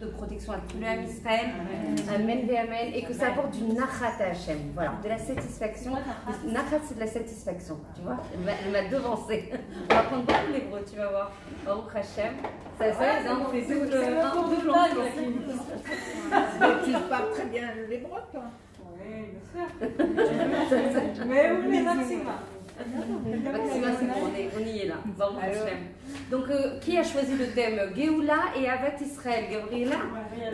de protection à tout le Ham Israël. Amen et Amen. Et que ça apporte du nachat à Hachem. Voilà, de la satisfaction. Nachat, c'est de la satisfaction. Tu vois Elle m'a- devancé. On va prendre beaucoup l'hébreu, tu vas voir. Baruch Hachem. Ça, ça, on fait c'est- double. Tu parles très bien l'hébreu, toi. Oui, bien sûr. Mais où les Maxima Maxima, c'est bon, on, est- on y est là. Donc, euh, qui a choisi le thème Géoula et Avat Israël? Gabriela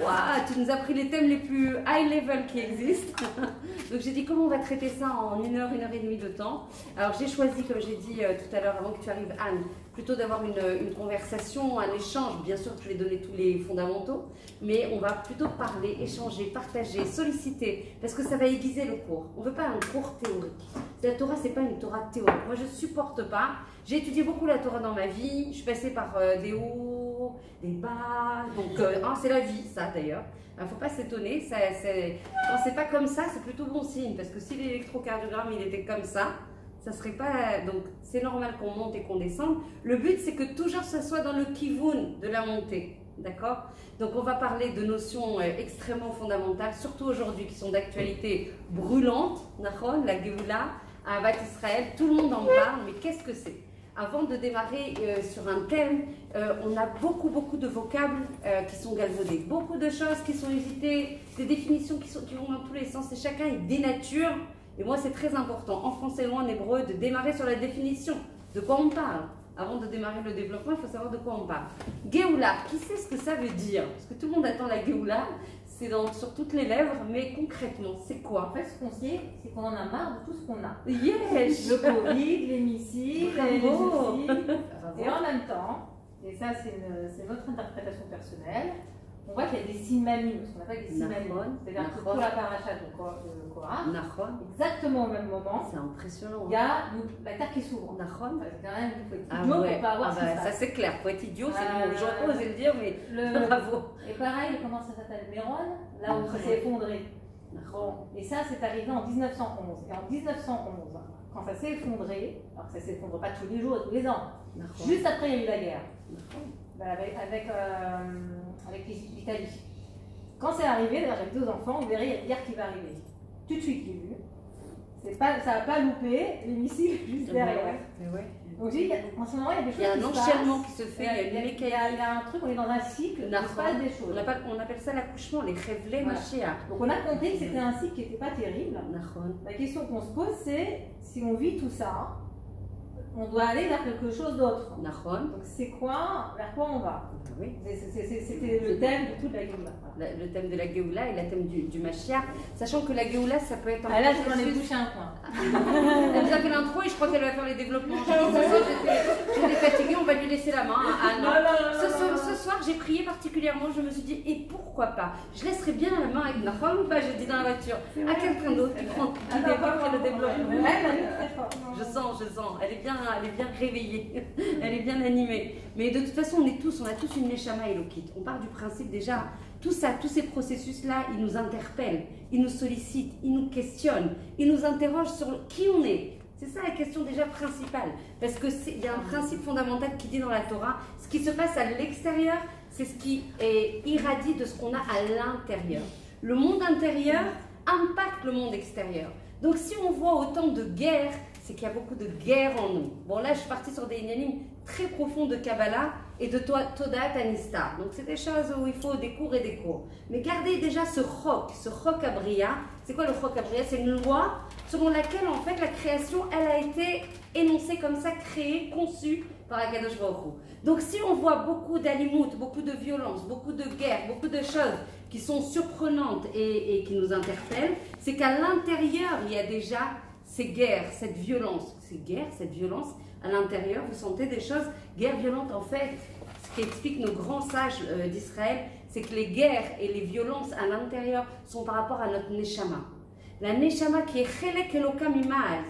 Waouh, tu nous as pris les thèmes les plus high level qui existent. Donc j'ai dit comment on va traiter ça en une heure, une heure et demie de temps? Alors j'ai choisi, comme j'ai dit euh, tout à l'heure avant que tu arrives Anne, plutôt d'avoir une, conversation, un échange. Bien sûr je vais donner tous les fondamentaux, mais on va plutôt parler, échanger, partager, solliciter, parce que ça va aiguiser le cours. On ne veut pas un cours théorique. La Torah, c'est pas une Torah théorique. Moi, je supporte pas. J'ai étudié beaucoup la Torah dans ma vie. Je suis passée par euh, des hauts, des bas. Donc, euh, ah, c'est la vie, ça d'ailleurs. Il ne faut pas s'étonner. Ça, Quand c'est pas comme ça, c'est plutôt bon signe. Parce que si l'électrocardiogramme il était comme ça, ça serait pas. Donc, c'est normal qu'on monte et qu'on descende. Le but, c'est que toujours ça soit dans le kivun de la montée. D'accord? Donc, on va parler de notions euh, extrêmement fondamentales, surtout aujourd'hui, qui sont d'actualité brûlante. Nahon, la Géoula, Avat Israël, tout le monde en parle, mais qu'est-ce que c'est? Avant de démarrer euh, sur un thème, euh, on a beaucoup, beaucoup de vocables qui sont galvaudés, beaucoup de choses qui sont hésitées, des définitions qui, sont, vont dans tous les sens, et chacun il dénature. Et moi, c'est très important, en français ou en hébreu, de démarrer sur la définition. De quoi on parle Avant de démarrer le développement, il faut savoir de quoi on parle. Géoula, qui sait ce que ça veut dire Parce que tout le monde attend la Géoula, c'est sur toutes les lèvres, mais concrètement, c'est quoi En fait, ce qu'on sait, c'est qu'on en a marre de tout ce qu'on a. Yes Le Covid, les missiles, les missiles. Et en même temps, et ça c'est notre interprétation personnelle, on voit qu'il y a des simamim, ce qu'on appelle des simamim. Nahon, C'est-à-dire que pour la paracha de Ko- de Korah, exactement au même moment, c'est impressionnant. il y a la terre qui s'ouvre. Nahon C'est quand même, il faut être Ah idiot ouais, pour pas avoir ah bah, ça c'est clair, faut être idiot, c'est le Euh, mot. J'aurais osé le dire, mais Le- bravo. Et pareil, comment ça s'appelle Méron, là où ça s'est effondré. Et ça, c'est arrivé en 1911. Et en 1911, quand ça s'est effondré, alors que ça s'effondre pas tous les jours et tous les ans, juste après, il y a eu la guerre avec, avec, euh, avec l'Italie. Quand c'est arrivé, j'avais deux enfants, vous verrez, il y a une guerre qui va arriver. Tout de suite, j'ai vu. C'est Pas, ça n'a pas loupé les missiles juste derrière. Mais ouais. Donc, dit, en ce moment, il y a des choses Il y a un qui se enchaînement passent. qui se fait, Il y a- il y a une il y a- mécanique. il y a un truc, on est dans un cycle, il se passe des On choses. appelle, on appelle ça l'accouchement, les rêvelés Voilà. Donc on a compris que c'était un cycle qui n'était pas terrible. La question qu'on se pose, c'est si on vit tout ça, on doit aller vers quelque chose d'autre. Donc c'est quoi Vers quoi on va Oui. C'est- c'est- c'est- C'était le thème de toute la Géoula. La- Le thème de la Géoula et le thème du, du Mashiach. Sachant que la Géoula, ça peut être un Ah là, ai bouché un coin. Elle nous a fait l'intro et je crois qu'elle va faire les développements. Soir, j'étais- fatiguée, on va lui laisser la main. Ce soir, ce soir, j'ai prié particulièrement. Je me suis dit, et pourquoi pas? Je laisserai bien la main avec Nahon ou pas? J'ai dit dans la voiture. À quelqu'un d'autre qui prend qui Ah, non, développe le développement. Elle, elle est très forte. Je sens, je sens. Elle est bien, elle est bien réveillée. Elle est bien animée. Mais de toute façon, on est tous, on a tous une neshama Elokit. On part du principe déjà, tout ça, tous ces processus-là, ils nous interpellent, ils nous sollicitent, ils nous questionnent, ils nous interrogent sur qui on est. C'est ça la question déjà principale. Parce qu'il y a un principe fondamental qui dit dans la Torah, ce qui se passe à l'extérieur, c'est ce qui est irradie de ce qu'on a à l'intérieur. Le monde intérieur impacte le monde extérieur. Donc si on voit autant de guerres, c'est qu'il y a beaucoup de guerre en nous. Bon là, je suis partie sur des inanimes très profonds de Kabbalah et de To- Todat Anista. Donc c'est des choses où il faut des cours et des cours. Mais gardez déjà ce roc, ce roc abria. C'est quoi le roc abria? C'est une loi selon laquelle en fait la création, elle a été énoncée comme ça, créée, conçue par Akadosh Baruch. Donc si on voit beaucoup d'alimout, beaucoup de violence, beaucoup de guerre, beaucoup de choses qui sont surprenantes et, et qui nous interpellent, c'est qu'à l'intérieur, il y a déjà ces guerres, cette violence. Ces guerres, cette violence, à l'intérieur, vous sentez des choses, guerres violentes en fait. Ce qui explique nos grands sages euh, d'Israël, c'est que les guerres et les violences à l'intérieur sont par rapport à notre neshama. La neshama qui est chelek elokam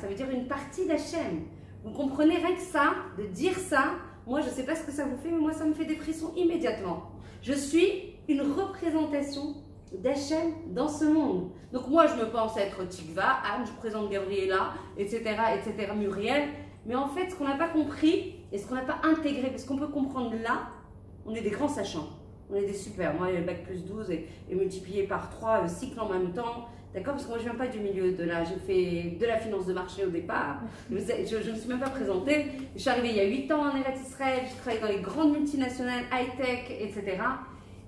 ça veut dire une partie d'Hachem. Vous comprenez rien que ça, de dire ça, moi je ne sais pas ce que ça vous fait, mais moi ça me fait des frissons immédiatement. Je suis une représentation d'Hachem dans ce monde. Donc moi je me pense être Tikva, Anne, je présente Gabriela, etc., etc., Muriel. Mais en fait, ce qu'on n'a pas compris et ce qu'on n'a pas intégré, parce qu'on peut comprendre là, on est des grands sachants. On était super. Moi, le bac plus 12 et, multiplié par 3 cycles en même temps. D'accord? Parce que moi, je viens pas du milieu de là. J'ai fait de la finance de marché au départ. Je ne me suis même pas présentée. Je suis arrivée il y a 8 ans en Eretz Israël. J'ai travaillé dans les grandes multinationales, high-tech, etc.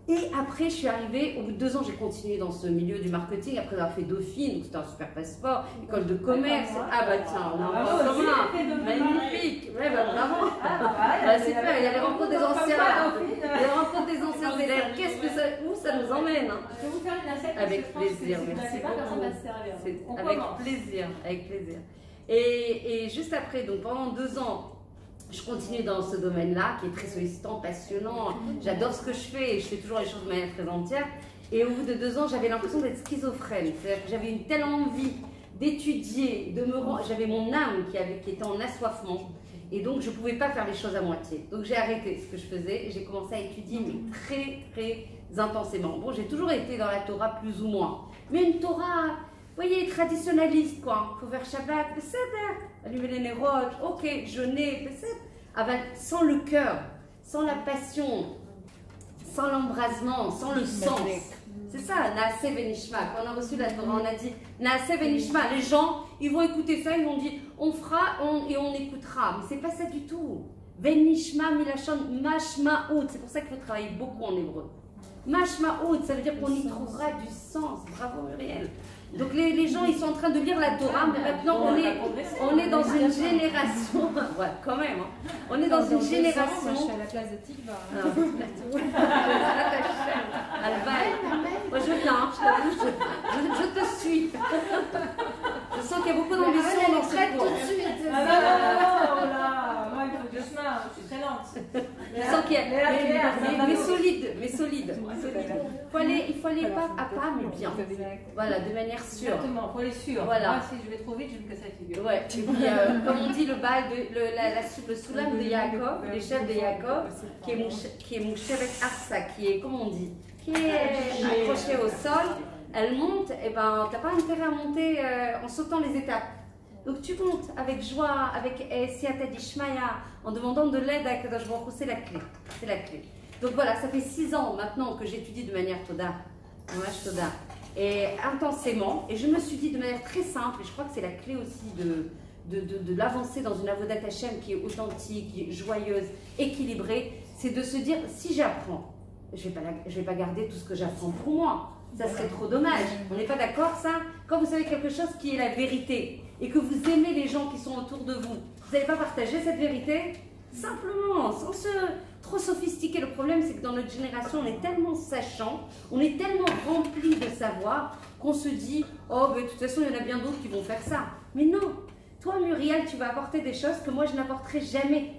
Et après, je suis arrivée, au bout de deux ans, j'ai continué dans ce milieu du marketing, après avoir fait Dauphine, donc c'était un super passeport, école de commerce. Ah bah tiens, on a un point commun. Magnifique. Ouais, bah bravo. Ah, super, il y a les rencontres des anciens. Les rencontres des anciens élèves. Qu'est-ce que ça, où ça nous emmène hein Je vais vous faire une assiette. Avec plaisir, merci beaucoup. Avec plaisir, avec plaisir. Et, et juste après, donc pendant deux ans, je continue dans ce domaine-là qui est très sollicitant, passionnant. J'adore ce que je fais et je fais toujours les choses de manière très entière. Et au bout de deux ans, j'avais l'impression d'être schizophrène. C'est-à-dire que j'avais une telle envie d'étudier, de me rendre. J'avais mon âme qui, était en assoiffement. Et donc, je ne pouvais pas faire les choses à moitié. Donc, j'ai arrêté ce que je faisais et j'ai commencé à étudier très, très intensément. Bon, j'ai toujours été dans la Torah plus ou moins. Mais une Torah, vous voyez, traditionnaliste, quoi. Il faut faire Shabbat, allumer les nérotes, ok, jeûner, avec, sans le cœur, sans la passion, sans l'embrasement, sans le sens. C'est ça, Naase Venishma. Quand on a reçu la Torah, on a dit Naase Venishma. Les gens, ils vont écouter ça, ils vont dire on fera et on écoutera. Mais c'est pas ça du tout. Venishma milachon mashmaout. C'est pour ça qu'il faut travailler beaucoup en hébreu. Mashmaout, ça veut dire qu'on y trouvera du sens. Bravo Muriel. Donc les, les, gens, ils sont en train de lire la Torah, mais maintenant on est, on est dans une génération, ouais, quand même, hein. on est dans une génération. Moi, je suis à la place de Tikva. Moi je viens, hein. je, je, je, te suis. Je sens qu'il y a beaucoup d'ambition dans tout de suite. Ah non, non, non, là, moi il faut que je suis très lente. Je sens qu'il y a, mais, mais, solide, mais solide. Il faut aller, il faut aller pas à pas, mais bien. Voilà, de manière sûre. Exactement, faut aller sûr. Voilà. Moi, si je vais trop vite, je vais me casser la figure. Ouais, et euh, comme on dit, le bal, de, le, la, la, le soulam de Yaakov, chefs de Yaakov, qui est mon, qui est mon Arsa, qui est, comment on dit, qui est accroché au sol, elle monte, et ben, t'as pas intérêt à monter euh, en sautant les étapes. Donc tu montes avec joie, avec Siata Dishmaya, en demandant de l'aide à Kadosh Baruch c'est la clé. C'est la clé. Donc voilà, ça fait six ans maintenant que j'étudie de manière Toda, Toda, et intensément. Et je me suis dit de manière très simple, et je crois que c'est la clé aussi de, de, de, de l'avancer dans une avodat Hashem qui est authentique, joyeuse, équilibrée, c'est de se dire si j'apprends, je ne vais, vais, pas garder tout ce que j'apprends pour moi. Ça serait trop dommage. On n'est pas d'accord, ça? Quand vous savez quelque chose qui est la vérité et que vous aimez les gens qui sont autour de vous, vous n'allez pas partager cette vérité Simplement, sans se trop sophistiquer. Le problème, c'est que dans notre génération, on est tellement sachant, on est tellement rempli de savoir qu'on se dit Oh, mais de toute façon, il y en a bien d'autres qui vont faire ça. Mais non Toi, Muriel, tu vas apporter des choses que moi, je n'apporterai jamais.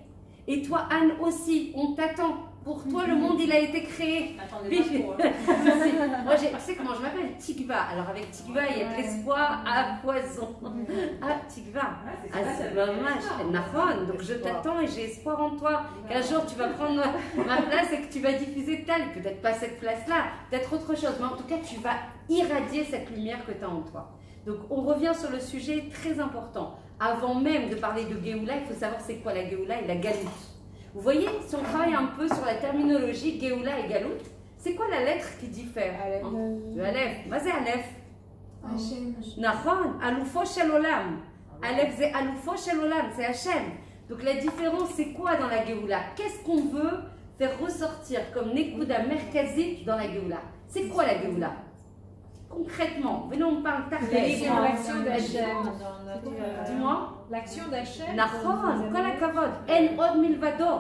Et toi, Anne aussi, on t'attend. Pour toi, le monde, il a été créé. Attendez pas trop, hein. Moi, tu sais comment je m'appelle? Tikva. Alors, avec Tikva, il y a de l'espoir à poison. Ah, Tikva. Ah, c'est dommage. Donc, je t'attends et j'ai espoir en toi. Qu'un jour, tu vas prendre ma place et que tu vas diffuser telle, peut-être pas cette place-là, peut-être autre chose. Mais en tout cas, tu vas irradier cette lumière que tu as en toi. Donc, on revient sur le sujet très important. Avant même de parler de Géoula, il faut savoir c'est quoi la Géoula et la Galoute. Vous voyez, si on travaille un peu sur la terminologie Géoula et Galout, c'est quoi la lettre qui diffère hein? Le Aleph. c'est Aleph Nahon, Aloufo Shel Olam. Aleph, c'est Aloufo Shel Olam, c'est Hachem. Donc la différence, c'est quoi dans la Géoula? Qu'est-ce qu'on veut faire ressortir comme Nekuda Merkazit dans la Géoula? C'est quoi la Géoula? Concrètement, venez, on parle d'Hachem. Dis-moi. L'action d'Hachem. Nahon, kol hakavod. En od milvado.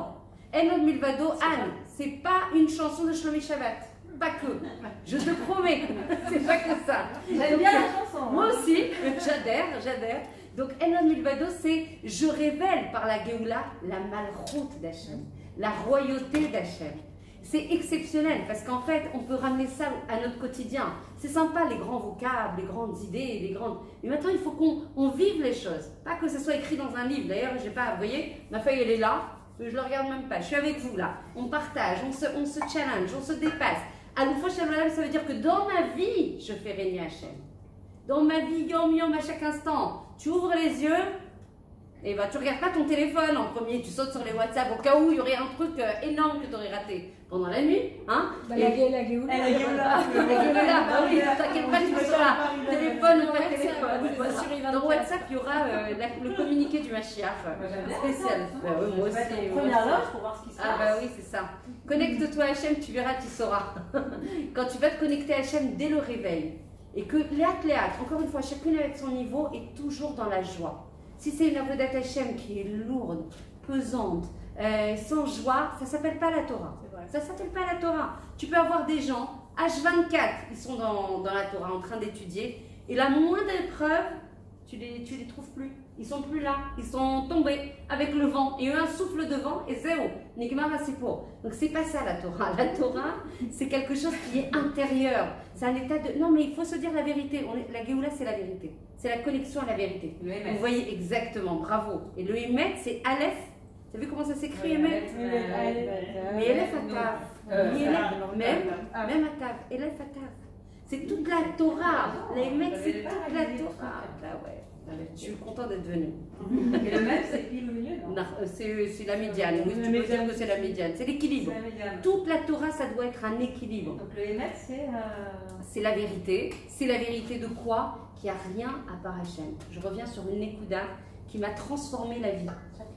En od milvado, Anne. C'est pas une chanson de Shlomi Shabbat. Pas que. Je te promets. C'est pas que ça. J'aime bien la chanson. Moi aussi. J'adhère, j'adhère. Donc, En od milvado, c'est je révèle par la Géoula la malroute d'Hachem. La royauté d'Hachem. C'est exceptionnel parce qu'en fait, on peut ramener ça à notre quotidien. C'est sympa les grands vocables, les grandes idées, les grandes. Mais maintenant, il faut qu'on vive les choses. Pas que ce soit écrit dans un livre. D'ailleurs, j'ai pas. Vous voyez, ma feuille, elle est là. Je le regarde même pas. Je suis avec vous là. On partage, on se, on se challenge, on se dépasse. À l'oufo ça veut dire que dans ma vie, je fais régner Hachem. Dans ma vie, yom yom, à chaque instant, tu ouvres les yeux, Et bah, tu regardes pas ton téléphone en premier, tu sautes sur les WhatsApp au cas où il y aurait un truc euh, énorme que tu aurais raté pendant la nuit. Hein Bah, Et- la gueule, la gueule. Elle a gueule là. La t'inquiète pas, tu seras téléphone ou pas Ouais, téléphone. c'est- Voilà. sur i24. Dans WhatsApp, il y aura euh, la- le communiqué du Mashiach spécial. Bah oui, moi aussi. Première aussi. loge pour voir ce qui se passe. Ah bah oui, c'est ça. Connecte-toi à Hachem, tu verras, tu sauras. Quand tu vas te connecter à Hachem dès le réveil, et que Léat Léat, encore une fois, chacune avec son niveau, est toujours dans la joie. Si c'est une avodat Hachem qui est lourde, pesante, euh, sans joie, ça s'appelle pas la Torah. Vrai. Ça s'appelle pas la Torah. Tu peux avoir des gens, H24, ils sont dans, dans la Torah en train d'étudier, et la moindre épreuve, tu les, tu les trouves plus. Ils sont plus là. Ils sont tombés avec le vent. Il y a eu un souffle de vent et zéro. Nigmar pour. Donc c'est pas ça la Torah. La Torah, c'est quelque chose qui est intérieur. C'est un état de. Non, mais il faut se dire la vérité. On est- La Géoula, c'est la vérité. C'est la connexion à la vérité. Vous voyez exactement. Bravo. Et le Emet, c'est Aleph. Vous avez comment ça s'écrit Emet Mais Aleph à Tav. Euh, Mais ça, Aleph- Même même à Tav, Elef à Tav. C'est toute la Torah. Les mecs, c'est toute la Torah. Bah ouais. Je suis content d'être venu. Et le même, c'est pile au milieu, non Non, euh, C'est la médiane. Oui, tu peux dire que c'est la médiane. C'est l'équilibre. Toute la Torah, ça doit être un équilibre. Donc le MS, c'est. euh, C'est la vérité. C'est la vérité de quoi? Qu'il n'y a rien à part Hachem. Je reviens sur une Nekuda qui m'a transformé la vie,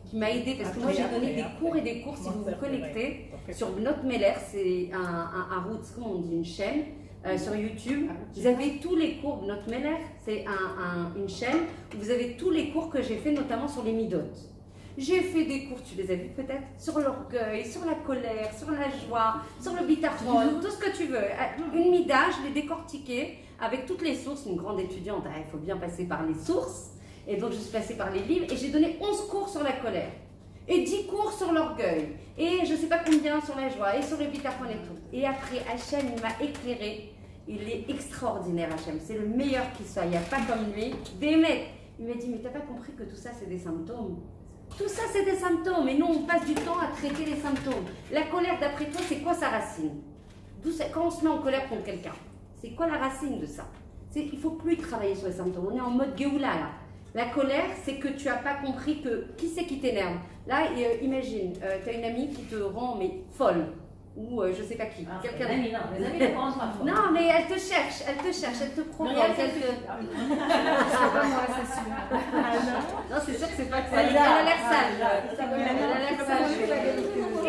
qui m'a aidé parce que moi j'ai donné des cours et des cours. Si vous vous connectez sur Notre Meller, c'est un, un, un route, comment on dit, une chaîne euh, sur YouTube. Vous avez tous les cours de Notre Meller, c'est un- un- une chaîne où vous avez tous les cours que j'ai fait, notamment sur les midotes. J'ai fait des cours, tu les as vus peut-être, sur l'orgueil, sur la colère, sur la joie, sur le bitachon, tout ce que tu veux. Euh, Une mida, je l'ai décortiquée avec toutes les sources. Une grande étudiante, ah, il faut bien passer par les sources. Et donc je suis passée par les livres et j'ai donné 11 cours sur la colère. Et 10 cours sur l'orgueil. Et je sais pas combien sur la joie et sur le bitachon et tout. Et après, Hachem, il m'a éclairé. Il est extraordinaire, Hachem. C'est le meilleur qui soit. Il n'y a pas comme lui. Démet. Il m'a dit, mais t'as pas compris que tout ça, c'est des symptômes? Tout ça, c'est des symptômes. Et nous, on passe du temps à traiter les symptômes. La colère, d'après toi, c'est quoi sa racine? Quand on se met en colère contre quelqu'un, c'est quoi la racine de ça? Il faut plus travailler sur les symptômes. On est en mode Géoula, là. La colère, c'est que tu n'as pas compris que qui c'est qui t'énerve. Là, euh, imagine, tu as une amie qui te rend mais folle. Ou euh, je sais pas qui. Ah, Quelqu'un non, amis, mais elle te cherche, elle te cherche, elle te. Non, elle te- C'est pas moi, c'est sûr. Non, c'est sûr que c'est pas que ça. Elle a l'air ça. sage. Ah, Elle a l'air.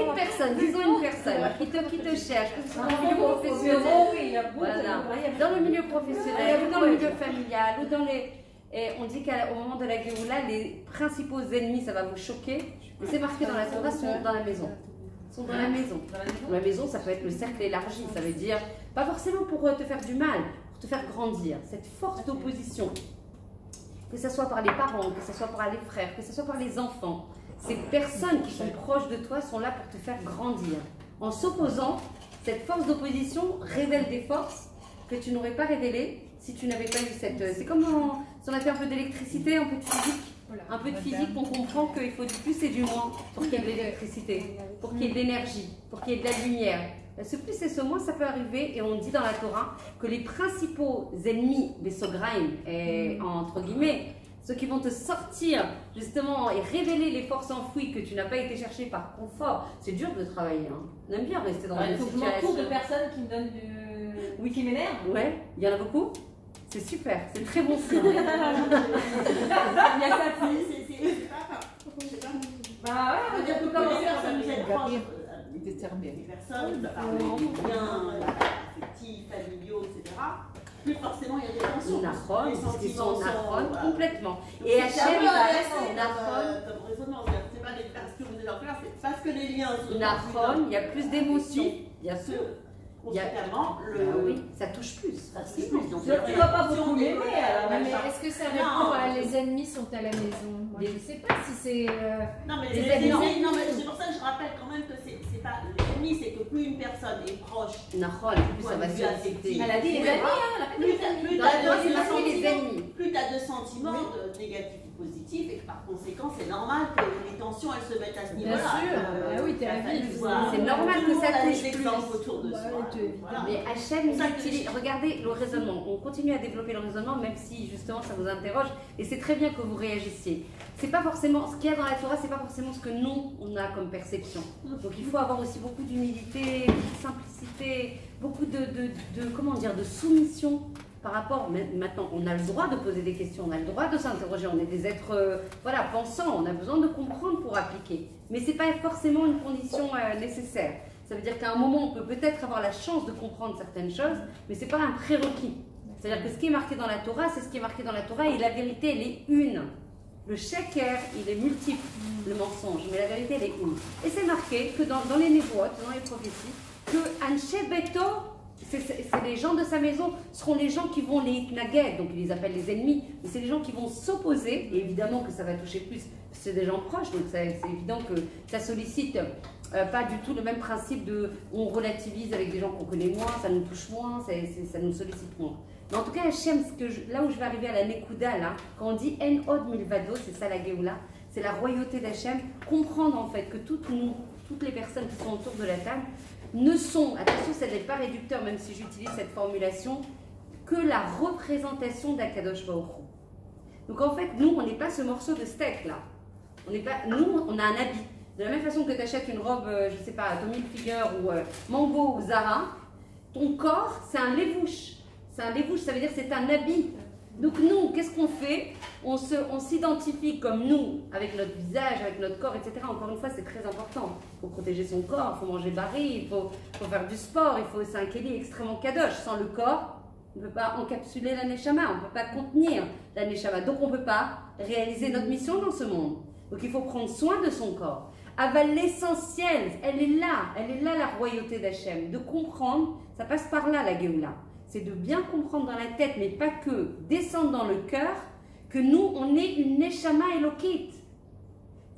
Une personne, disons une personne qui te, qui te cherche, dans le milieu professionnel, voilà. dans le milieu professionnel ou dans le milieu familial ou dans les. Et on dit qu'au moment de la Géoula, les principaux ennemis, ça va vous choquer, et c'est marqué dans la Torah, sont dans la maison. Sont dans la maison. Dans la maison Dans la maison, ça peut être le cercle élargi, ça veut dire, pas forcément pour euh, te faire du mal, pour te faire grandir. Cette force d'opposition, que ce soit par les parents, que ce soit par les frères, que ce soit par les enfants, ces personnes qui sont proches de toi sont là pour te faire grandir. En s'opposant, cette force d'opposition révèle des forces que tu n'aurais pas révélées si tu n'avais pas eu cette. C'est comme en- si on a fait un peu d'électricité, un peu de physique. Un peu de physique, on comprend qu'il faut du plus et du moins pour qu'il y ait de l'électricité, pour qu'il y ait de l'énergie, pour qu'il y ait de la lumière. Ce plus et ce moins, ça peut arriver, et on dit dans la Torah que les principaux ennemis des Sograim, et entre guillemets, ceux qui vont te sortir justement et révéler les forces enfouies que tu n'as pas été chercher par confort, c'est dur de travailler. Hein. On aime bien rester dans Il une faut que je situation. m'entoure de personnes qui me donnent du. Oui. qui m'énervent. Ouais, il y en a beaucoup? C'est super, c'est très bon signe. Il y a sa fille. Bah ouais, on C'est-à-dire que les commencer dire. euh, personnes, par les liens euh, affectifs, familiaux, etc., plus forcément il y a des tensions. Parce qu'ils sont voilà. complètement. Et c'est Hachem, il va rester comme, euh, que C'est pas les- parce que vous êtes en classe, c'est parce que les liens sont il y a plus d'émotions, bien sûr. Que, conséquemment, le. Ah oui, ça touche plus. Ça touche plus. Donc, Je ne dois pas. Ouais, machin. mais est-ce que ça répond à les ennemis sont à la maison? Moi, je ne sais pas si c'est. euh, Non, mais les amis. ennemis, non, mais c'est pour ça que je rappelle quand même que c'est pas. L'ennemi, c'est que plus une personne est proche, Nahron, plus ça va affectif. s'effecter. Elle a dit les amis, hein, a plus t'as Torah, de sentiments, ennemis. Positif et que par conséquent, c'est normal que les tensions elles se mettent à ce Bien niveau-là. sûr. Euh, Ah oui, t'es c'est normal que ça touche plus. autour de Ouais, soi. tu- Voilà. Mais Hachem utilise, regardez le raisonnement, on continue à développer le raisonnement même si justement ça vous interroge et c'est très bien que vous réagissiez. C'est pas forcément, ce qu'il y a dans la Torah, c'est pas forcément ce que nous on a comme perception. Donc il faut avoir aussi beaucoup d'humilité, beaucoup de simplicité, beaucoup de, de, de- comment dire, de soumission par rapport, maintenant on a le droit de poser des questions, on a le droit de s'interroger, on est des êtres euh, voilà, pensants, on a besoin de comprendre pour appliquer. Mais c'est pas forcément une condition euh, nécessaire. Ça veut dire qu'à un moment, on peut peut-être avoir la chance de comprendre certaines choses, mais c'est pas un prérequis. C'est-à-dire que ce qui est marqué dans la Torah, c'est ce qui est marqué dans la Torah, et la vérité, elle est une. Le shaker, il est multiple, le mensonge, mais la vérité, elle est une. Et c'est marqué que dans, dans les névoites, dans les prophéties, que Anshe Beto, c'est les gens de sa maison, seront les gens qui vont les naguer, donc ils les appellent les ennemis, mais c'est les gens qui vont s'opposer, et évidemment que ça va toucher plus, c'est des gens proches, donc c'est évident que ça sollicite euh, pas du tout le même principe de on relativise avec des gens qu'on connaît moins, ça nous touche moins, ça nous sollicite moins. Mais en tout cas, Hachem, là où je vais arriver à la Nekuda, là, quand on dit En Od Milvado, c'est ça la Géoula, c'est la royauté d'Hachem, comprendre en fait que toutes les personnes qui sont autour de la table, ne sont, attention, ça n'est pas réducteur, même si j'utilise cette formulation, que la représentation d'Akadosh Baruch. Donc en fait, nous, on n'est pas ce morceau de steak là. On n'est pas, nous, on a un habit. De la même façon que tu achètes une robe, euh, je sais pas, Tommy Hilfiger ou euh, Mango ou Zara, ton corps, c'est un lévouche. C'est un lévouche, ça veut dire c'est un habit. Donc nous, qu'est-ce qu'on fait On s'identifie comme nous, avec notre visage, avec notre corps, etc. Encore une fois, c'est très important. Il faut protéger son corps, il faut manger baril, il faut, faut faire du sport, il faut, c'est un kéli extrêmement kadosh. Sans le corps, on ne peut pas encapsuler la neshama, on ne peut pas contenir la neshama. Donc on ne peut pas réaliser notre mission dans ce monde. Donc il faut prendre soin de son corps. Aval l'essentiel, elle est là, elle est là la royauté d'Hachem. De comprendre, ça passe par là la Géoula. C'est de bien comprendre dans la tête, mais pas que, descendre dans le cœur, que nous, on est une Neshama Elokit.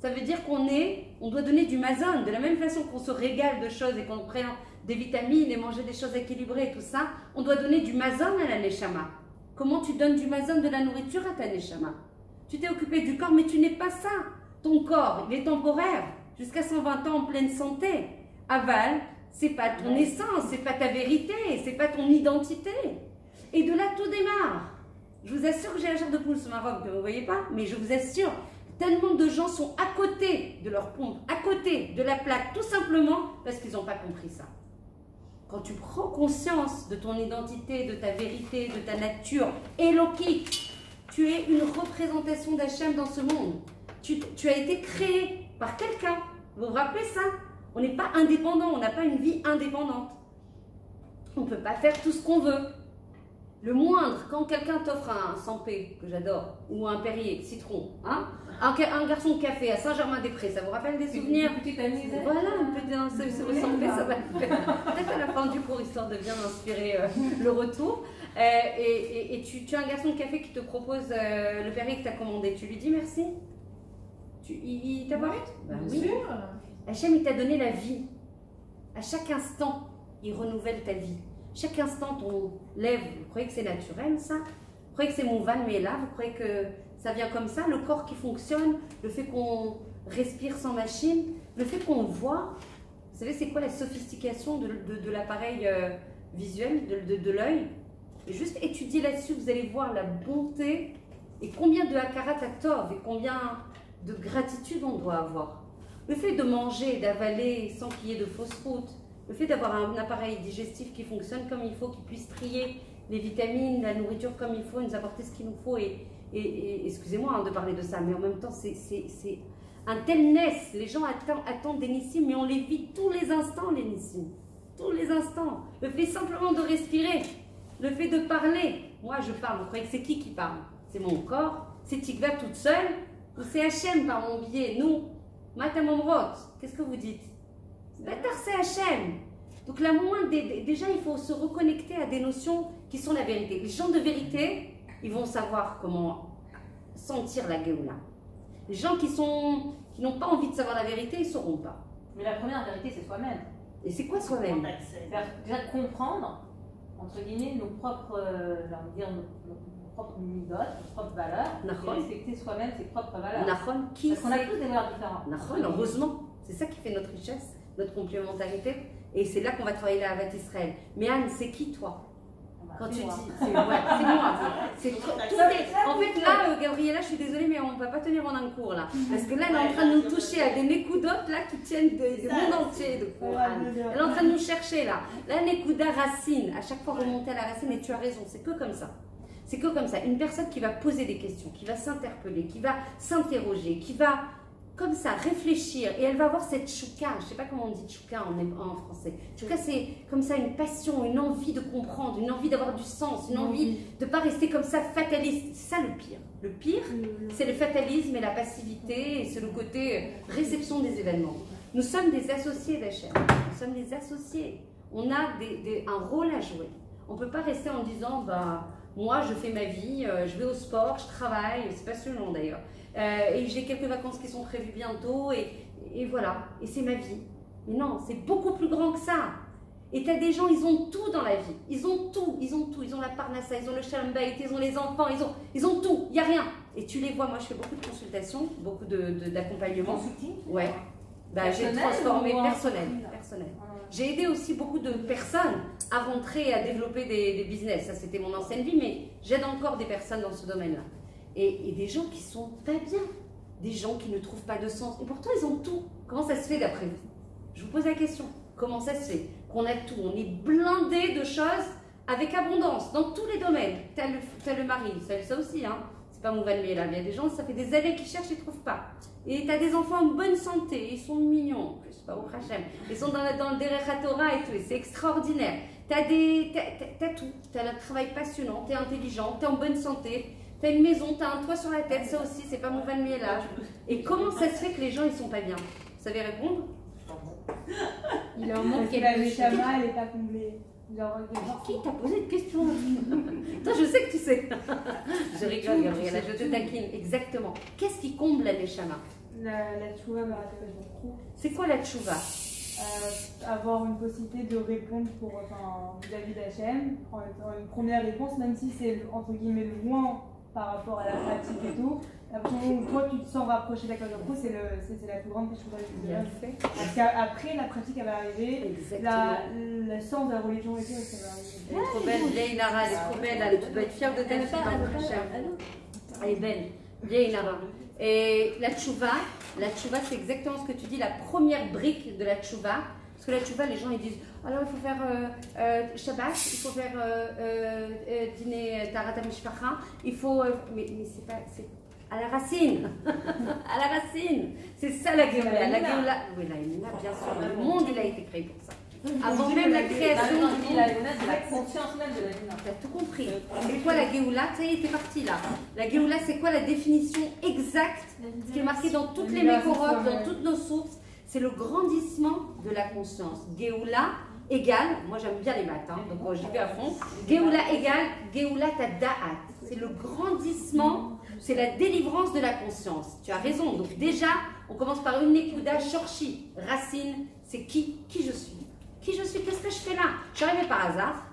Ça veut dire qu'on est, on doit donner du mazon. De la même façon qu'on se régale de choses et qu'on prend des vitamines et manger des choses équilibrées et tout ça, on doit donner du mazon à la Neshama. Comment tu donnes du mazon de la nourriture à ta Neshama? Tu t'es occupé du corps, mais tu n'es pas ça. Ton corps, il est temporaire, jusqu'à 120 ans en pleine santé. Aval, c'est pas ton essence, c'est pas ta vérité, c'est pas ton identité. Et de là, tout démarre. Je vous assure que j'ai la chair de poule sur ma robe, que vous ne voyez pas, mais je vous assure, tellement de gens sont à côté de leur pompe, à côté de la plaque, tout simplement parce qu'ils n'ont pas compris ça. Quand tu prends conscience de ton identité, de ta vérité, de ta nature éloquite, tu es une représentation d'Hachem dans ce monde. Tu, tu as été créé par quelqu'un. Vous vous rappelez ça? On n'est pas indépendant, on n'a pas une vie indépendante. On ne peut pas faire tout ce qu'on veut. Le moindre, quand quelqu'un t'offre un Sampé, que j'adore, ou un Perrier, citron, hein, un, garçon de café à Saint-Germain-des-Prés, ça vous rappelle des souvenirs Une petite anisette. Voilà, un petit ce- ce Sampé, ça va le. Peut-être à la fin du cours, histoire de bien inspirer euh, le retour. Euh, et et- et tu, tu as un garçon de café qui te propose euh, le Perrier que tu as commandé, tu lui dis merci? Tu, Il, il Ben Bien oui. sûr. Hachem, il t'a donné la vie. À chaque instant, il renouvelle ta vie. Chaque instant, ton lève, vous croyez que c'est naturel, ça? Vous croyez que c'est mon van, mais là, vous croyez que ça vient comme ça? Le corps qui fonctionne, le fait qu'on respire sans machine, le fait qu'on voit. Vous savez, c'est quoi la sophistication de, l'appareil euh, visuel, de, de- l'œil? Juste étudier là-dessus, vous allez voir la bonté et combien de hakarat tov et combien de gratitude on doit avoir. Le fait de manger, d'avaler sans qu'il y ait de fausses routes, le fait d'avoir un appareil digestif qui fonctionne comme il faut, qui puisse trier les vitamines, la nourriture comme il faut, nous apporter ce qu'il nous faut. Et, excusez-moi hein, de parler de ça, mais en même temps, c'est, un tel naisse. Les gens attendent, attendent des nissim, mais on les vit tous les instants, les nissim. Tous les instants. Le fait simplement de respirer, le fait de parler. Moi, je parle. Vous croyez que c'est qui qui parle? C'est mon corps? C'est Tikva toute seule? Ou c'est Hachem par mon biais? Nous Matamomrot, qu'est-ce que vous dites? C'est Hachem. Donc la moindre déjà il faut se reconnecter à des notions qui sont la vérité. Les gens de vérité, ils vont savoir comment sentir la Géoula. Les gens qui sont qui n'ont pas envie de savoir la vérité, ils sauront pas. Mais la première vérité, c'est soi-même. Et c'est quoi soi-même? Déjà comprendre, entre guillemets, nos propres, euh, dire, nos, nos- propres midot, nos propres valeurs, et respecter soi-même ses propres valeurs. Nahon, qui Parce qu'on a tous des valeurs différentes. Nahon, heureusement. C'est ça qui fait notre richesse, notre complémentarité. Et c'est là qu'on va travailler la Havat Israël. Mais Anne, c'est qui toi Quand tu moi. dis, c'est ouais, moi. C'est tout est- En fait, là, euh, Gabriella, je suis désolée, mais on ne va pas tenir en un cours là. Parce que là, elle est en train de nous toucher à des nécoudotes là qui tiennent du monde entier de cours. Elle est en train de nous chercher là. La Nekuda racine, à chaque fois remonter à la racine, et tu as raison, c'est que comme ça. C'est que comme ça. Une personne qui va poser des questions, qui va s'interpeller, qui va s'interroger, qui va comme ça réfléchir, et elle va avoir cette chouka, je sais pas comment on dit chouka en, en français. Chouka, c'est comme ça une passion, une envie de comprendre, une envie d'avoir du sens, une envie de pas rester comme ça fataliste. C'est ça le pire. Le pire, c'est le fatalisme et la passivité, et c'est le côté euh, réception des événements. Nous sommes des associés d'Hachem. Nous sommes des associés. On a des- des- un rôle à jouer. On ne peut pas rester en disant, bah, moi je fais ma vie, euh, je vais au sport, je travaille, c'est passionnant d'ailleurs. Euh, et j'ai quelques vacances qui sont prévues bientôt, et, et voilà, et c'est ma vie. Mais non, c'est beaucoup plus grand que ça. Et tu as des gens, ils ont tout dans la vie. Ils ont tout, ils ont tout. Ils ont la parnassa, ils ont le shalom ils ont les enfants, ils ont, ils ont tout. Il n'y a rien. Et tu les vois, moi je fais beaucoup de consultations, beaucoup d'accompagnement. De. Consulting Ouais. Bah, j'ai transformé personnel. personnel. J'ai aidé aussi beaucoup de personnes à rentrer et à développer des, business. Ça, c'était mon ancienne vie, mais j'aide encore des personnes dans ce domaine-là. Et, des gens qui sont pas bien. Des gens qui ne trouvent pas de sens. Et pourtant, ils ont tout. Comment ça se fait d'après vous? Je vous pose la question. Comment ça se fait qu'on a tout? On est blindé de choses avec abondance dans tous les domaines. Le, t'as le mari, ça, ça aussi, hein. C'est pas mon valmier là. mais Il y a des gens, ça fait des années qu'ils cherchent, ils trouvent pas. Et tu as des enfants en bonne santé, ils sont mignons, en plus, pas au Hachem. Ils sont dans, la- dans le Derech Torah et tout, et c'est extraordinaire. Tu as, des, t'as, t'as- t'as tout, tu as un travail passionnant, tu es intelligent, tu es en bonne santé, tu as une maison, tu as un toit sur la tête, ça aussi, c'est pas mon valmier là. Et comment ça se fait que les gens ils sont pas bien? Vous savez répondre? Il leur Parce manque quelque chose. Elle est pas comblée. Qui t'a posé une question Toi, je sais que tu sais. je rigole, Gabriela, je te taquine. Exactement. Qu'est-ce qui comble la Neshama? La, la tchouva m'a rappelé beaucoup. C'est quoi la tchouva Euh, avoir une possibilité de répondre pour, enfin, vis-à-vis d'Hachem, en étant une première réponse, même si c'est entre guillemets loin par rapport à la pratique et tout. Toi tu te sens rapproché d'Akadosh Baruch Hu, c'est la plus grande Bien monde. fait. Parce qu'après la pratique elle va arriver, la, le sens de la religion et tout, ça va Elle arriver. est trop belle, vieille Nara, elle est trop belle, elle, tu dois être fière de ta fille, Baruch Hashem. Elle est belle, vieille Nara. Et la tchouva, la tchouva c'est exactement ce que tu dis, la première brique de la tchouva. Parce que la tchouva, les gens ils disent alors il faut faire euh, euh, Shabbat, il faut faire euh, euh, euh, dîner Tarat Mishpacha, il faut. euh, mais mais c'est pas. À la racine À la racine C'est ça la Géoula. La Géoula. Oui, la Géoula, bien sûr. Le monde, il a été créé pour ça. Avant même la création du monde. la Géoula, c'est la conscience même de la Géoula. T'as tout compris. C'est quoi la Géoula Ça y est, t'es parti là. La Géoula, c'est quoi la définition exacte Ce qui est marqué dans toutes les mécorotes, dans toutes nos sources, c'est le grandissement de la conscience. Géoula égale, moi j'aime bien les maths, hein, donc moi, j'y vais à fond. Géoula égale Géoula Da'at. C'est le grandissement, c'est la délivrance de la conscience. Tu as raison. Donc déjà, on commence par une Nekuda Shorshi. Racine, c'est qui Qui je suis Qui je suis Qu'est-ce que je fais là? Je suis arrivée par hasard.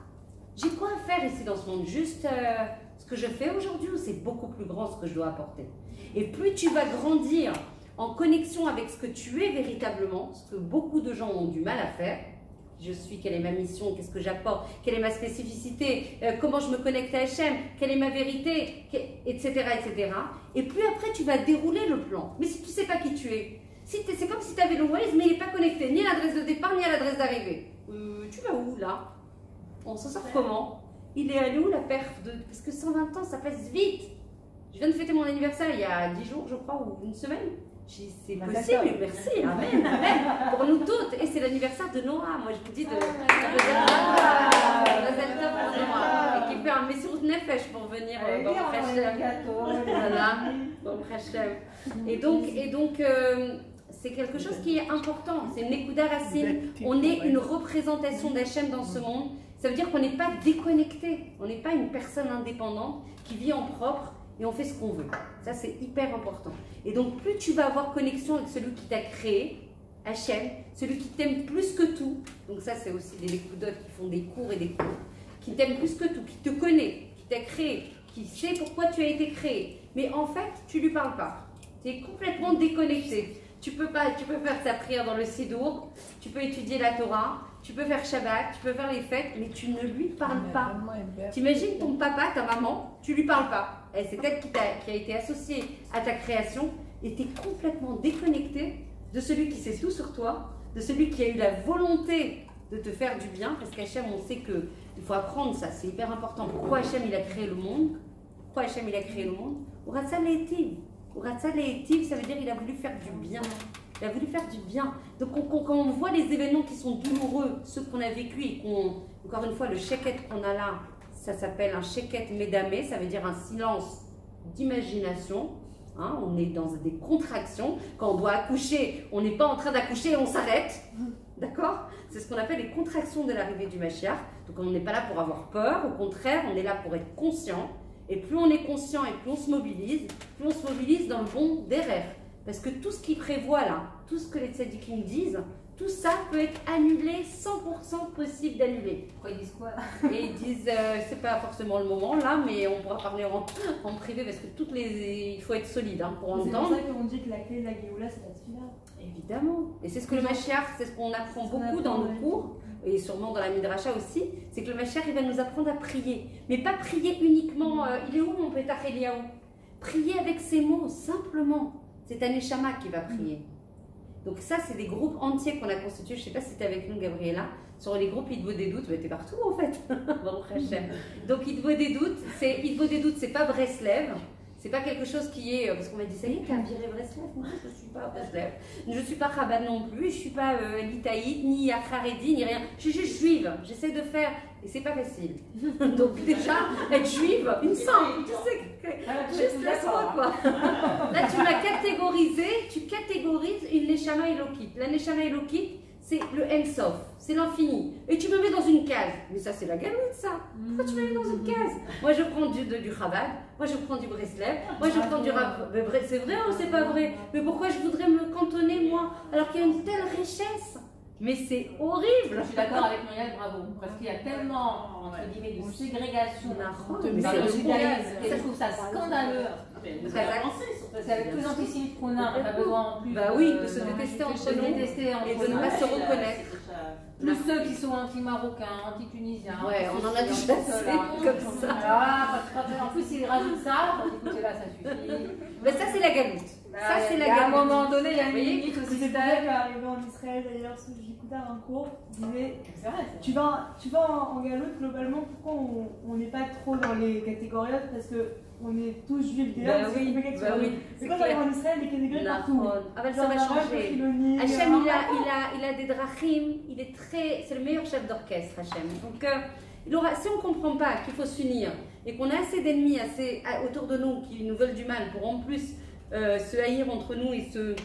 J'ai quoi à faire ici dans ce monde? Juste euh, ce que je fais aujourd'hui ou c'est beaucoup plus grand ce que je dois apporter? Et plus tu vas grandir en connexion avec ce que tu es véritablement, ce que beaucoup de gens ont du mal à faire, je suis, quelle est ma mission, qu'est-ce que j'apporte, quelle est ma spécificité, euh, comment je me connecte à HM, quelle est ma vérité, etc., etc. Et plus après, tu vas dérouler le plan. Mais si tu sais pas qui tu es, c'est comme si tu avais le Waze, mais il n'est pas connecté ni à l'adresse de départ, ni à l'adresse d'arrivée. Euh, tu vas où, là? On s'en sort comment? Il est allé où, la perf de... Parce que 120 ans, ça passe vite. Je viens de fêter mon anniversaire il y a 10 jours, je crois, ou une semaine. C'est Bah, possible, merci, amen, amen. Pour nous toutes. Et c'est l'anniversaire de Noah. Moi, je vous dis de. Ah. Pour Noah. Et qui fait un Messour Nefesh pour venir euh, dans. Voilà, dans Hachem. Et donc, et donc euh, c'est quelque chose qui est important. C'est une Nekuda Racine. On est une représentation d'Hachem dans ce monde. Ça veut dire qu'on n'est pas déconnecté. On n'est pas une personne indépendante qui vit en propre et on fait ce qu'on veut. Ça, c'est hyper important. Et donc, plus tu vas avoir connexion avec celui qui t'a créé, Hachem, celui qui t'aime plus que tout, donc ça, c'est aussi des Nekudotes qui font des cours et des cours, qui t'aime plus que tout, qui te connaît, qui t'a créé, qui sait pourquoi tu as été créé. Mais en fait, tu lui parles pas. Tu es complètement déconnecté. Tu peux pas, tu peux faire ta prière dans le Sidour, tu peux étudier la Torah, tu peux faire Shabbat, tu peux faire les fêtes, mais tu ne lui parles pas. T'imagines ton papa, ta maman, tu lui parles pas. Et c'est elle qui, t'a- qui a été associée à ta création et tu es complètement déconnecté de celui qui sait tout sur toi, de celui qui a eu la volonté de te faire du bien, parce qu'Hachem, on sait que il faut apprendre ça, c'est hyper important. Pourquoi Hachem il a créé le monde? Pourquoi Hachem il a créé le monde? Uratsa le'etiv. Uratsa le'etiv, ça veut dire il a voulu faire du bien. Il a voulu faire du bien. Donc on- quand, on voit les événements qui sont douloureux, ceux qu'on a vécu et qu'on, encore une fois, le sheket qu'on a là, ça s'appelle un sheket médamé, ça veut dire un silence d'imagination. Hein, on est dans des contractions. Quand on doit accoucher, on n'est pas en train d'accoucher et on s'arrête. D'accord? C'est ce qu'on appelle les contractions de l'arrivée du Mashiach. Donc on n'est pas là pour avoir peur, au contraire, on est là pour être conscient. Et plus on est conscient et plus on se mobilise, plus on se mobilise dans le bon derrière. Parce que tout ce qui prévoit là, tout ce que les tzadikim disent, tout ça peut être annulé, 100% possible d'annuler. Pourquoi ils disent quoi Et ils disent, euh, c'est pas forcément le moment là, mais on pourra parler en, en privé parce que toutes les, il faut être solide hein, pour C'est pour entendre. ça qu'on dit que la clé de la Géoula, c'est la tefila. Évidemment. Et c'est ce que le Mashiach, c'est ce qu'on apprend beaucoup dans nos cours, et sûrement dans la Midrasha aussi, c'est que le Mashiach, il va nous apprendre à prier. Mais pas prier uniquement, euh, il est où mon pétach Eliaou Prier avec ses mots, simplement. C'est un Neshama qui va prier. Donc ça, c'est des groupes entiers qu'on a constitués. Je ne sais pas si tu avec nous, Gabriella. Sur les groupes vaut des doutes, tu es partout en fait. Donc vaut des doutes, c'est vaut des doutes, c'est pas Breslev. C'est pas quelque chose qui est. euh, Parce qu'on m'a dit, ça y est, tu viré Breslev Non, je ne suis pas Breslev. Je ne suis pas Rabat non plus, je ne suis pas euh, ni Akharedi, ni rien. Je suis juste juive. J'essaie de faire. Et c'est pas facile. Donc déjà, être juive, une simple, tu sais. Juste laisse-moi quoi. Là, tu m'as catégorisé, tu catégorises une Neshama Elokit. La Neshama Elokit, c'est le Ensof, c'est l'infini. Et tu me mets dans une case. Mais ça, c'est la galoute, ça. Pourquoi tu me mets dans une case? Moi, je prends du, de- du Chabad, moi, je prends du Breslev, moi, je prends du Rav. C'est vrai ou c'est pas vrai? Mais pourquoi je voudrais me cantonner, moi, alors qu'il y a une telle richesse? Mais c'est horrible Je suis d'accord avec Muriel, bravo. Parce qu'il y a tellement, entre guillemets, de ségrégation judaïsme. problème. Et je trouve ça scandaleux. Vous C'est avec plus d'antisémites qu'on a, on pas besoin en plus. Bah oui, de de se détester entre de nous. et de ne pas se reconnaître. Plus ceux qui sont anti-marocains, anti-tunisiens. Ouais, on en a déjà comme ça. Quand- en plus, ils rajoutent ça. Écoutez, là, ça suffit. Mais ça, c'est la galoute. Ça, c'est la Et À un moment donné, il y a une limite au C'est système. qu'arrivé en Israël, d'ailleurs, j'écoutais un cours, disait C'est ça. Tu vas, tu vas en, en galoute, globalement, pourquoi on- n'est pas trop dans les catégories Parce que on est tous juifs déjà, Bah oui, bah oui, c'est quand j'arrive en Israël, les catégories partout? Ah ben, ça va changer. Hachem, il a, arabe. il, a, il a des drachim, il est très, c'est le meilleur chef d'orchestre, Hachem. Donc, euh, il aura, si on ne comprend pas qu'il faut s'unir et qu'on a assez d'ennemis assez, autour de nous qui nous veulent du mal pour en plus euh, se haïr entre nous et se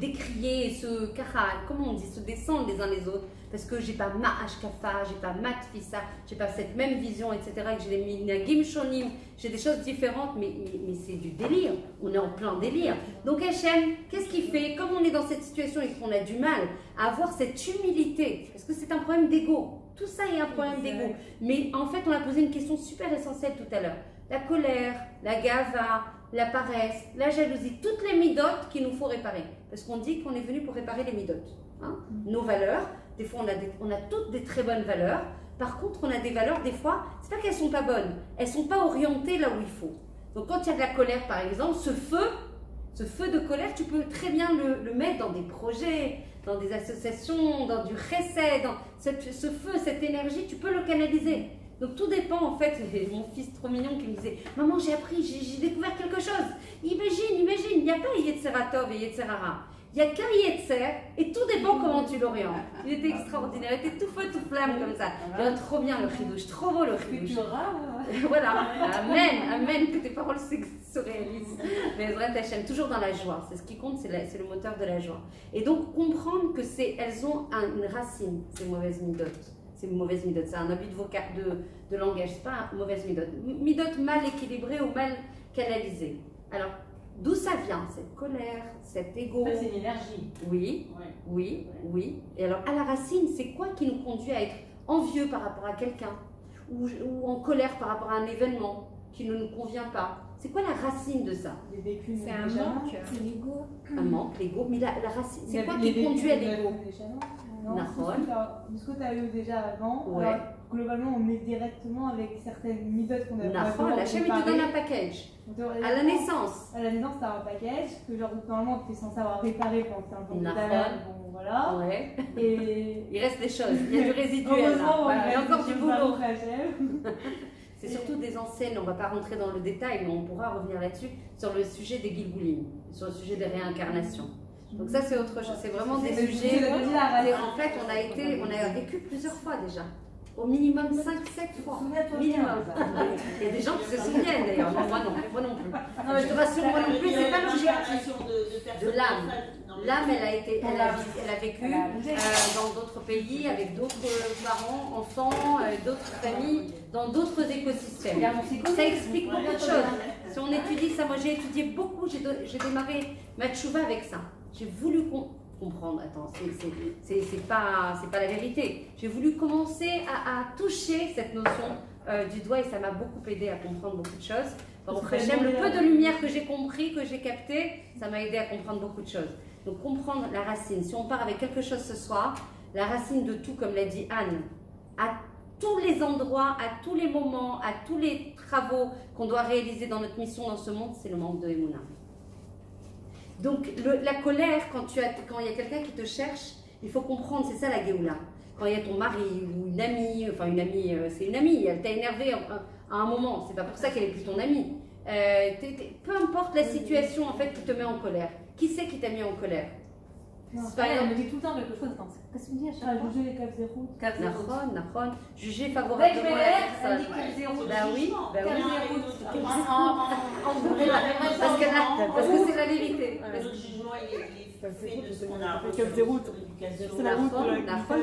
décrier et se kara, comment on dit, se descendre les uns les autres, parce que j'ai pas ma hashkafa, j'ai pas ma tfissa, j'ai pas cette même vision, etc., que j'ai des minagim shonim, j'ai des choses différentes, mais, mais, mais c'est du délire, on est en plein délire. Donc Hachem, qu'est-ce qu'il fait? Comme on est dans cette situation et qu'on a du mal à avoir cette humilité, parce que c'est un problème d'ego, tout ça est un problème d'ego, mais en fait on a posé une question super essentielle tout à l'heure. La colère, la gava, la paresse, la jalousie, toutes les midotes qu'il nous faut réparer. Parce qu'on dit qu'on est venu pour réparer les midotes. hein. Nos valeurs, des fois on a, des- on a toutes des très bonnes valeurs. Par contre, on a des valeurs, des fois, c'est pas qu'elles sont pas bonnes, elles sont pas orientées là où il faut. Donc quand il y a de la colère, par exemple, ce feu, ce feu de colère, tu peux très bien le, le mettre dans des projets, dans des associations, dans du recès, dans cette- ce feu, cette énergie, tu peux le canaliser. Donc tout dépend en fait, mon fils trop mignon qui me disait Maman, j'ai appris, j'ai découvert quelque chose. Imagine, imagine, il n'y a pas Yetzeratov et Yetzerara. Il n'y a qu'un Yetzer et tout dépend comment tu l'orientes. Il était extraordinaire, il était tout feu, tout flamme comme ça. Il trop bien le chidouche, trop beau le chidouche. Voilà, amen, amen, que tes paroles se, se réalisent. Mais Ezra Hachem, toujours dans la joie, c'est ce qui compte, c'est le moteur de la joie. Et donc comprendre que c'est, elles ont un- une racine, ces mauvaises midotes. C'est une mauvaise midote, c'est un abus de, voca- de, de langage, c'est pas une mauvaise midote. Midote mal équilibrée ou mal canalisée. Alors, d'où ça vient, cette colère, cet ego? C'est une énergie. Oui, Ouais. oui, oui. Et alors, à la racine, c'est quoi qui nous conduit à être envieux par rapport à quelqu'un? Ou, ou en colère par rapport à un événement qui ne nous convient pas? C'est quoi la racine de ça? Les vécus C'est un manque. C'est l'ego. Un manque, l'ego. Mais la, la racine, c'est quoi qui conduit à l'ego? Non, ce que tu as eu déjà avant. Ouais. Alors, globalement, on est directement avec certaines méthodes qu'on a Nahon, la il te donne un package. À la naissance. À la naissance, t'as un package que genre normalement tu es censé avoir réparé t'es un peu malade, bon voilà. Ouais. Et Il reste des choses. Il y a du résiduel. heureusement, Voilà, Il y a encore du boulot. C'est surtout des enseignes, on ne va pas rentrer dans le détail, mais on pourra revenir là-dessus, sur le sujet des Gilgoulim, sur le sujet des réincarnations. Donc ça, c'est autre chose. C'est vraiment des sujets. en fait, on a été, on a vécu plusieurs fois déjà. Au minimum 5-7 fois. Minimum. Il y a des gens qui se souviennent d'ailleurs. Non, moi non, moi non plus. Je te rassure, moi non plus, c'est pas l'objectif. de, De l'âme. L'âme, elle a été, elle a, elle a vécu euh, dans d'autres pays avec d'autres parents, enfants, euh, d'autres familles, dans d'autres écosystèmes. Ça explique beaucoup de choses. Si on étudie ça, moi j'ai étudié beaucoup, j'ai démarré ma tchouva avec ça. J'ai voulu com- comprendre, attends, c'est- pas, pas la vérité. J'ai voulu commencer à, à toucher cette notion euh, du doigt et ça m'a beaucoup aidé à comprendre beaucoup de choses. Hachem, le peu de lumière que j'ai compris, que j'ai capté, ça m'a aidé à comprendre beaucoup de choses. Donc comprendre la racine. Si on part avec quelque chose ce soir, la racine de tout, comme l'a dit Anne, à tous les endroits, à tous les moments, à tous les travaux qu'on doit réaliser dans notre mission dans ce monde, c'est le manque de Emouna. Donc la colère, quand, tu as, quand il y a quelqu'un qui te cherche, il faut comprendre, c'est ça la Géoula. Quand il y a ton mari ou une amie, enfin une amie, euh, c'est une amie, elle t'a énervé à, à un moment, c'est pas pour ça qu'elle est plus ton amie. Euh, peu importe la situation en fait qui te met en colère. Qui c'est qui t'a mis en colère? Non, C'est pas elle grave. me dit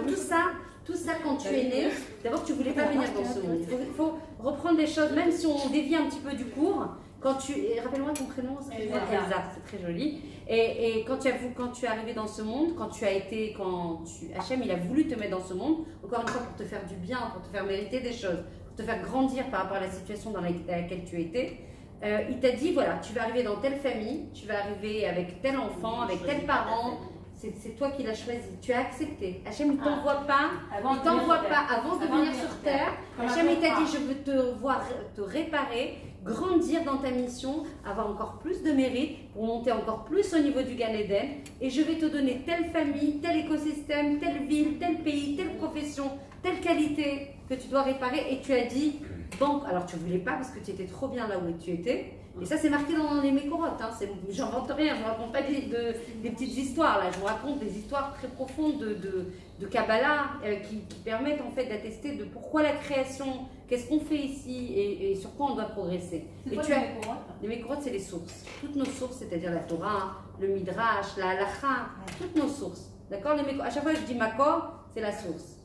tout ça, tout ça quand tu es né, d'abord tu voulais pas venir dans ce monde. Il faut, reprendre les choses, même si on dévie un petit peu du cours. Quand tu, rappelle-moi ton prénom, c'est Elsa. Elsa, c'est très joli. Et, et quand tu as vu, quand tu es arrivé dans ce monde, quand tu as été, quand tu, Hachem, il a voulu te mettre dans ce monde, encore une fois pour te faire du bien, pour te faire mériter des choses, pour te faire grandir par rapport à la situation dans laquelle tu étais. Euh, il t'a dit voilà, tu vas arriver dans telle famille, tu vas arriver avec tel enfant, avec tel parent. C'est c'est toi qui l'as choisi. Tu as accepté. Hachem, il t'envoie pas Avant il t'envoie pas avant de venir sur terre. Hachem il t'a dit je veux te voir te réparer, grandir dans ta mission, avoir encore plus de mérite pour monter encore plus au niveau du Gan Eden et je vais te donner telle famille, tel écosystème, telle ville, tel pays, telle profession, telle qualité que tu dois réparer et tu as dit bon alors tu voulais pas parce que tu étais trop bien là où tu étais. Et ça, c'est marqué dans les mécorotes. Hein. J'invente rien, je ne raconte pas des, de- petites histoires. Là. Je vous raconte des histoires très profondes de, de, de Kabbalah euh, qui, qui permettent en fait d'attester de pourquoi la création, qu'est-ce qu'on fait ici et, et sur quoi on doit progresser. Et quoi tu les as- mécorotes les mécorotes, c'est les sources. Toutes nos sources, c'est-à-dire la Torah, le Midrash, la Halacha, toutes nos sources. D'accord Les À chaque fois que je dis Makor, c'est la source.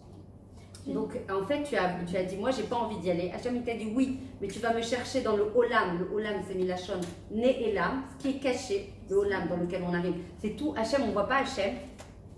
Donc, en fait, tu as, tu as dit, moi, j'ai pas envie d'y aller. Hachem, il t'a dit, oui, mais tu vas me chercher dans le Olam. Le Olam, c'est Milachon, né et l'âme, ce qui est caché, le Olam dans lequel on arrive. C'est tout. Hachem, on voit pas Hachem.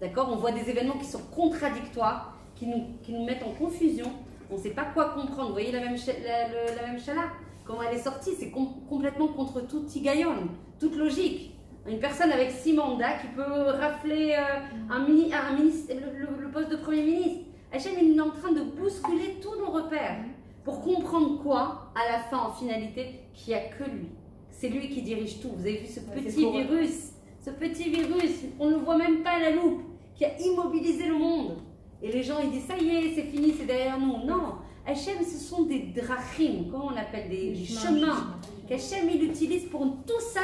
D'accord? On voit des événements qui sont contradictoires, qui nous, qui nous mettent en confusion. On ne sait pas quoi comprendre. Vous voyez la même, la, le- la même chala Comment elle est sortie C'est com- complètement contre tout Tigayon, toute logique. Une personne avec six mandats qui peut rafler euh, un mini, un ministre, le, poste de Premier ministre. Hachem, il est en train de bousculer tous nos repères pour comprendre quoi, à la fin, en finalité, qu'il n'y a que lui. C'est lui qui dirige tout. Vous avez vu ce Ouais, petit virus, ce petit virus, on ne le voit même pas à la loupe, qui a immobilisé le monde. Et les gens, ils disent, ça y est, c'est fini, c'est derrière nous. Non, Hachem, ce sont des drachim, comment on appelle, des, chemins qu'Hachem, il utilise pour tout ça,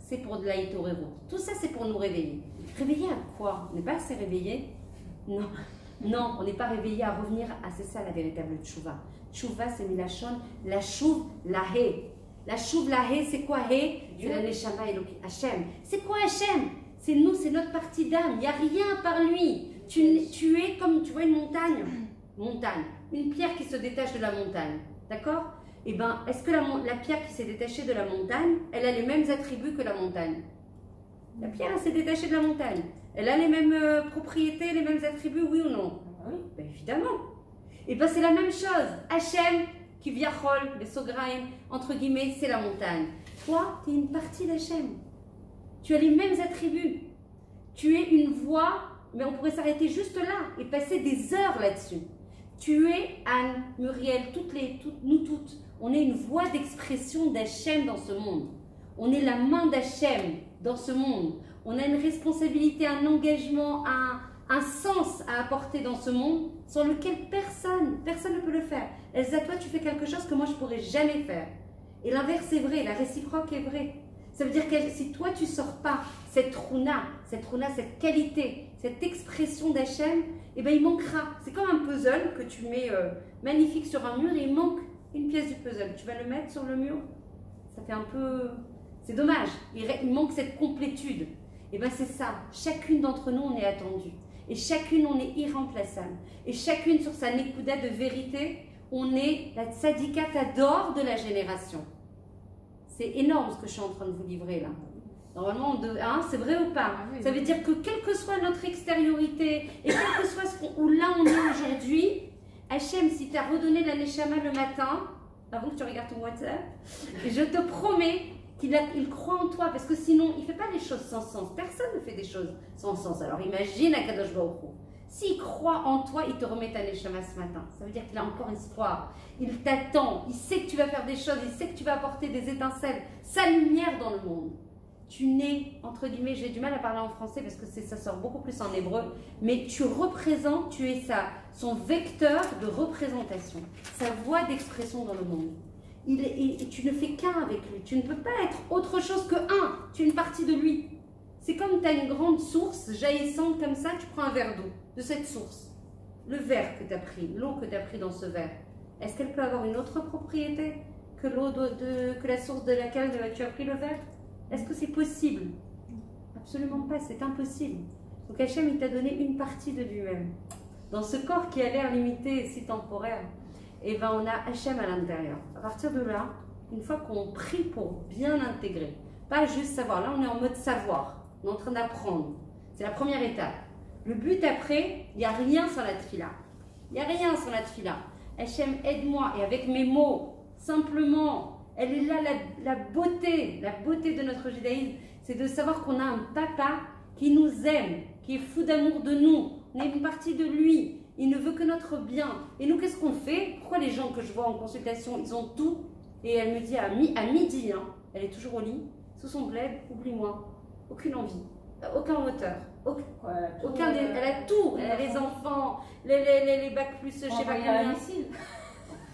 c'est pour de l'aïtorero. Tout ça, c'est pour nous réveiller. Réveiller à quoi? On n'est pas assez réveillé? Non. Non, on n'est pas réveillé à revenir à c'est ça la véritable tchouva. Tchouva, c'est milachon, la chouv, la hé. La chouv, la hé, c'est quoi hé C'est la neshama Eloki, Hachem. C'est quoi Hachem? C'est nous, c'est notre partie d'âme. Il n'y a rien par lui. Tu, tu es comme, tu vois, une montagne. Montagne. Une pierre qui se détache de la montagne. D'accord? Eh bien, est-ce que la, pierre qui s'est détachée de la montagne, elle a les mêmes attributs que la montagne? La pierre, s'est détachée de la montagne. Elle a les mêmes euh, propriétés, les mêmes attributs, oui ou non? Ah oui. Ben, évidemment. Et bien c'est la même chose. Hachem qui viachol, les sograim, entre guillemets, c'est la montagne. Toi, tu es une partie d'Hachem. Tu as les mêmes attributs. Tu es une voix, mais on pourrait s'arrêter juste là et passer des heures là-dessus. Tu es Anne, Muriel, toutes les, toutes, nous toutes. On est une voix d'expression d'Hachem dans ce monde. On est la main d'Hachem dans ce monde. On a une responsabilité, un engagement, un, un sens à apporter dans ce monde sans lequel personne, personne ne peut le faire. Elsa, toi, tu fais quelque chose que moi, je pourrais jamais faire. Et l'inverse est vrai, la réciproque est vraie. Ça veut dire que si toi, tu sors pas cette runa, cette runa, cette qualité, cette expression d'Hachem, eh ben, il manquera. C'est comme un puzzle que tu mets euh, magnifique sur un mur et il manque une pièce du puzzle. Tu vas le mettre sur le mur? Ça fait un peu... C'est dommage. Il, manque cette complétude. Et bien c'est ça. Chacune d'entre nous, on est attendu. Et chacune, on est irremplaçable. Et chacune sur sa nekuda de vérité, on est la tzadikata d'or de la génération. C'est énorme ce que je suis en train de vous livrer là. Normalement, hein, c'est vrai ou pas Ah oui. Ça veut dire que quelle que soit notre extériorité et quel que soit ce où là on est aujourd'hui, Hachem, si tu as redonné la Neshama le matin, avant que tu regardes ton WhatsApp, je te promets qu'il il croit en toi parce que sinon il ne fait pas les choses sans sens. Personne ne fait des choses sans sens. Alors imagine Akadosh Baruch Hu. S'il croit en toi, il te remet ta Neshama ce matin. Ça veut dire qu'il a encore espoir. Il t'attend. Il sait que tu vas faire des choses. Il sait que tu vas apporter des étincelles, sa lumière dans le monde. Tu n'es, entre guillemets, j'ai du mal à parler en français parce que ça sort beaucoup plus en hébreu, mais tu représentes, tu es sa, son vecteur de représentation, sa voie d'expression dans le monde. Il est- et, et tu ne fais qu'un avec lui. Tu ne peux pas être autre chose que un. Tu es une partie de lui. C'est comme tu as une grande source jaillissante comme ça, tu prends un verre d'eau de cette source. Le verre que tu as pris, l'eau que tu as pris dans ce verre, est-ce qu'elle peut avoir une autre propriété que l'eau de, de- que la source de laquelle tu as pris le verre? Est-ce que c'est possible? Absolument pas, c'est impossible. Donc Hachem, il t'a donné une partie de lui-même. Dans ce corps qui a l'air limité et si temporaire, et ben on a Hachem à l'intérieur. À partir de là, une fois qu'on prie pour bien intégrer, pas juste savoir, là on est en mode savoir, on est en train d'apprendre. C'est la première étape. Le but après, il n'y a rien sans la tfila. Il n'y a rien sans la tfila. Hachem, aide-moi. Et avec mes mots, simplement, elle est là la, la beauté, la beauté de notre judaïsme, c'est de savoir qu'on a un papa qui nous aime, qui est fou d'amour de nous. On est une partie de lui. Il ne veut que notre bien. Et nous, qu'est-ce qu'on fait? Pourquoi les gens que je vois en consultation, ils ont tout? Et elle me dit à, mi- à midi, hein, elle est toujours au lit, sous son bled, oublie-moi. Aucune envie, aucun moteur, aucun des- euh, elle a tout. Elle a les enfants, les, les, les, les bacs plus, je sais pas combien.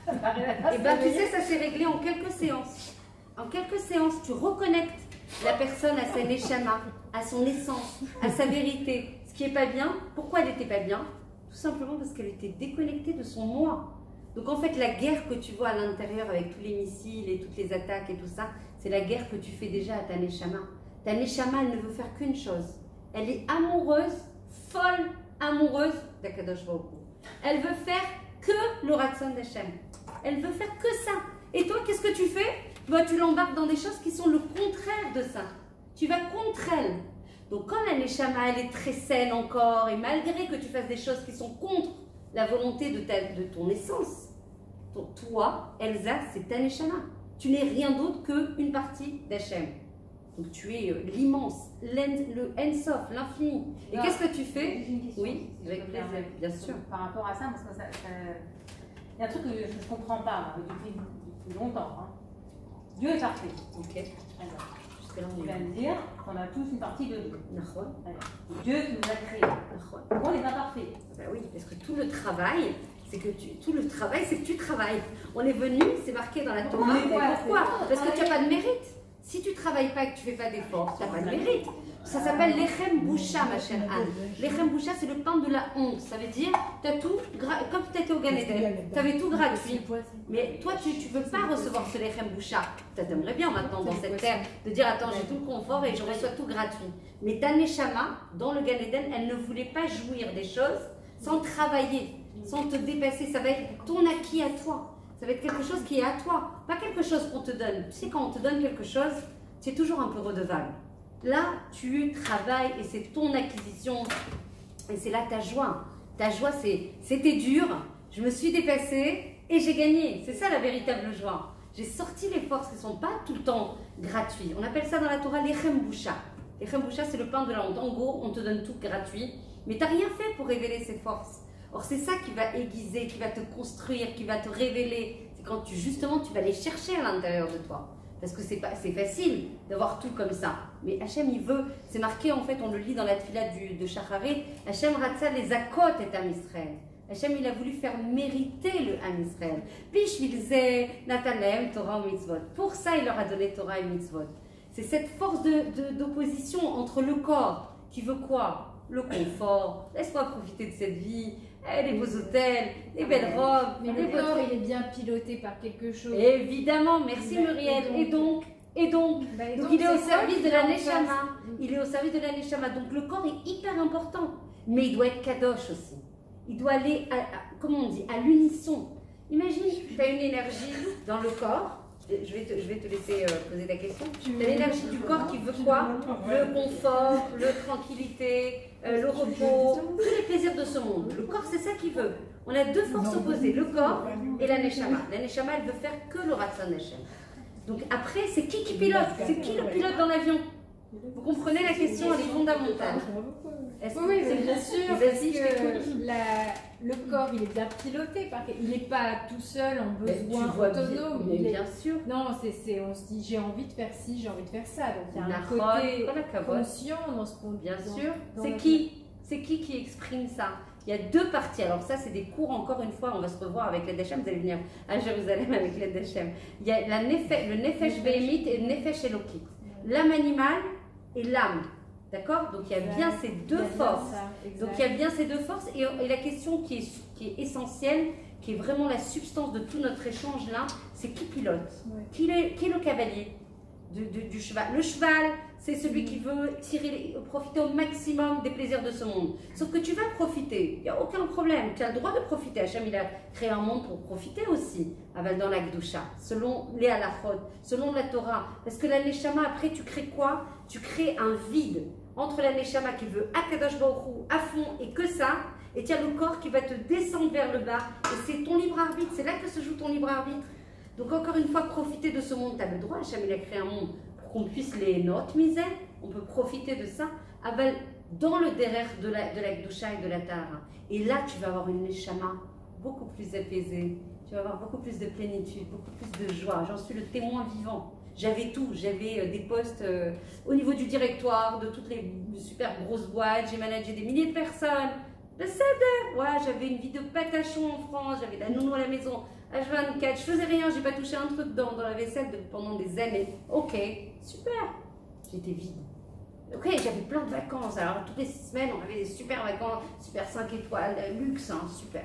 Et ben tu sais, ça s'est réglé en quelques séances. En quelques séances, tu reconnectes la personne à sa neshama, à son essence, à sa vérité. Ce qui est pas bien, pourquoi elle n'était pas bien? Tout simplement parce qu'elle était déconnectée de son moi. Donc en fait, la guerre que tu vois à l'intérieur avec tous les missiles et toutes les attaques et tout ça, c'est la guerre que tu fais déjà à ta neshama. Ta neshama, elle ne veut faire qu'une chose. Elle est amoureuse, folle amoureuse d'Akadosh Baruch. Elle veut faire que le Ratson d'Hachem. Elle veut faire que ça. Et toi, qu'est-ce que tu fais? Bah, Tu l'embarques dans des choses qui sont le contraire de ça. Tu vas contre elle. Donc quand la Neshama, elle est très saine encore, et malgré que tu fasses des choses qui sont contre la volonté de, ta, de ton essence, toi, Elsa, c'est ta Neshama. Tu n'es rien d'autre qu'une partie d'Hachem. Donc tu es euh, l'immense, le Ensof, l'infini. Et qu'est-ce que tu fais J'ai une question, Oui, si avec plaisir, bien sûr. Par rapport à ça, parce que ça, ça- il y a un truc que je ne comprends pas moi, depuis, depuis longtemps. hein. Dieu est parfait. Ok. Alors, on tu vas me dire qu'on a tous une partie de Dieu. Dieu qui nous a créés. Pourquoi on n'est pas parfait? Ben oui, parce que tout le travail, c'est que tu, tout le travail, c'est que tu travailles. On est venu, c'est marqué dans la Torah. Pourquoi? Parce que tu n'as pas de mérite. Si tu travailles pas et que tu fais pas d'efforts, tu n'as pas de mérite. Ça s'appelle l'echem boucha, ma chère Anne. L'echem boucha, c'est le pain de la honte. Ça veut dire, tu as tout, comme tu étais au Gan Eden, tu avais tout gratuit. Mais toi, tu ne veux pas recevoir ce lechem boucha. Tu aimerais bien maintenant dans cette terre de dire Attends, j'ai tout le confort et je reçois tout gratuit. Mais ta Neshama, dans le Gan Eden, elle ne voulait pas jouir des choses sans travailler, sans te dépasser. Ça va être ton acquis à toi. Ça va être quelque chose qui est à toi, pas quelque chose qu'on te donne. Tu sais, quand on te donne quelque chose, tu es toujours un peu redevable. Là, tu travailles et c'est ton acquisition. Et c'est là ta joie. Ta joie, c'est c'était dur, je me suis dépassée et j'ai gagné. C'est ça la véritable joie. J'ai sorti les forces qui ne sont pas tout le temps gratuites. On appelle ça dans la Torah l'echem boucha. L'echem boucha, c'est le pain de la honte. En gros, on te donne tout gratuit, mais tu n'as rien fait pour révéler ces forces. Or, c'est ça qui va aiguiser, qui va te construire, qui va te révéler. C'est quand tu, justement, tu vas les chercher à l'intérieur de toi. Parce que c'est facile d'avoir tout comme ça. Mais Hachem, il veut, c'est marqué en fait, on le lit dans la fila du, de Shacharé, Hachem ratza les akot et Am Israël. Hachem, il a voulu faire mériter le Am Israël. Natalem, Torah ou Mitzvot. Pour ça, il leur a donné Torah et Mitzvot. C'est cette force de- de- d'opposition entre le corps qui veut quoi? Le confort. Laisse-moi profiter de cette vie. Eh, les beaux hôtels, les belles robes, Mais les le corps, il est bien piloté par quelque chose. Évidemment, merci Ben, Muriel. et Et donc, et donc, Bah, et donc donc, il est au service de la. Neshama. Il est au service de la Neshama. Donc le corps est hyper important. Mais il doit être kadosh aussi. Il doit aller, à, à- comment on dit, à l'unisson. Imagine, tu as une énergie dans le corps. Je vais te, je vais te laisser euh, poser la question. Tu as l'énergie du corps qui veut quoi Le confort, la tranquillité, euh, le repos, tous les plaisirs de ce monde. Le corps, c'est ça qu'il veut. On a deux forces opposées, le corps et la Neshama. La Neshama, elle veut faire que le Ratsan Hashem. Donc après, c'est qui qui pilote? C'est qui le pilote dans l'avion? Vous comprenez la question, elle est fondamentale. Est-ce Oui, oui, c'est- mais bien sûr, parce que la- le corps, il est bien piloté, parce qu'il n'est pas tout seul en besoin bien- autonome. il est- bien sûr. Non, c'est, on se dit j'ai envie de faire ci, j'ai envie de faire ça. Donc il y a un côté conscient dans ce qu'on Bien dans- sûr. C'est qui C'est qui qui exprime ça? Il y a deux parties. Alors ça, c'est des cours, encore une fois, on va se revoir avec l'aide d'Hachem. Vous allez venir à Jérusalem avec l'aide d'Hachem. Il y a la le Nefesh Behemit et le Nefesh Elokit. L'âme animale et l'âme. D'accord? Donc il y a bien ces deux forces. Donc il y a bien ces deux forces et, et la question qui est, qui est essentielle, qui est vraiment la substance de tout notre échange là, c'est qui pilote? Ouais. qui, est, qui est le cavalier du, cheval? Le cheval, c'est celui qui veut tirer, profiter au maximum des plaisirs de ce monde. Sauf que tu vas profiter, il n'y a aucun problème, tu as le droit de profiter. Hachem, il a créé un monde pour profiter aussi, avec dans la Gdusha, selon les halachot, selon la Torah. Parce que la Neshama, après, tu crées quoi? Tu crées un vide entre la Neshama qui veut Akadosh Baruch à fond et que ça, et tu as le corps qui va te descendre vers le bas, et c'est ton libre arbitre, c'est là que se joue ton libre arbitre. Donc encore une fois, profiter de ce monde, tu as le droit, Hachem il a créé un monde pour qu'on puisse les notes misère, on peut profiter de ça, dans le derrière de la, de Gdusha et de la Tara. Et là, tu vas avoir une Neshama beaucoup plus apaisée, tu vas avoir beaucoup plus de plénitude, beaucoup plus de joie. J'en suis le témoin vivant. J'avais tout, j'avais euh, des postes euh, au niveau du directoire, de toutes les super grosses boîtes, j'ai managé des milliers de personnes. Le ouais, j'avais une vie de patachon en France, j'avais la nounou à la maison, H24, je faisais rien, j'ai pas touché un truc dans, dans la vaisselle pendant des années. Ok, super, j'étais vide. Ok, j'avais plein de vacances, alors toutes les semaines on avait des super vacances, super 5 étoiles, luxe, hein, super.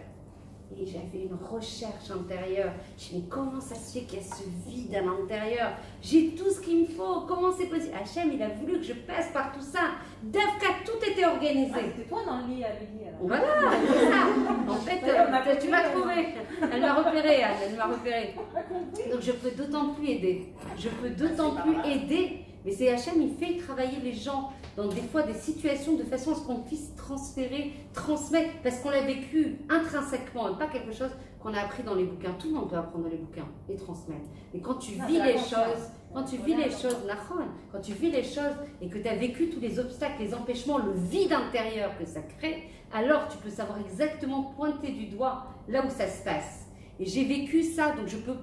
Et j'avais une recherche intérieure. Je me dis, comment ça se fait qu'il y a ce vide à l'intérieur? J'ai tout ce qu'il me faut. Comment c'est possible? Hachem, il a voulu que je passe par tout ça. Dafka, tout était Ah, organisé. C'était toi dans le lit avec lui alors. Voilà, c'est ça. En fait, Ouais, euh, tu m'as trouvé. Elle m'a repéré, Anne, elle m'a repéré. Donc je peux d'autant plus aider. Je peux d'autant plus aider. Mais c'est Hachem, il fait travailler les gens dans des fois des situations de façon à ce qu'on puisse transférer, transmettre, parce qu'on l'a vécu intrinsèquement, et pas quelque chose qu'on a appris dans les bouquins. Tout le monde peut apprendre dans les bouquins et transmettre. Mais quand tu vis les choses, quand tu vis les choses, quand tu vis les choses et que tu as vécu tous les obstacles, les empêchements, le vide intérieur que ça crée, alors tu peux savoir exactement pointer du doigt là où ça se passe. Et j'ai vécu ça, donc je peux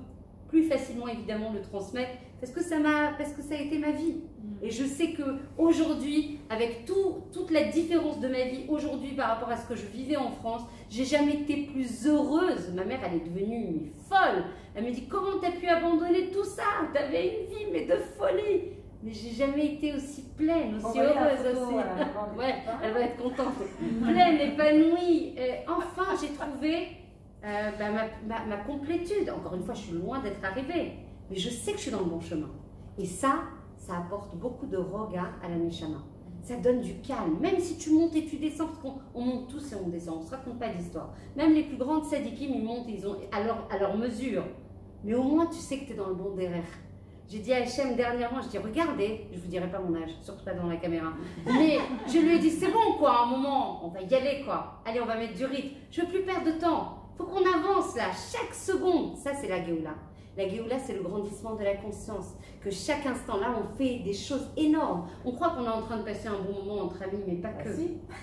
plus facilement évidemment le transmettre parce que ça m'a, parce que ça a été ma vie. Et je sais que aujourd'hui, avec tout, toute la différence de ma vie aujourd'hui par rapport à ce que je vivais en France, j'ai jamais été plus heureuse. Ma mère, elle est devenue folle. Elle me dit comment t'as pu abandonner tout ça? T'avais une vie mais de folie. Mais j'ai jamais été aussi pleine, aussi heureuse photo, aussi. voilà, Ouais, elle va être contente. Pleine, épanouie. Et enfin, j'ai trouvé euh, bah, ma, ma- ma complétude. Encore une fois, je suis loin d'être arrivée. Mais je sais que je suis dans le bon chemin. Et ça, ça apporte beaucoup de roga à la Neshama. Ça donne du calme. Même si tu montes et tu descends, parce qu'on on monte tous et on descend, on ne se raconte pas d'histoire. Même les plus grandes sadikim, ils montent ils ont, à, leur, à leur mesure. Mais au moins, tu sais que tu es dans le bon derrière. J'ai dit à Hachem dernièrement, je dis regardez, je vous dirai pas mon âge, surtout pas dans la caméra. Mais je lui ai dit c'est bon quoi, un moment, on va y aller quoi. Allez, on va mettre du rythme. Je veux plus perdre de temps. faut qu'on avance là, chaque seconde. Ça, c'est la Géoula. La Géoula, c'est le grandissement de la conscience. Que chaque instant, là, on fait des choses énormes. On croit qu'on est en train de passer un bon moment entre amis, mais pas que.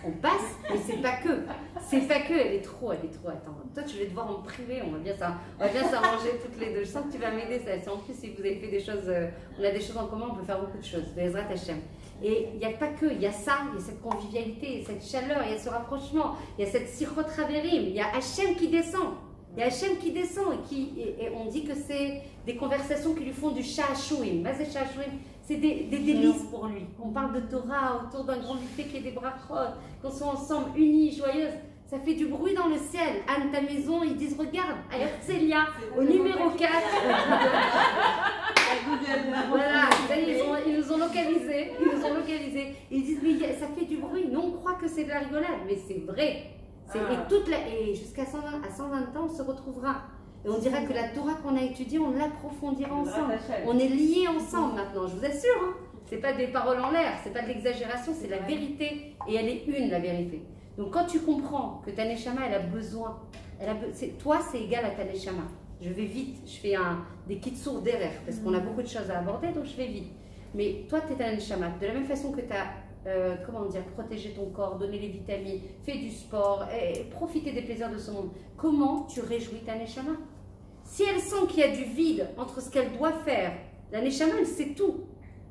On passe, mais c'est pas que. C'est pas que. Elle est trop, elle est trop. Attends, toi, tu vas te voir en privé. On va bien ça, on va bien s'arranger toutes les deux. Je sens que tu vas m'aider. Ça. En plus si vous avez fait des choses, euh, on a des choses en commun, on peut faire beaucoup de choses. Bezrat Hashem. Et il n'y a pas que, il y a ça, il y a cette convivialité, il y a cette chaleur, il y a ce rapprochement, il y a cette sichot ravérim, il y a Hachem qui descend. Il y a Hachem qui descend et, qui, et, et on dit que c'est des conversations qui lui font du shahashouim. Shahashouim, c'est des, des délices pour lui. On parle de Torah autour d'un grand buffet qui est des brachot, qu'on soit ensemble, unis, joyeuses. Ça fait du bruit dans le ciel. Anne, ta maison, ils disent Regarde, à Herzliya, au numéro 4. Voilà, ils, ont- ils nous ont localisés. Ils nous ont localisés. Ils disent Mais ça fait du bruit. Nous, on croit que c'est de la rigolade, mais c'est vrai. C'est- Ah. Et, toute la, et jusqu'à 120, à 120 ans, on se retrouvera. Et on dira que la Torah qu'on a étudiée, on l'approfondira ensemble. On est liés ensemble maintenant, je vous assure. Hein. C'est pas des paroles en l'air, c'est pas de l'exagération, c'est la vérité. Et elle est une, la vérité. Donc quand tu comprends que ta Neshama, elle a besoin, elle a be- toi, c'est égal à ta Neshama. Je vais vite, je fais un, des kits sourds derrière, parce qu'on a beaucoup de choses à aborder, donc je vais vite. Mais toi, tu es ta Neshama. De la même façon que tu as, comment dire, protégé ton corps, donné les vitamines, fait du sport, et profité des plaisirs de ce monde, comment tu réjouis ta Neshama? Si elle sent qu'il y a du vide entre ce qu'elle doit faire, la Neshama, elle sait tout.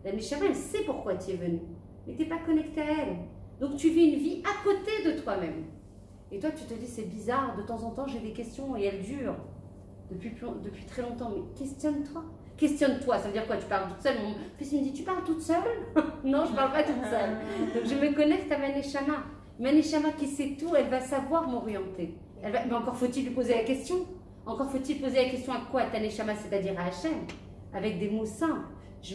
La Neshama, elle sait pourquoi tu es venu. Mais tu n'es pas connecté à elle. Donc tu vis une vie à côté de toi-même. Et toi, tu te dis, c'est bizarre, de temps en temps, j'ai des questions et elles durent depuis, depuis très longtemps. Mais questionne-toi. Questionne-toi, ça veut dire quoi Tu parles toute seule? Mon fils il me dit, tu parles toute seule? Non, je parle pas toute seule. Donc je me connecte à ma Neshama. Ma Neshama qui sait tout, elle va savoir m'orienter. Elle va- Mais encore faut-il lui poser la question Encore faut-il poser la question à quoi Ta Neshama, c'est-à-dire à Hachem, avec des mots simples. J'ai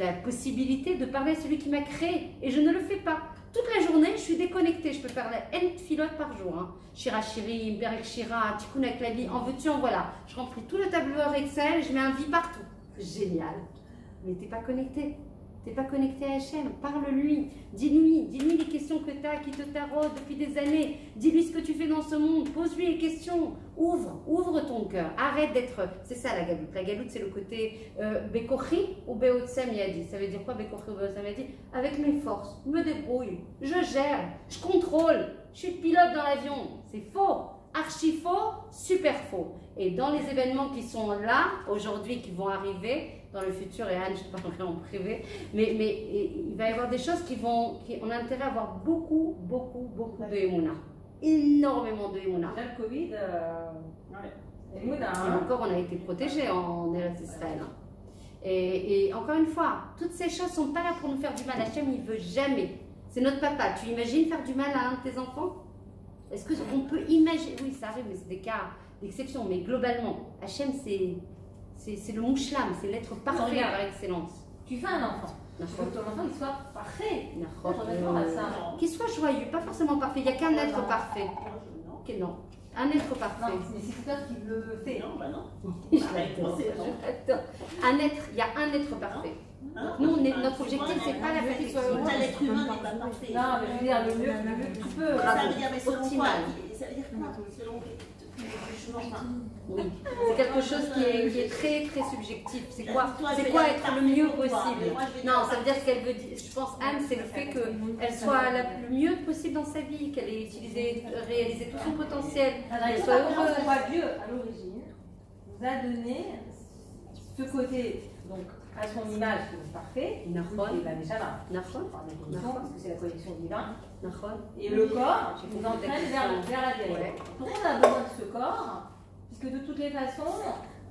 la possibilité de parler à celui qui m'a créé et je ne le fais pas. Toute la journée, je suis déconnectée. Je peux faire la N filote par jour. Hein. Shira Shiri, Berek Shira, Tikkun avec la vie, en veux-tu, en voilà. Je remplis tout le tableur Excel, je mets un vie partout. Génial. Mais t'es pas connecté. T'es pas connecté à Hachem. Parle-lui. Dis-lui. Dis-lui les questions que tu as, qui te tarotent depuis des années. Dis-lui ce que tu fais dans ce monde. Pose-lui les questions. Ouvre. Ouvre ton cœur. Arrête d'être. C'est ça la galoute. La galoute, c'est le côté euh, Bekochi ou Beotsem Yadi. Ça veut dire quoi Bekochi ou Beotsem Yadi Avec mes forces. Je me débrouille. Je gère. Je contrôle. Je suis pilote dans l'avion. C'est faux. Archi faux. Super faux. Et dans les événements qui sont là, aujourd'hui, qui vont arriver, dans le futur, et Anne, je te parlerai en privé, mais, mais il va y avoir des choses qui vont, qui, on a intérêt à avoir beaucoup, beaucoup, beaucoup de Emouna. Énormément de Emouna. Le Covid, euh, Ouais. et Mouna, Et hein. encore, on a été protégés en Eretz Israël. hein. Et, et encore une fois, toutes ces choses sont pas là pour nous faire du mal. Hachem, il veut jamais. C'est notre papa. Tu imagines faire du mal à un de tes enfants? Est-ce qu'on peut imaginer? Oui, ça arrive, mais c'est des cas d'exception. Mais globalement, Hachem, c'est c'est le mouchlam, c'est l'être parfait par excellence. tu fais un enfant. Il faut que ton enfant il soit parfait. Qu'il soit joyeux, pas forcément parfait. Il n'y a qu'un être parfait. Non, Ok, non. Un être Non, parfait. mais c'est toi qui le fais. non, bah non. J'adore. Un être, il y a un être parfait. Hein Nous, on est- Enfin, notre objectif, c'est pas la petite soit heureuse. l'être humain n'est pas parfait. Non, mais je veux dire, le mieux, le mieux que tu peux. Ça veut dire, mais selon quoi Optimal. Ça veut dire quoi Selon enfin, Oui, c'est quelque chose qui est, qui est très très subjectif. C'est quoi, c'est quoi être le mieux possible? Non, ça veut dire ce qu'elle veut dire. Je pense Anne, c'est le fait qu'elle soit la- le mieux possible dans sa vie, qu'elle ait utilisé, réalisé tout son potentiel, il qu'elle soit heureuse. pourquoi Dieu, à l'origine, nous a donné ce côté, donc, à son image qui est parfait, Nahon. et la Neshama. Parce que c'est la connexion divine. Et le corps ta entraîne vers, vers la vérité. Ouais. Pourquoi on a besoin de ce corps Puisque de toutes les façons,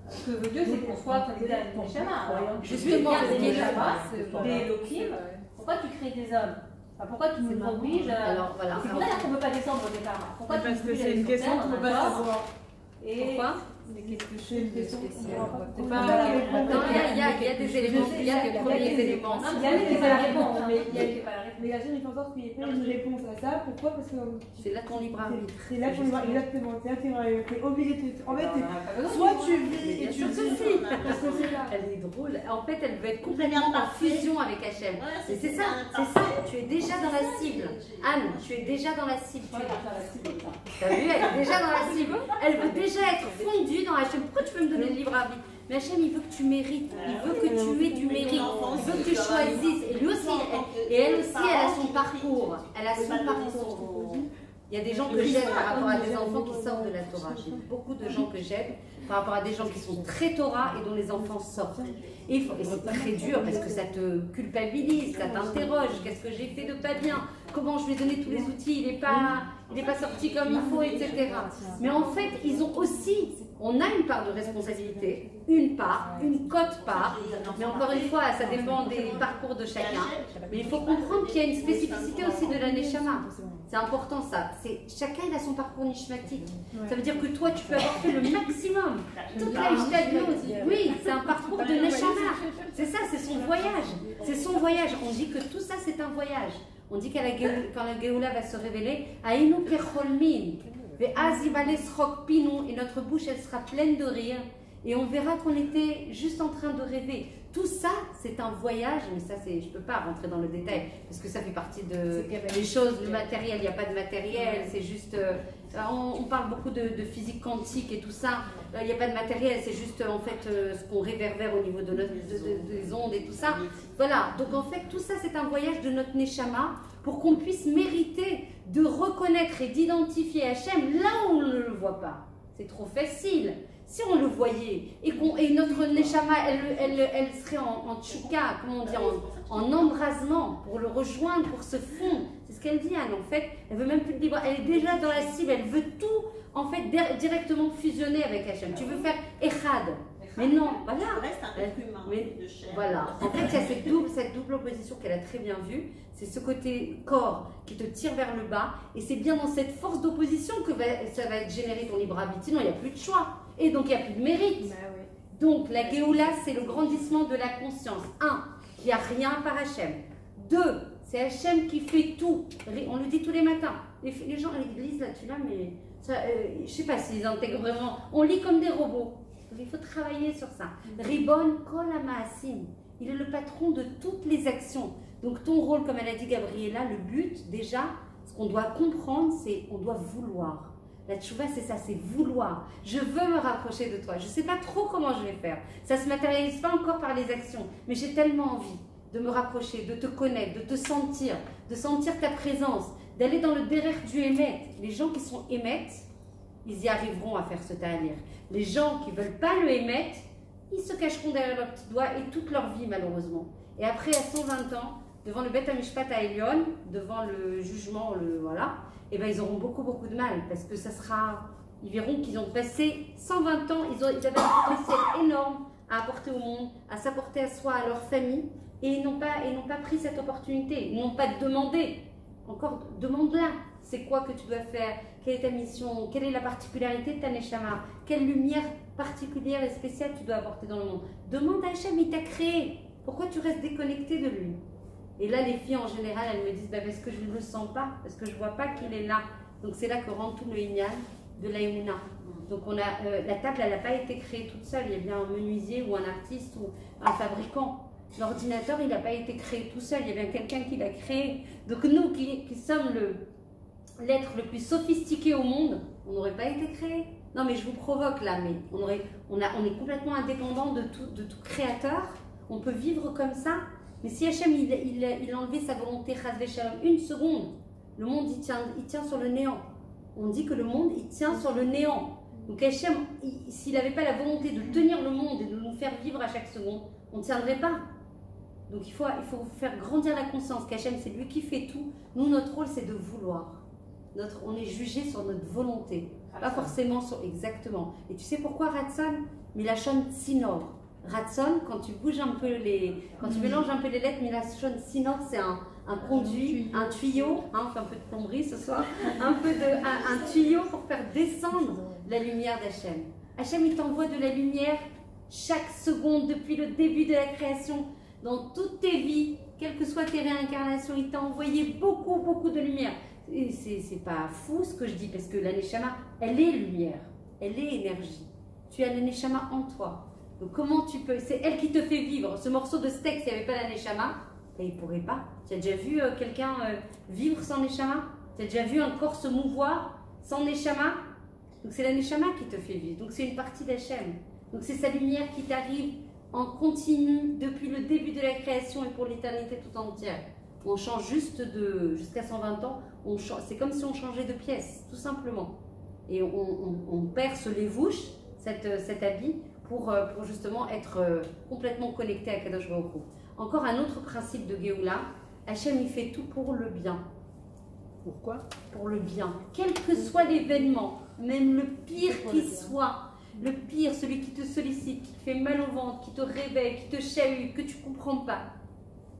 ce que veut Dieu, c'est qu'on soit connecté à la Neshama. Justement, des Neshama, des Elohim. Pourquoi tu crées des hommes Enfin, Pourquoi tu nous obliges à... Alors voilà. C'est pour ça qu'on ne peut pas descendre au départ. Pourquoi tu Parce que c'est une question qu'on ne peut pas savoir. Et Pourquoi c'est qu'on spécial. C'est il y, a- des éléments, il y a des premiers éléments. Mais il y a des pas la réponse, mais il y a des pas la réponse. mais la chaîne, il faut en sorte qu'il y ait pas une réponse à ça. Pourquoi? Parce que C'est là ton libre arbitre. c'est là qu'on voit exactement. T'es obligé de. En fait, soit tu vis et tu. Parce que c'est là. Elle est drôle. En fait, elle veut être complètement en fusion avec Et c'est c'est ça, c'est ça. Tu es déjà dans la cible. Anne, tu es déjà dans la cible. Tu es- Regarde, la cible, ça. T'as vu, elle est déjà dans la cible. Elle veut déjà être fondue dans Hachem. Pourquoi tu veux me donner le libre arbitre Mais Hachem, il veut que tu mérites. Il veut que tu aies du mérite. Il veut que tu choisisses. Et lui aussi, elle- et elle aussi, elle a son parcours. Elle a son parcours. Il y a des gens que j'aide par rapport à des enfants qui sortent de la Torah. J'ai beaucoup de gens que j'aide par rapport à des gens qui sont très Torah et dont les enfants sortent. Et, c'est très dur parce que ça te culpabilise, ça t'interroge. Qu'est-ce que j'ai fait de pas bien? Comment je lui ai donné tous les outils? Il n'est pas, il est pas sorti comme il faut, etc. Mais en fait, ils ont aussi, on a une part de responsabilité, une part, une cote part. Mais encore une fois, ça dépend des parcours de chacun. Mais il faut comprendre qu'il y a une spécificité aussi de la Neshama. C'est important ça. C'est chacun il a son parcours nishmatique. Ça veut dire que toi tu peux avoir fait le maximum. Toute la oui, c'est un parcours de Neshama. C'est ça, c'est son voyage. C'est son voyage. On dit que tout ça c'est un voyage. On dit qu'à la quand la va se révéler, Aïnou Et notre bouche elle sera pleine de rire. Et on verra qu'on était juste en train de rêver. Tout ça, c'est un voyage, mais ça, c'est, je peux pas rentrer dans le détail parce que ça fait partie de des choses, le matériel. Il n'y a pas de matériel, c'est juste. Euh, on, parle beaucoup de, physique quantique et tout ça. Euh, Il n'y a pas de matériel, c'est juste euh, en fait euh, ce qu'on réverbère au niveau de, des ondes et tout ça. Voilà. Donc en fait, tout ça, c'est un voyage de notre neshama pour qu'on puisse mériter de reconnaître et d'identifier Hachem là où on ne le voit pas. C'est trop facile. Si on le voyait et, notre Neshama, elle, elle, elle serait en, en tchouka, comment en, en embrasement pour le rejoindre, pour se fondre. Ce qu'elle dit, Anne, en fait. Elle veut même plus de libre. Elle est déjà dans la cible. Elle veut tout, en fait, di- directement fusionner avec Hachem. Tu veux faire Echad. Mais non, voilà. Ça reste un être humain Mais- de chair. Voilà. En fait, il y a cette double, cette double opposition qu'elle a très bien vue. C'est ce côté corps qui te tire vers le bas. Et c'est bien dans cette force d'opposition que va- ça va être généré ton libre arbitre. Sinon, il n'y a plus de choix. Et donc, il n'y a plus de mérite. Bah. Donc, la Géoula, c'est le grandissement de la conscience. Un, qu'il n'y a rien par Hachem. Deux, c'est Hachem qui fait tout. On le dit tous les matins. Les, les gens à l'église, là, tu l'as, mais ça, euh, je ne sais pas s'ils intègrent vraiment. On lit comme des robots. Il faut travailler sur ça. Ribon kol hamaasim. Il est le patron de toutes les actions. Donc, ton rôle, comme elle a dit Gabriella, le but, déjà, ce qu'on doit comprendre, c'est on doit vouloir. La tchouva, c'est ça, c'est vouloir. Je veux me rapprocher de toi. Je ne sais pas trop comment je vais faire. Ça ne se matérialise pas encore par les actions, mais j'ai tellement envie de me rapprocher, de te connaître, de te sentir, de sentir ta présence, d'aller dans le derrière du émet. Les gens qui sont émettes, ils y arriveront à faire ce ta'alir. Les gens qui ne veulent pas le émettre, ils se cacheront derrière leurs petits doigts et toute leur vie, malheureusement. Et après, à 120 ans, devant le Bet Amishpat à Elion, devant le jugement, le voilà, eh ben, ils auront beaucoup, beaucoup de mal parce que ça sera. Ils verront qu'ils ont passé 120 ans, ils, ont, ils avaient un potentiel énorme à apporter au monde, à s'apporter à soi, à leur famille, et n'ont pas, ils n'ont pas pris cette opportunité, n'ont pas demandé. Encore, demande-la. C'est quoi que tu dois faire? Quelle est ta mission? Quelle est la particularité de ta Neshama? Quelle lumière particulière et spéciale tu dois apporter dans le monde? Demande à Hachem, il t'a créé. Pourquoi tu restes déconnecté de lui? Et là, les filles en général, elles me disent bah, parce que je ne le sens pas, parce que je ne vois pas qu'il est là. Donc c'est là que rentre tout le Inyan de l'Aïmouna. Donc on a, euh, la table, elle n'a pas été créée toute seule. Il y a bien un menuisier ou un artiste ou un fabricant. L'ordinateur, il n'a pas été créé tout seul. Il y a bien quelqu'un qui l'a créé. Donc nous qui, sommes l'être le plus sophistiqué au monde, on n'aurait pas été créé. Non mais je vous provoque là, mais on, aurait, on, a, on est complètement indépendant de tout, créateur. On peut vivre comme ça. Mais si Hachem, il, il, il a enlevé sa volonté, une seconde, le monde, il tient, il tient sur le néant. On dit que le monde, il tient sur le néant. Donc Hachem, il- s'il n'avait pas la volonté de tenir le monde et de nous faire vivre à chaque seconde, on ne tiendrait pas. Donc il faut, il faut faire grandir la conscience qu'Hachem, c'est lui qui fait tout. Nous, notre rôle, c'est de vouloir. Notre, on est jugé sur notre volonté, pas forcément sur exactement. Et tu sais pourquoi Ratson Milachon Sinor. Ratson, quand tu bouges un peu les, quand tu mélanges un peu les lettres, Milachon Sinor, c'est un, un conduit, un tuyau, hein, on fait un peu de plomberie ce soir, un peu de, un, un tuyau pour faire descendre la lumière d'Hachem. Hachem, il t'envoie de la lumière chaque seconde depuis le début de la création, dans toutes tes vies, quelles que soient tes réincarnations, il t'a envoyé beaucoup, beaucoup de lumière. Et c'est pas fou ce que je dis, parce que la Neshama, elle est lumière, elle est énergie. Tu as la Neshama en toi. Donc comment tu peux, c'est elle qui te fait vivre. Ce morceau de steak, s'il n'y avait pas la Neshama, Et il pourrait pas. Tu as déjà vu euh, quelqu'un euh, vivre sans Neshama Tu as déjà vu un corps se mouvoir sans Neshama Donc c'est la Neshama qui te fait vivre. Donc c'est une partie d'Hachem. Donc c'est sa lumière qui t'arrive en continu depuis le début de la création et pour l'éternité tout entière. On change juste de jusqu'à 120 ans. on change- C'est comme si on changeait de pièce, tout simplement. Et on, on- on perce les vouches, cette, cet habit, pour, euh, pour justement être euh, complètement connecté à Kadosh Baruch Hu. Encore un autre principe de Géoula, Hachem il fait tout pour le bien. Pourquoi? Pour le bien. Quel que soit l'événement, même le pire Pour qui le bien. soit, le pire, celui qui te sollicite, qui te fait mal au ventre, qui te réveille, qui te chahute, que tu comprends pas.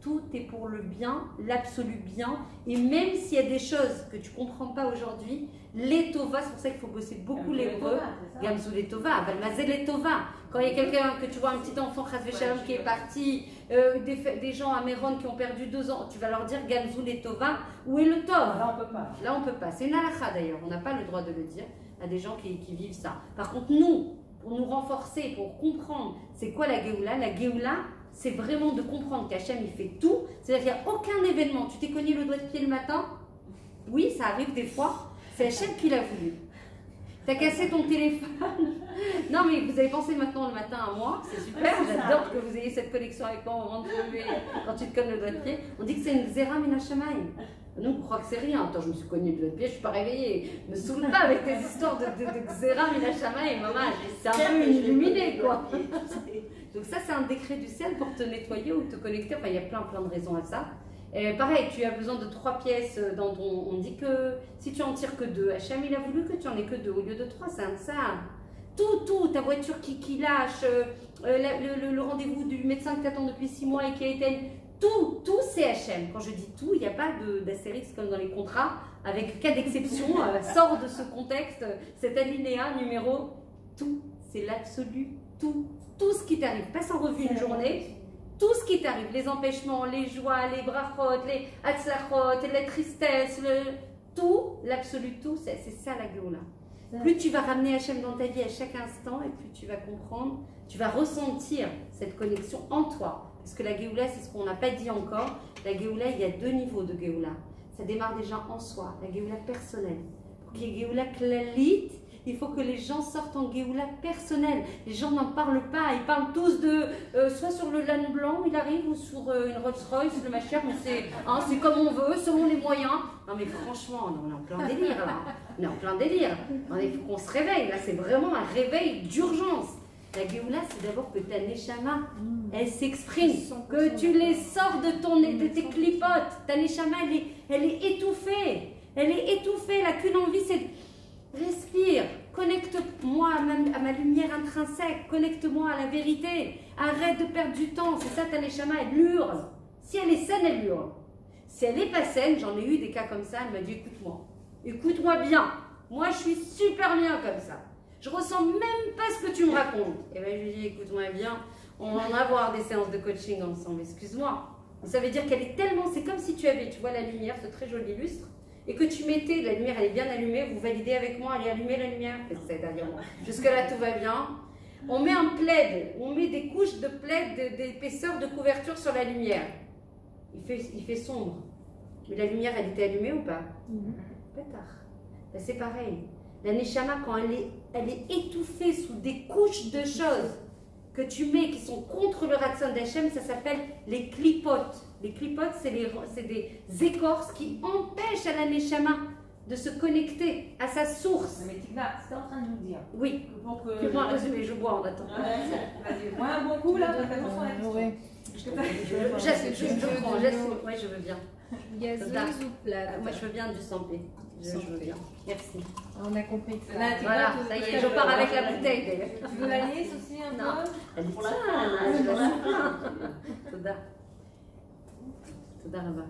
Tout est pour le bien, l'absolu bien. Et même s'il y a des choses que tu comprends pas aujourd'hui, les tova, c'est pour ça qu'il faut bosser beaucoup l'hébreu. Gamzou les Tova, Balmazel les Tova. Quand il y a quelqu'un que tu vois, un petit enfant, Shalom, qui est parti, euh, des, gens à Méron qui ont perdu deux ans, tu vas leur dire Gamzou les Tova, où est le Tov? Là, on peut pas. Là, on peut pas. C'est une halakha d'ailleurs, on n'a pas le droit de le dire à des gens qui, qui vivent ça. Par contre, nous, pour nous renforcer, pour comprendre c'est quoi la Géoula, la Géoula, c'est vraiment de comprendre qu'Hachem il fait tout. C'est-à-dire qu'il n'y a aucun événement. Tu t'es cogné le doigt de pied le matin? Oui, ça arrive des fois. C'est Hachem qui l'a voulu. T'as cassé ton téléphone? Non, mais vous avez pensé maintenant le matin à moi. C'est super. J'adore que vous ayez cette connexion avec moi au moment de lever quand tu te cognes le doigt de pied. On dit que c'est une Xera Minashamayim. Nous, on croit que c'est rien. Attends, je me suis cogné le doigt de pied, je suis pas réveillée. Me saoule pas avec tes histoires de, de, de Minashamayim, maman. C'est un peu une illuminée, quoi. Donc ça, c'est un décret du ciel pour te nettoyer ou te connecter. Enfin, il y a plein, plein de raisons à ça. Et pareil, tu as besoin de trois pièces dans ton... On dit que si tu en tires que deux, Hachem, il a voulu que tu en aies que deux au lieu de trois, c'est un ça. Tout, tout, ta voiture qui, qui lâche, euh, euh, la- le, le- le rendez-vous du médecin que tu attends depuis six mois et qui a été... Tout, tout, c'est Hachem. Quand je dis tout, il n'y a pas d'astérix comme dans les contrats, avec cas d'exception, euh, sort de ce contexte, cet alinéa numéro, tout, c'est l'absolu, tout. Tout ce qui t'arrive, passe en revue une journée, tout ce qui t'arrive, les empêchements, les joies, les brachot, les hatzlachot, la tristesse, le, tout, l'absolu tout, c'est ça la Géoula. Plus tu vas ramener Hachem dans ta vie à chaque instant et plus tu vas comprendre, tu vas ressentir cette connexion en toi. Parce que la Géoula, c'est ce qu'on n'a pas dit encore. La Géoula, il y a deux niveaux de Géoula. Ça démarre déjà en soi, la Géoula personnelle. Pour qu'il y ait Géoula clalit, il faut que les gens sortent en Géoula personnelle. Les gens n'en parlent pas. Ils parlent tous de euh, soit sur le lane blanc, il arrive, ou sur euh, une Rolls Royce, le machin, c'est hein, comme on veut, selon les moyens. Non mais franchement, on est en plein délire là. On est en plein délire. Il faut qu'on se réveille. Là, c'est vraiment un réveil d'urgence. La Géoula, c'est d'abord que ta Neshama, elle s'exprime. Que tu les sors de, ton, de tes clipotes. Ta Neshama, elle est, elle est étouffée. Elle est étouffée. N'a qu'une envie, c'est de- respire. Connecte-moi à ma, à ma lumière intrinsèque. Connecte-moi à la vérité. Arrête de perdre du temps. C'est ça ta Neshama, elle hurle. Si elle est saine, elle hurle. Si elle n'est pas saine, j'en ai eu des cas comme ça, elle m'a dit écoute-moi. Écoute-moi bien. Moi, je suis super bien comme ça. Je ressens même pas ce que tu me racontes. Et bien, je lui dis écoute-moi bien, on va en avoir des séances de coaching ensemble, excuse-moi. Ça veut dire qu'elle est tellement. C'est comme si tu avais, tu vois, la lumière, ce très joli lustre, et que tu mettais, la lumière, elle est bien allumée, vous validez avec moi, elle est allumée la lumière C'est-à-dire, jusque-là, tout va bien. On met un plaid, on met des couches de plaid, d'épaisseur de couverture sur la lumière. Il fait, il fait sombre. Mais la lumière, elle était allumée ou pas? Pétard. Ben, c'est pareil. La Neshama, quand elle est, elle est étouffée sous des couches de choses que tu mets qui sont contre le Ratson d'Hachem, ça s'appelle les clipotes. Les clipotes, c'est c'est des écorces qui empêchent à la Neshama de se connecter à sa source. Mais Tigna, c'était en train de nous dire Oui, pour que. résumé, je bois en attendant. Vas-y, moi un bon coup là, fais attention à la question. J'assume, je, je prends, j'assume. Oui, je veux bien. Gazeuse ou plate Euh, Moi, je veux bien du santé. Je, je veux bien. Merci. On a compris que ça. Là, tu Voilà, vois, ça y est, je pars avec la bouteille d'ailleurs. Tu veux la lisse aussi un Non. peu Elle dit Pour la ça, fin. Toda. Toda Rabba.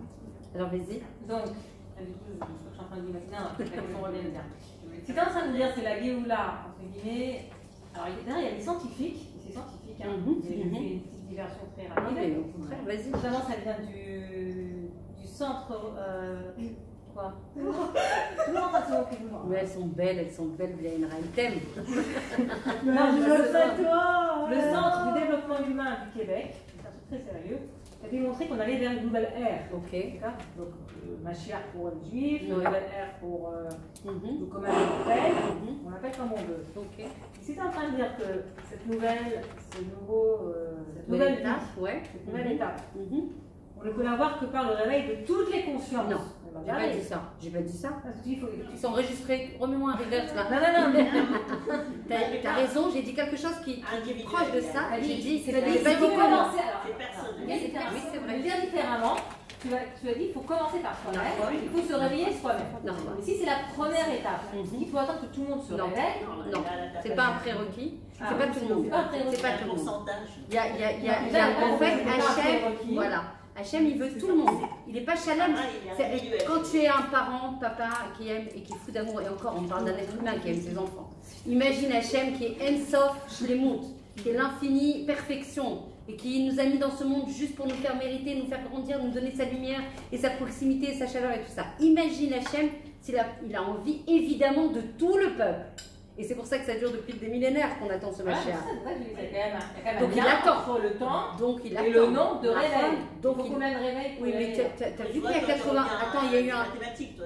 Alors, vas-y. Donc, du coup, je suis en train de dire, non, la question revient bien. Ce que tu es en train de dire, c'est la Géoula, entre guillemets. Alors, il y a- il y a des scientifiques, c'est scientifique, hein, Mhm, une petite diversion très Ah, rapide. au contraire, vas-y. Notamment, ça vient du, du centre. Euh, quoi Toujours en train de se moquer de moi. Mais elles sont belles, elles sont belles, elle t'aime. Non, je le sais toi Le Centre du développement humain du Québec, c'est un truc très sérieux, puis montrer qu'on allait vers une nouvelle ère. Ok. Donc, euh, Mashiach pour les juifs, une nouvelle ère pour euh, Mhm. le commun Mhm. on l'appelle comme on veut. Ok. Si tu es en train de dire que cette nouvelle, ce nouveau, euh, cette Nouvelle étape, cette nouvelle Mhm. étape, on ne peut l'avoir que par le réveil de toutes les consciences. J'ai pas dit ça. J'ai pas dit ça. Parce qu'il faut- Ils sont enregistrés. Remets-moi un reverse là. Non, non, non, T'as as raison, j'ai dit quelque chose qui est proche de ça. J'ai dit, c'est pas différemment. Oui, c'est vrai. Différemment. Tu as, tu as dit, il faut commencer par soi-même. Il faut se réveiller soi-même. Si c'est la première étape, Mhm. il faut attendre que tout le monde se Non. réveille. Non, c'est pas un prérequis. Ah, C'est pas tout le monde. C'est pas tout le monde. Il y a, il y a, il y a, Non, il y a- déjà, en fait, un prérequis. voilà. Hachem, il veut tout le monde. Il n'est pas Shalom. Ah. Quand tu es un parent, papa, qui aime et qui est fou d'amour, et encore, on parle d'un être humain qui aime ses enfants. Imagine Hachem qui est Ensof Shlemut, qui est l'infinie perfection, et qui nous a mis dans ce monde juste pour nous faire mériter, nous faire grandir, nous donner sa lumière et sa proximité, sa chaleur et tout ça. Imagine Hachem s'il a, il a envie évidemment de tout le peuple. Et c'est pour ça que ça dure depuis des millénaires qu'on attend ce Mashiach. Donc un il attend. entre le temps Donc il et le nombre de réveils. Donc il combien de réveils Oui, mais t'as vu qu'il y a toi, tu 80. regardes Attends, il y a eu un.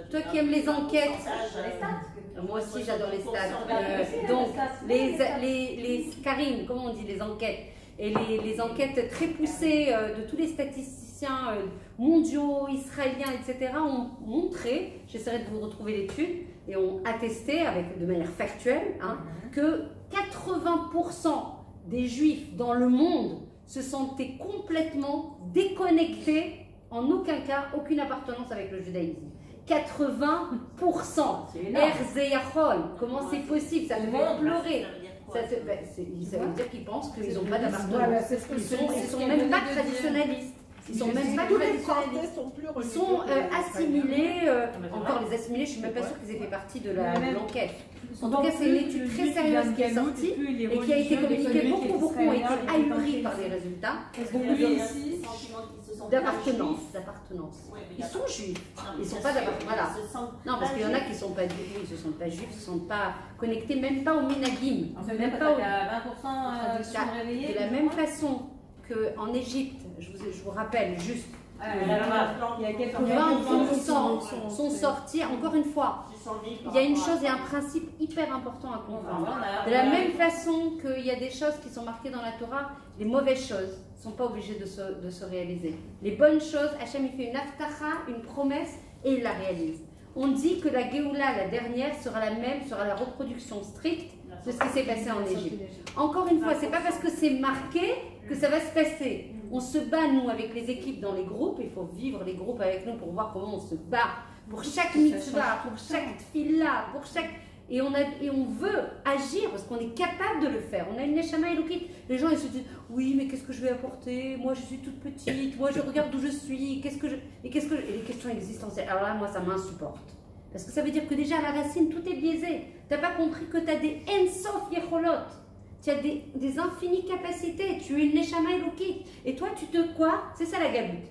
toi. Qui aimes les le enquêtes. pourcentage, les stats Moi aussi, j'adore les stats. Euh, donc, les, les, les Karim, comment on dit, les enquêtes, et les, les enquêtes très poussées euh, de tous les statisticiens euh, mondiaux, israéliens, etc., ont montré, j'essaierai de vous retrouver l'étude, et ont attesté avec, de manière factuelle hein, que 80% des juifs dans le monde se sentaient complètement déconnectés, en aucun cas, aucune appartenance avec le judaïsme. 80% C'est énorme. Erzeyachol, comment c'est possible? Ça te fait pleurer. Ça veut dire te- ça veut qu'ils pensent qu'ils n'ont pas d'appartenance. Voilà, Ils c'est- sont, ils sont même pas traditionnalistes. Ils sont même pas Tous les traditionnalistes. Français sont plus Ils sont euh, assimilés, euh, encore les assimilés, je suis même pas sûre qu'ils aient fait partie de l'enquête. En tout cas, c'est une étude très sérieuse qui est sortie et qui a été communiquée, beaucoup, beaucoup ont été ahuris par les résultats lui sentent d'appartenance. juifs. d'appartenance. Ils sont juifs. Ils sont bien pas d'appartenance. Voilà. Non, parce qu'il y en a juifs. qui sont pas oui, ils se sentent pas juifs, ils se sentent pas connectés, même pas au minagim, même pas au qu'à 20% euh, sont. De la même façon qu'en Égypte, je vous, je vous rappelle juste, la loi. il y a quelques 20% sont sortis, encore une fois, il y a une chose et un principe hyper important à comprendre. voilà, on a- De la même façon qu'il y a des choses qui sont marquées dans la Torah, les mauvaises choses ne sont pas obligées de se, de se réaliser. Les bonnes choses, Hachem il fait une aftacha, une promesse, et il la réalise. On dit que la Géoula, la dernière, sera la même, sera la reproduction stricte de ce qui s'est passé en Égypte. Encore une fois, c'est pas parce que c'est marqué que ça va se passer. On se bat, nous, avec les équipes dans les groupes. Il faut vivre les groupes avec nous pour voir comment on se bat. Pour chaque mitzvah, pour chaque fila, pour chaque. Et on, a, et on veut agir parce qu'on est capable de le faire. On a une neshama elokit. Les gens, ils se disent Oui, mais qu'est-ce que je vais apporter? Moi, je suis toute petite. Moi, je regarde d'où je suis. Qu'est-ce que je. Et, qu'est-ce que je- et les questions existentielles. Alors là, moi, ça m'insupporte. Parce que ça veut dire que déjà, à la racine, tout est biaisé. Tu n'as pas compris que tu as des ensof yecholot. Tu as des, infinies capacités. Tu es une neshama elokit. Et toi, tu te quoi? C'est ça la galoute.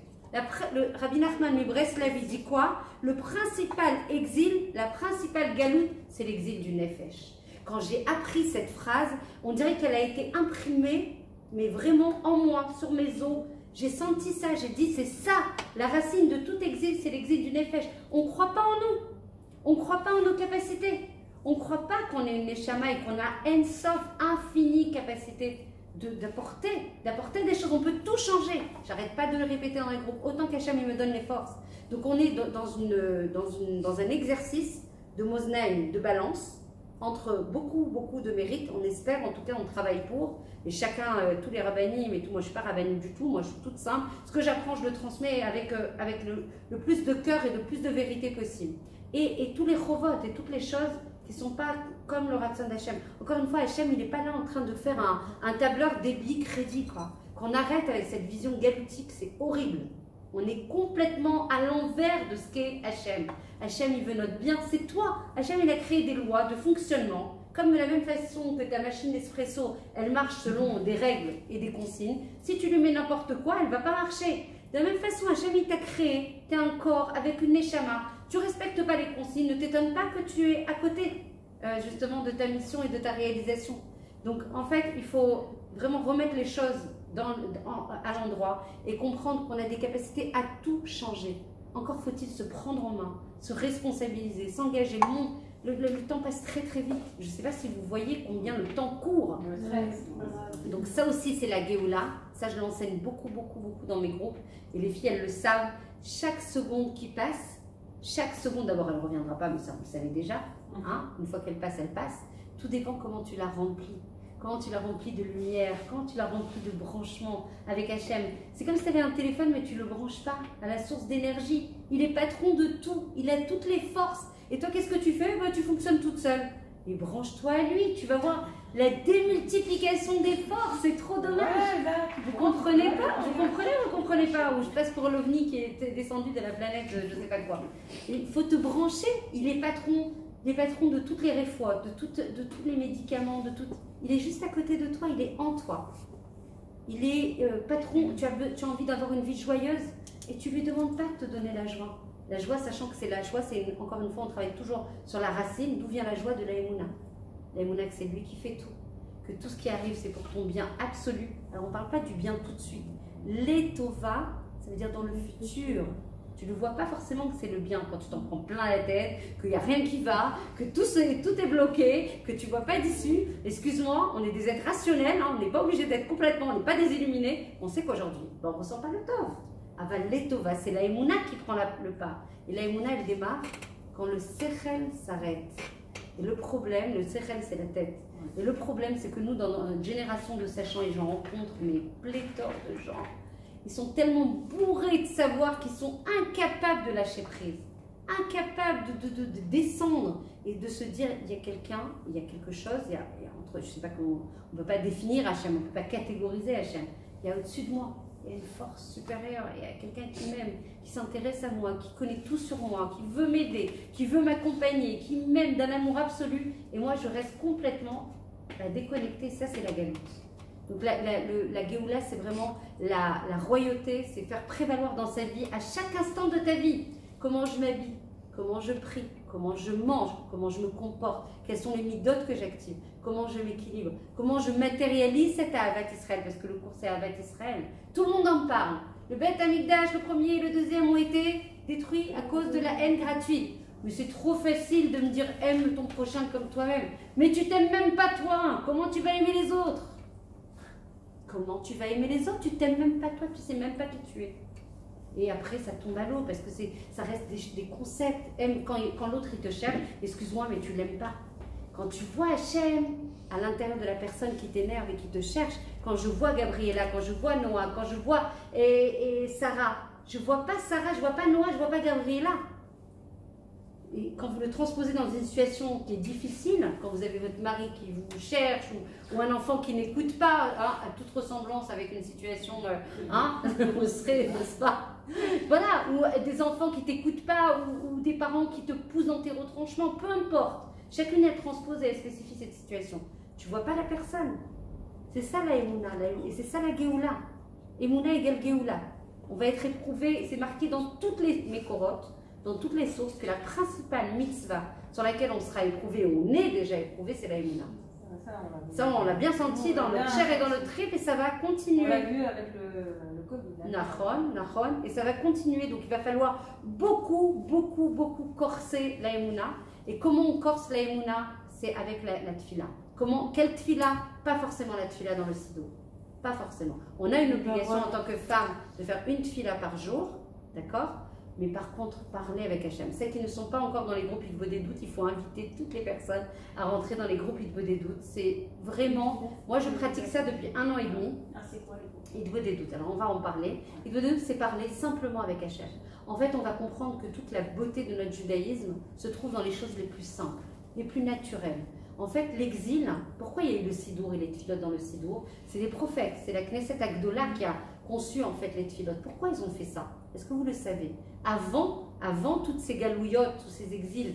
Le Rabbi Nachman Mibreslav, il dit quoi? Le principal exil, la principale galoute, c'est l'exil du Nefesh. Quand j'ai appris cette phrase, on dirait qu'elle a été imprimée, mais vraiment en moi, sur mes os. J'ai senti ça, j'ai dit c'est ça, la racine de tout exil, c'est l'exil du Nefesh. On ne croit pas en nous, on ne croit pas en nos capacités, on ne croit pas qu'on est une Neshama et qu'on a une sauf infinie capacité d'apporter, d'apporter des choses. On peut tout changer. J'arrête pas de le répéter dans les groupes, autant qu'Hacham il me donne les forces. Donc on est dans, une, dans, une, dans un exercice de Moznaïm, de balance, entre beaucoup, beaucoup de mérites. On espère, en tout cas, on travaille pour. Et chacun, euh, tous les rabbinim et tout, moi je suis pas rabbinime du tout, moi je suis toute simple. Ce que j'apprends, je le transmets avec, euh, avec le, plus de cœur et le plus de vérité possible. Et, et tous les chovotes et toutes les choses qui sont pas comme le Ratson d'Hachem. Encore une fois, Hachem, il n'est pas là en train de faire un, un tableur débit crédit, quoi. Qu'on arrête avec cette vision galoutique, c'est horrible. On est complètement à l'envers de ce qu'est Hachem. Hachem, il veut notre bien, c'est toi. Hachem, il a créé des lois de fonctionnement. Comme de la même façon que ta machine d'espresso, elle marche selon des règles et des consignes. Si tu lui mets n'importe quoi, elle va pas marcher. De la même façon, Hachem, il t'a créé. Tu as un corps avec une neshama. Tu respectes pas les consignes. Ne t'étonne pas que tu es à côté, euh, justement, de ta mission et de ta réalisation. Donc, en fait, il faut vraiment remettre les choses dans, dans- à l'endroit et comprendre qu'on a des capacités à tout changer. Encore faut-il se prendre en main, se responsabiliser, s'engager. Le monde, le, le- le temps passe très très vite. Je ne sais pas si vous voyez combien le temps court. Donc ça aussi, c'est la Géoula. Ça, je l'enseigne beaucoup, beaucoup, beaucoup dans mes groupes. Et les filles, elles le savent. Chaque seconde qui passe, chaque seconde, d'abord, elle ne reviendra pas, mais ça, vous le savez déjà. hein. Une fois qu'elle passe, elle passe. Tout dépend comment tu la remplis. Comment tu la remplis de lumière, comment tu la remplis de branchement avec Hachem. C'est comme si tu avais un téléphone, mais tu ne le branches pas à la source d'énergie. Il est patron de tout. Il a toutes les forces. Et toi, qu'est-ce que tu fais? Bah, Tu fonctionnes toute seule. Et branche-toi à lui. Tu vas voir la démultiplication des forces. C'est trop dommage. Ouais, Vous comprenez pas Vous comprenez ou vous comprenez pas Ou je passe pour l'ovni qui est descendu de la planète, je sais pas quoi. Il faut te brancher. Il est patron, il est patron de toutes les réfois, de, toutes, de tous les médicaments, de tout. Il est juste à côté de toi, il est en toi. Il est euh, patron, tu as, tu as envie d'avoir une vie joyeuse et tu lui demandes pas de te donner la joie. La joie, sachant que c'est la joie, c'est encore une fois, on travaille toujours sur la racine. D'où vient la joie de la Emouna La Emouna, que c'est lui qui fait tout. Que tout ce qui arrive, c'est pour ton bien absolu. Alors, on ne parle pas du bien tout de suite. L'étova, ça veut dire dans le futur. Tu ne vois pas forcément que c'est le bien quand tu t'en prends plein la tête, qu'il n'y a rien qui va, que tout, est bloqué, que tu vois pas d'issue. Excuse-moi, on est des êtres rationnels, hein, on n'est pas obligé d'être complètement, on n'est pas des illuminés. On sait qu'aujourd'hui, ben, on ne ressent pas le tov. Aval l'étova, c'est la qui prend le pas. Et la elle démarre quand le sechel s'arrête. Et le problème, le sechel, c'est la tête. Et le problème, c'est que nous, dans notre génération de sachants, et j'en rencontre mais pléthore de gens, ils sont tellement bourrés de savoir qu'ils sont incapables de lâcher prise, incapables de, de- de- de descendre et de se dire il y a quelqu'un, il y a quelque chose, il y a, il y a entre, je sais pas comment, on ne peut pas définir Hachem, on ne peut pas catégoriser Hachem. Il y a au-dessus de moi, il y a une force supérieure, il y a quelqu'un qui m'aime, qui s'intéresse à moi, qui connaît tout sur moi, qui veut m'aider, qui veut m'accompagner, qui m'aime d'un amour absolu. Et moi, je reste complètement bah, déconnectée. Ça, c'est la galoute. Donc la, la, Géoula, c'est vraiment la, royauté, c'est faire prévaloir dans sa vie, à chaque instant de ta vie, comment je m'habille, comment je prie, comment je mange, comment je me comporte, quelles sont les midotes que j'active, comment je m'équilibre, comment je matérialise cet Ahavat Israël, parce que le cours c'est Ahavat Israël. Tout le monde en parle. Le Beth Amikdash, le premier et le deuxième ont été détruits à cause de la haine gratuite. Mais c'est trop facile de me dire aime ton prochain comme toi-même. Mais tu t'aimes même pas toi. Comment tu vas aimer les autres? Comment tu vas aimer les autres? Tu t'aimes même pas toi, tu sais même pas qui tu es. Et après, ça tombe à l'eau parce que ça reste des, des concepts. Aime quand, quand l'autre il te cherche, excuse-moi, mais tu l'aimes pas. Quand tu vois Hachem à l'intérieur de la personne qui t'énerve et qui te cherche, quand je vois Gabriella, quand je vois Noah, quand je vois et, Sarah, je vois pas Sarah, je vois pas Noah, je vois pas Gabriella. Et quand vous le transposez dans une situation qui est difficile, quand vous avez votre mari qui vous cherche ou, un enfant qui n'écoute pas, hein, à toute ressemblance avec une situation, euh, hein, on serait, n'est-ce pas? Voilà, ou des enfants qui t'écoutent pas, ou, des parents qui te poussent dans tes retranchements, peu importe. Chacune elle transpose et elle spécifie cette situation. Tu vois pas la personne. C'est ça la Emouna, et c'est ça la Géoula. Emouna égale Géoula. On va être éprouvé, c'est marqué dans toutes les mécorotes, dans toutes les sources, que la principale mitzvah sur laquelle on sera éprouvé, on est déjà éprouvé, c'est la Emouna. Ça, on l'a on bien senti dans notre chair et dans notre trip, et ça va On continuer. l'a vu avec le, le Covid. là. Nahon, Nahon, et ça va continuer. Donc il va falloir beaucoup, beaucoup, beaucoup corser la Emouna. Et comment on corse la Emouna C'est avec la, la tfila. Comment, quelle tfila Pas forcément la tfila dans le sido. Pas forcément. On a une obligation en tant que femme de faire une tfila par jour, d'accord? Mais par contre, parler avec Hachem. Celles qui ne sont pas encore dans les groupes Hitbo des doutes, il faut inviter toutes les personnes à rentrer dans les groupes Hitbo des doutes. C'est vraiment. Moi, je pratique ça depuis un an et demi. Ah, c'est quoi Il doit des doutes. Alors on va en parler. Il doit des doutes, c'est parler simplement avec Hachem. En fait, on va comprendre que toute la beauté de notre judaïsme se trouve dans les choses les plus simples, les plus naturelles. En fait, l'exil, pourquoi il y a eu le Sidour et les tfilotes dans le Sidour? C'est les prophètes, c'est la Knesset Agdola qui a conçu en fait les tfilotes. Pourquoi ils ont fait ça? Est-ce que vous le savez? Avant, avant toutes ces galouillottes, tous ces exils,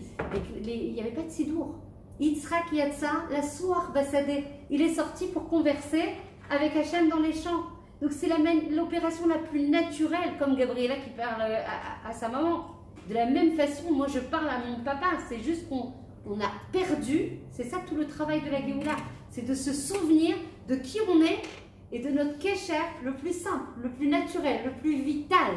il n'y avait pas de Sidour. Yitzhak Yatsa, la Souar Bassadeh, il est sorti pour converser avec Hachem dans les champs. Donc c'est la l'opération la plus naturelle, comme Gabriella qui parle euh, à, sa maman. De la même façon, moi je parle à mon papa, c'est juste qu'on on a perdu, c'est ça tout le travail de la Géoula, c'est de se souvenir de qui on est et de notre kécher le plus simple, le plus naturel, le plus vital,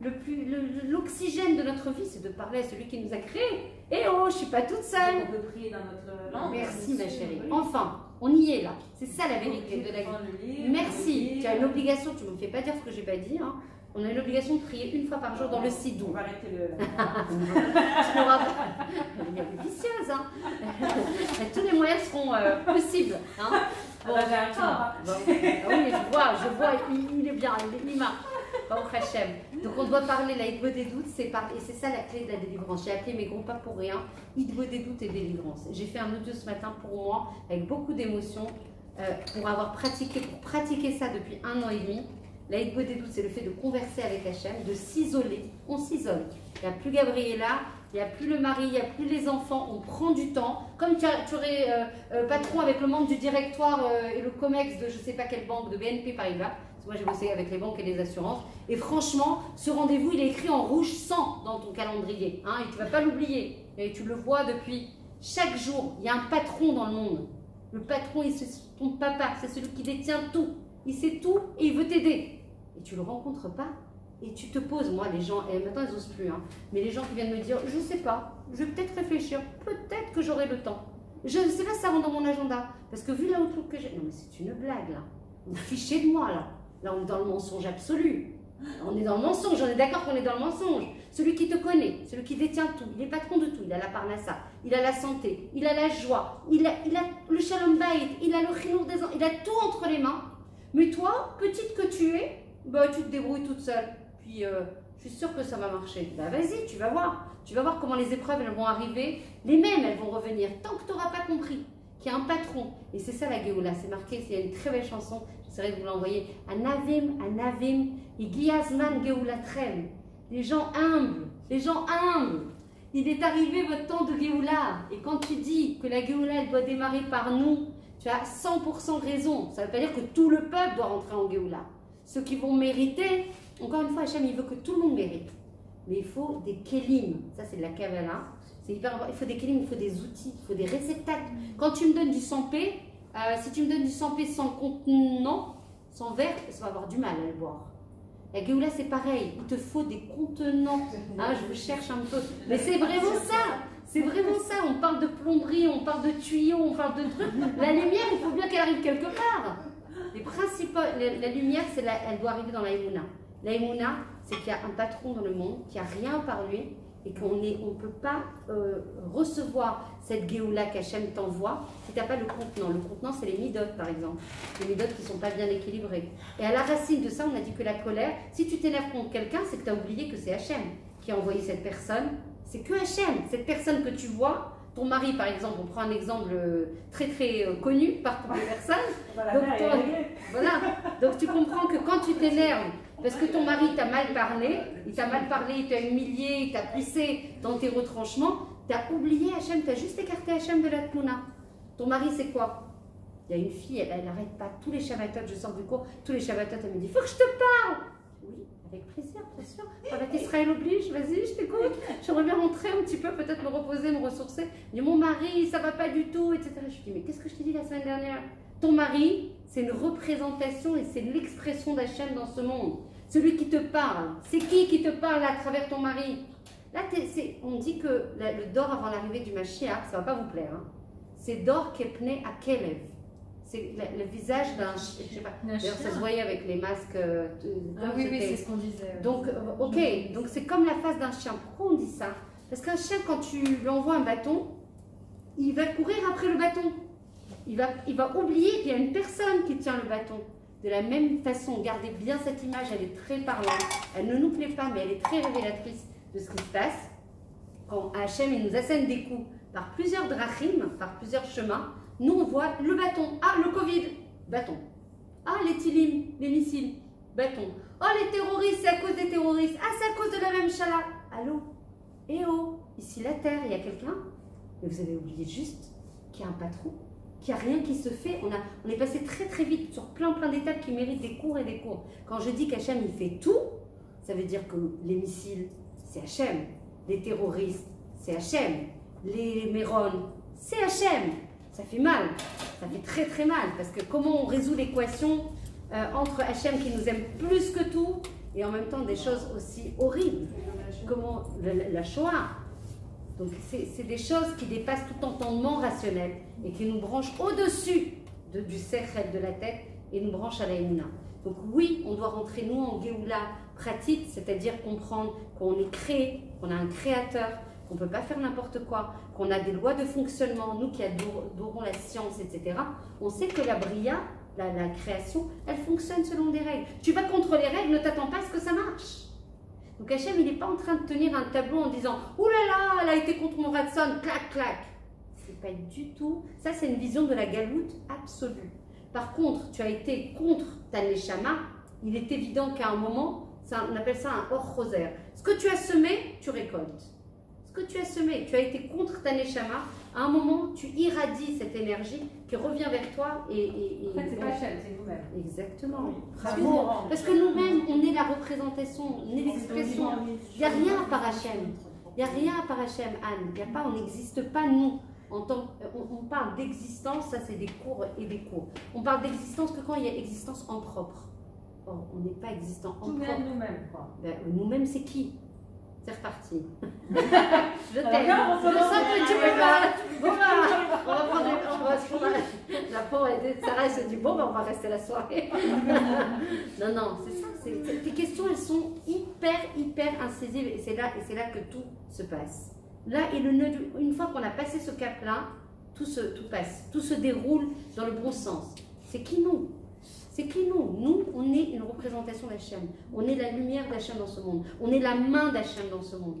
le plus le- l'oxygène de notre vie, c'est de parler à celui qui nous a créés. Et oh, je suis pas toute seule. On peut prier dans notre langue. Merci ma chérie. Enfin, on y est là. C'est ça la vérité de la vie. Merci. Tu as une obligation, tu ne me fais pas dire ce que j'ai pas dit. hein. On a une obligation de prier une fois par jour dans le On sidou. va arrêter le. Tu n'auras pas- Elle est vicieuse, hein. Tous les moyens seront euh, possibles. Hein. Ah bah. Bon, ah oui, je vois, je vois, il, il est bien, il, il marche. Donc on doit parler, la Hitbo des doutes, c'est parler, et c'est ça la clé de la délivrance. J'ai appelé mes groupes pas pour rien, Hitbo des doutes et délivrance. J'ai fait un audio ce matin pour moi, avec beaucoup d'émotion, euh, pour avoir pratiqué, pour pratiquer ça depuis un an et demi. La doutes, c'est le fait de converser avec Hachem, de s'isoler. On s'isole. Il n'y a plus Gabriella, il n'y a plus le mari, il n'y a plus les enfants, on prend du temps. Comme tu, aurais euh, euh, patron avec le membre du directoire euh, et le COMEX de je sais pas quelle banque, de BNP Paribas. Moi j'ai bossé avec les banques et les assurances. Et franchement, ce rendez-vous, il est écrit en rouge 100 dans ton calendrier. Hein, et tu vas pas l'oublier. Et tu le vois depuis chaque jour. Il y a un patron dans le monde. Le patron, il c'est ton papa, c'est celui qui détient tout. Il sait tout et il veut t'aider. Et tu le rencontres pas. Et tu te poses, moi, les gens, et maintenant ils osent plus, hein, mais les gens qui viennent me dire, je sais pas, je vais peut-être réfléchir, peut-être que j'aurai le temps. Je ne sais pas si ça rentre dans mon agenda. Parce que vu l'outlook que j'ai. Non, mais c'est une blague, là. Vous fichez de moi, là. Là, on est dans le mensonge absolu. On est dans le mensonge, on est d'accord qu'on est dans le mensonge. Celui qui te connaît, celui qui détient tout, il est patron de tout. Il a la parnassa, il a la santé, il a la joie, il a, il a le shalom bayit, il a le chinour des il a tout entre les mains. Mais toi, petite que tu es, bah, tu te débrouilles toute seule. Puis, euh, je suis sûre que ça va marcher. Bah, vas-y, tu vas voir. Tu vas voir comment les épreuves, elles vont arriver. Les mêmes, elles vont revenir. Tant que tu n'auras pas compris qu'il y a un patron. Et c'est ça la Géoula, c'est marqué, il y a une très belle chanson, j'essaierai de vous l'envoyer. Anavim, Anavim, Igiazman Geoulatrem. Les gens humbles, les gens humbles. Il est arrivé votre temps de Géoula. Et quand tu dis que la Géoula, elle doit démarrer par nous, tu as 100% raison. Ça ne veut pas dire que tout le peuple doit rentrer en Géoula. Ceux qui vont mériter, encore une fois, Hachem, il veut que tout le monde mérite. Mais il faut des kelim. Ça, c'est de la Kabbalah. C'est hyper important. Il faut des kelim, il faut des outils, il faut des réceptacles. Quand tu me donnes du 100p, euh, si tu me donnes du 100p sans contenant, sans verre, ça va avoir du mal à le boire. La Géoula, c'est pareil. Il te faut des contenants. Ah, je vous cherche un peu. Mais c'est vraiment ça. C'est vraiment ça. On parle de plomberie, on parle de tuyaux, on parle de trucs. La lumière, il faut bien qu'elle arrive quelque part. Les principaux, la, lumière, la- elle doit arriver dans la Emouna. La Emouna, c'est qu'il y a un patron dans le monde qui a rien par lui et qu'on ne peut pas euh, recevoir cette Géoula qu'Hachem t'envoie si tu n'as pas le contenant. Le contenant, c'est les midotes, par exemple. Les midotes qui ne sont pas bien équilibrées. Et à la racine de ça, on a dit que la colère, si tu t'énerves contre quelqu'un, c'est que tu as oublié que c'est Hachem qui a envoyé cette personne. C'est que Hachem, cette personne que tu vois. Ton mari, par exemple, on prend un exemple euh, très très euh, connu par toutes les personnes. Voilà, Donc, toi-. Voilà. Donc tu comprends que quand tu t'énerves, parce que ton mari t'a mal parlé, il t'a mal parlé, il t'a humilié, il t'a poussé dans tes retranchements, t'as oublié Hachem, t'as juste écarté Hachem de la Tmouna. Ton mari, c'est quoi? Il y a une fille, elle n'arrête pas. Tous les Shabbatot, je sors du cours, tous les Shabbatot, elle me dit Faut que je te parle avec plaisir, bien sûr. Parlat Israël oblige, vas-y, je t'écoute. J'aimerais bien rentrer un petit peu, peut-être me reposer, me ressourcer. Dit Mon mari, ça va pas du tout, etc. Je lui dis Mais qu'est-ce que je t'ai dit la semaine dernière? Ton mari, c'est une représentation et c'est l'expression d'Hachem dans ce monde. Celui qui te parle. C'est qui qui te parle à travers ton mari? Là, c'est- on dit que le dor avant l'arrivée du Mashiach, ça va pas vous plaire. hein. C'est dor kepne à Kelev. C'est le, visage d'un. D'ailleurs, ça se voyait avec les masques. euh, Ah oui, oui, c'est ce qu'on disait. donc, euh, ok, donc c'est comme la face d'un chien. Pourquoi on dit ça? Parce qu'un chien, quand tu lui envoies un bâton, il va courir après le bâton. Il va, il va oublier qu'il y a une personne qui tient le bâton. De la même façon, gardez bien cette image, elle est très parlante. Elle ne nous plaît pas, mais elle est très révélatrice de ce qui se passe. Quand Hachem il nous assène des coups par plusieurs drachim, par plusieurs chemins, nous on voit le bâton. Ah, le Covid, bâton. Ah, les tilim, les missiles, bâton. Oh, les terroristes, c'est à cause des terroristes. Ah, c'est à cause de la même chala. Allô? Eh oh, ici la Terre, il y a quelqu'un? Mais vous avez oublié juste qu'il y a un patron, qu'il n'y a rien qui se fait. On, a, on est passé très très vite sur plein plein d'étapes qui méritent des cours et des cours. Quand je dis qu'Hachem, il fait tout, ça veut dire que les missiles, c'est Hachem. Les terroristes, c'est Hachem. Les Méron, c'est Hachem. Ça fait mal. Ça fait très très mal. Parce que comment on résout l'équation euh, entre Hachem qui nous aime plus que tout et en même temps des choses aussi horribles, comment la, Shoah. Donc c'est des choses qui dépassent tout entendement rationnel et qui nous branchent au-dessus de- du sechel de la tête et nous branchent à la Emouna. Donc oui, on doit rentrer nous en Géoula pratique, c'est-à-dire comprendre qu'on est créé, qu'on a un créateur, qu'on ne peut pas faire n'importe quoi, qu'on a des lois de fonctionnement, nous qui adorons la science, etc. On sait que la bria, la, création, elle fonctionne selon des règles. Tu vas contre les règles, ne t'attends pas à ce que ça marche. Donc Hachem, il n'est pas en train de tenir un tableau en disant « Ouh là là, elle a été contre mon Ratson, clac, clac !» C'est pas du tout... Ça, c'est une vision de la galoute absolue. Par contre, tu as été contre ta Neshama, il est évident qu'à un moment, ça- on appelle ça un hors rosaire. Ce que tu as semé, tu récoltes. Ce que tu as semé, tu as été contre ta Neshama, à un moment, tu irradies cette énergie qui revient vers toi et... et- et- En fait, c'est pas Hachem, c'est nous-mêmes. Exactement. Bravo. Bravo. Parce que nous-mêmes, on est la représentation, on est l'expression. Il n'y a rien par Hachem. Il n'y a rien par Hachem, Anne. Y a pas, on n'existe pas nous. En tant, on, on parle d'existence, ça c'est des cours et des cours. On parle d'existence que quand il y a existence en propre. Or, on n'est pas existant en Tout propre. de nous-mêmes, quoi. Ben, nous-mêmes, c'est qui? C'est reparti. je t'aime. Je sens que tu peux pas. Bon, bah, on va prendre les- on va se prendre la- elle dit- Sarah, elle se dit bon, on va rester la soirée. non, non, c'est ça. c'est- tes questions, elles sont hyper, hyper insaisibles. Et c'est là, et c'est là que tout se passe. Là, et le nœud une fois qu'on a passé ce cap-là, tout, se, tout passe. Tout se déroule dans le bon sens. C'est qui nous? C'est qui nous Nous, on est une représentation d'Hachem. On est la lumière d'Hachem dans ce monde. On est la main d'Hachem dans ce monde.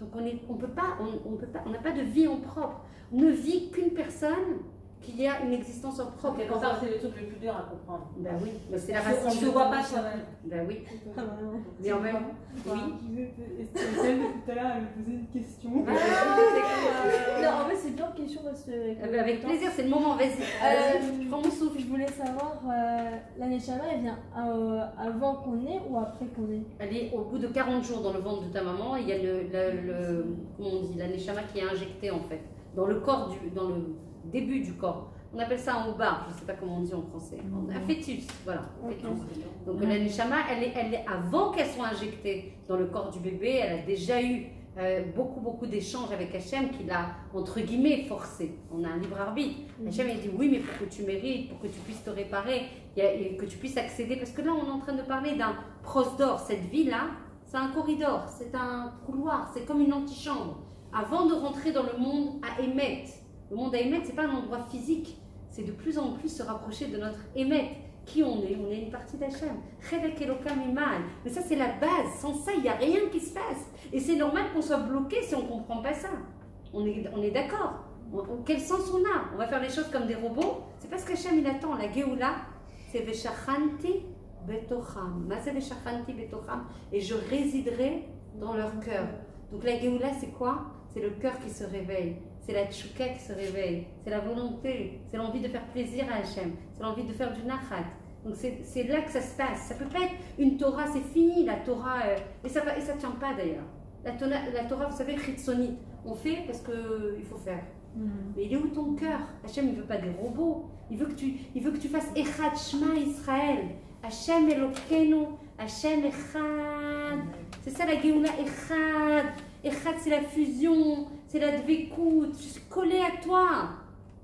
Donc on est, on peut pas, on, pas, on n'a pas de vie en propre. On ne vit qu'une personne qui a une existence en propre. Quelque part, c'est le truc le plus dur à comprendre. Ben oui, mais c'est la On ne se voit pas soi-même. Ben oui. Mais en même oui. Estelle, tout à l'heure, elle me posait une question. Ouais, Non, en fait, c'est plein de questions parce que. Eh ben, avec plaisir, c'est le moment. Vas-y. Euh, Je prends mon souffle. Je voulais savoir, euh, la Neshama, elle vient euh, avant qu'on ait ou après qu'on ait? Elle est au bout de 40 jours dans le ventre de ta maman. Il y a le, comment on dit, la neshama qui est injectée en fait dans le corps du, dans le début du corps. On appelle ça un obar. Je ne sais pas comment on dit en français. Un fœtus, voilà. un fœtus. Donc la neshama, elle est, elle est avant qu'elle soit injectée dans le corps du bébé, elle a déjà eu euh, beaucoup beaucoup d'échanges avec Hachem qui l'a entre guillemets forcé. On a un libre arbitre. Hachem il dit oui mais pour que tu mérites, pour que tu puisses te réparer, et que tu puisses accéder, parce que là on est en train de parler d'un prosdor, cette vie-là, c'est un corridor, c'est un couloir, c'est comme une antichambre. Avant de rentrer dans le monde à Emet, le monde à Emet, c'est pas un endroit physique, c'est de plus en plus se rapprocher de notre Emet. Qui on est? On est une partie d'Hachem. Mais ça, c'est la base. Sans ça, il n'y a rien qui se passe. Et c'est normal qu'on soit bloqué si on ne comprend pas ça. On est, on est d'accord. Quel sens on a? On va faire les choses comme des robots C'est parce qu'Hachem, il attend. La Géoula, c'est Veshachanti Betocham. Veshachanti Betocham. Et je résiderai dans leur cœur. Donc la Géoula, c'est quoi? C'est le cœur qui se réveille. C'est la tchouka qui se réveille. C'est la volonté. C'est l'envie de faire plaisir à Hachem. C'est l'envie de faire du nachat. Donc c'est là que ça se passe. Ça peut pas être une Torah, c'est fini la Torah. euh, et ça ne tient pas d'ailleurs. La, la Torah, vous savez, Chitsoni, on fait parce qu'il faut faire. Mais il est où ton cœur? Hachem, il veut pas des robots. Il veut que tu, il veut que tu fasses Echad Shema Israël. Hachem Elokeinu, Hachem Echad. C'est ça la Géoula, Echad. Echad, c'est la fusion, c'est la dvékout. Je suis collée à toi.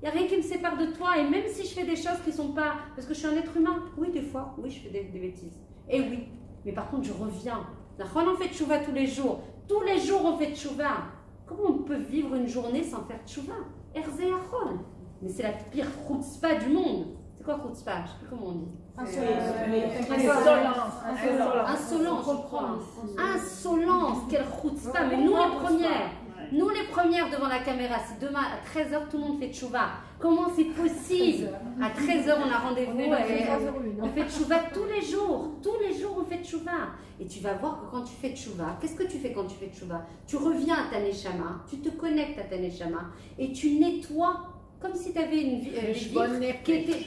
Il n'y a rien qui me sépare de toi. Et même si je fais des choses qui sont pas. Parce que je suis un être humain. Oui, des fois. Oui, je fais des, des bêtises. Et oui. Mais par contre, je reviens. On fait tchouva tous les jours. Tous les jours, on fait tchouva. Comment on peut vivre une journée sans faire tchouva. Mais c'est la pire chutzpah du monde. C'est quoi chutzpah? Je sais plus comment on dit. Insolence, je crois. Insolence, quelle chutzpah. Mais nous, les premières. Nous, les premières devant la caméra, si demain à 13h tout le monde fait tchouva, comment c'est possible? À 13h, on a rendez-vous. on fait tchouva tous les jours. Tous les jours, on fait tchouva. Et tu vas voir que quand tu fais tchouva, qu'est-ce que tu fais quand tu fais tchouva? Tu reviens à ta neshama, tu te connectes à ta neshama et tu nettoies comme si tu avais une vie. euh, qui était.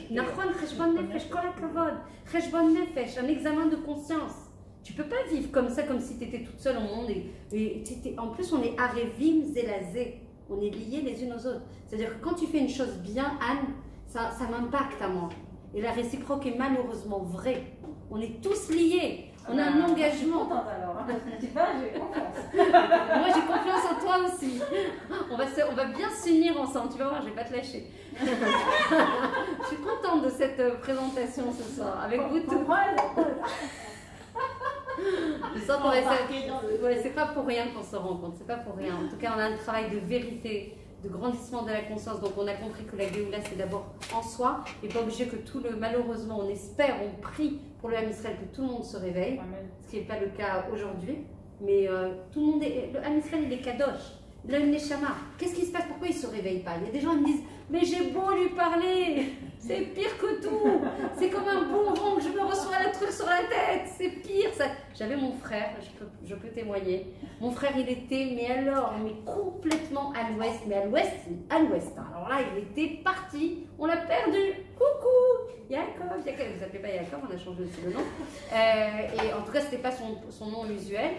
Un examen de conscience. Tu peux pas vivre comme ça, comme si tu étais toute seule au monde. Et, en plus, on est arevim zelazé. On est liés les unes aux autres. C'est-à-dire que quand tu fais une chose bien, Anne, ça, ça m'impacte à moi. Et la réciproque est malheureusement vraie. On est tous liés. On a un Je suis engagement. contente alors. hein. J'ai confiance. Moi, j'ai confiance en toi aussi. On va, se- on va bien s'unir ensemble. Tu vas voir, je vais pas te lâcher. je suis contente de cette euh, présentation ce soir. Avec vous tous. Ouais, c'est pas pour rien qu'on se rencontre, c'est pas pour rien. En tout cas, on a un travail de vérité, de grandissement de la conscience. Donc, on a compris que la Géoula, c'est d'abord en soi, et pas obligé que tout le, malheureusement, on espère, on prie pour le Ham Israël que tout le monde se réveille, ce qui n'est pas le cas aujourd'hui. Mais euh, tout le monde est, le Ham Israël, il est kadosh. Qu'est-ce qui se passe? Pourquoi il ne se réveille pas? Il y a des gens qui me disent Mais j'ai beau lui parler, c'est pire que tout. C'est comme un bonbon que je me reçois le truc sur la tête. C'est pire. J'avais mon frère, je peux, je peux témoigner. Mon frère, il était, mais alors, mais complètement à l'ouest. Mais à l'ouest, à l'ouest. hein. Alors là, il était parti. On l'a perdu. Coucou Yaakov. Yaakov, vous appelez pas Yaakov, on a changé aussi le nom. Euh, et en tout cas, c'était pas son, son nom usuel.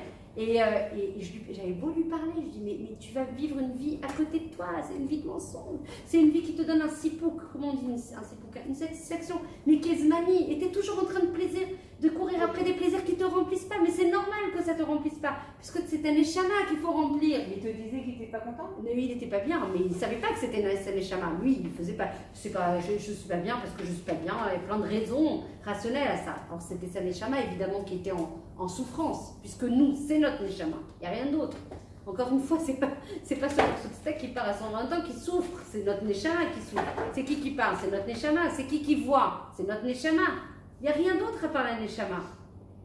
Et, euh, et- j'avais beau lui parler, je dis mais, mais tu vas vivre une vie à côté de toi, c'est une vie de mensonge, c'est une vie qui te donne un sipouk, comment on dit une- un sipouk, une satisfaction, mais Kezmani, et tu es toujours en train de plaisir, de courir après des plaisirs qui te remplissent pas, mais c'est normal que ça te remplisse pas, puisque c'est un échama qu'il faut remplir. Il te disait qu'il n'était pas content? Mais lui, il n'était pas bien, mais il savait pas que c'était un échama. Lui, il faisait pas, pas, je, je suis pas bien parce que je suis pas bien, il y a plein de raisons rationnelles à ça. Alors c'était sa neshama évidemment qui était en, en souffrance, puisque nous, c'est notre neshama, il n'y a rien d'autre. Encore une fois, c'est pas, c'est pas ce qui part à 120 ans qui souffre, c'est notre neshama qui souffre. C'est qui qui parle? C'est notre neshama. C'est qui qui voit? C'est notre neshama. Il n'y a rien d'autre à part la neshama.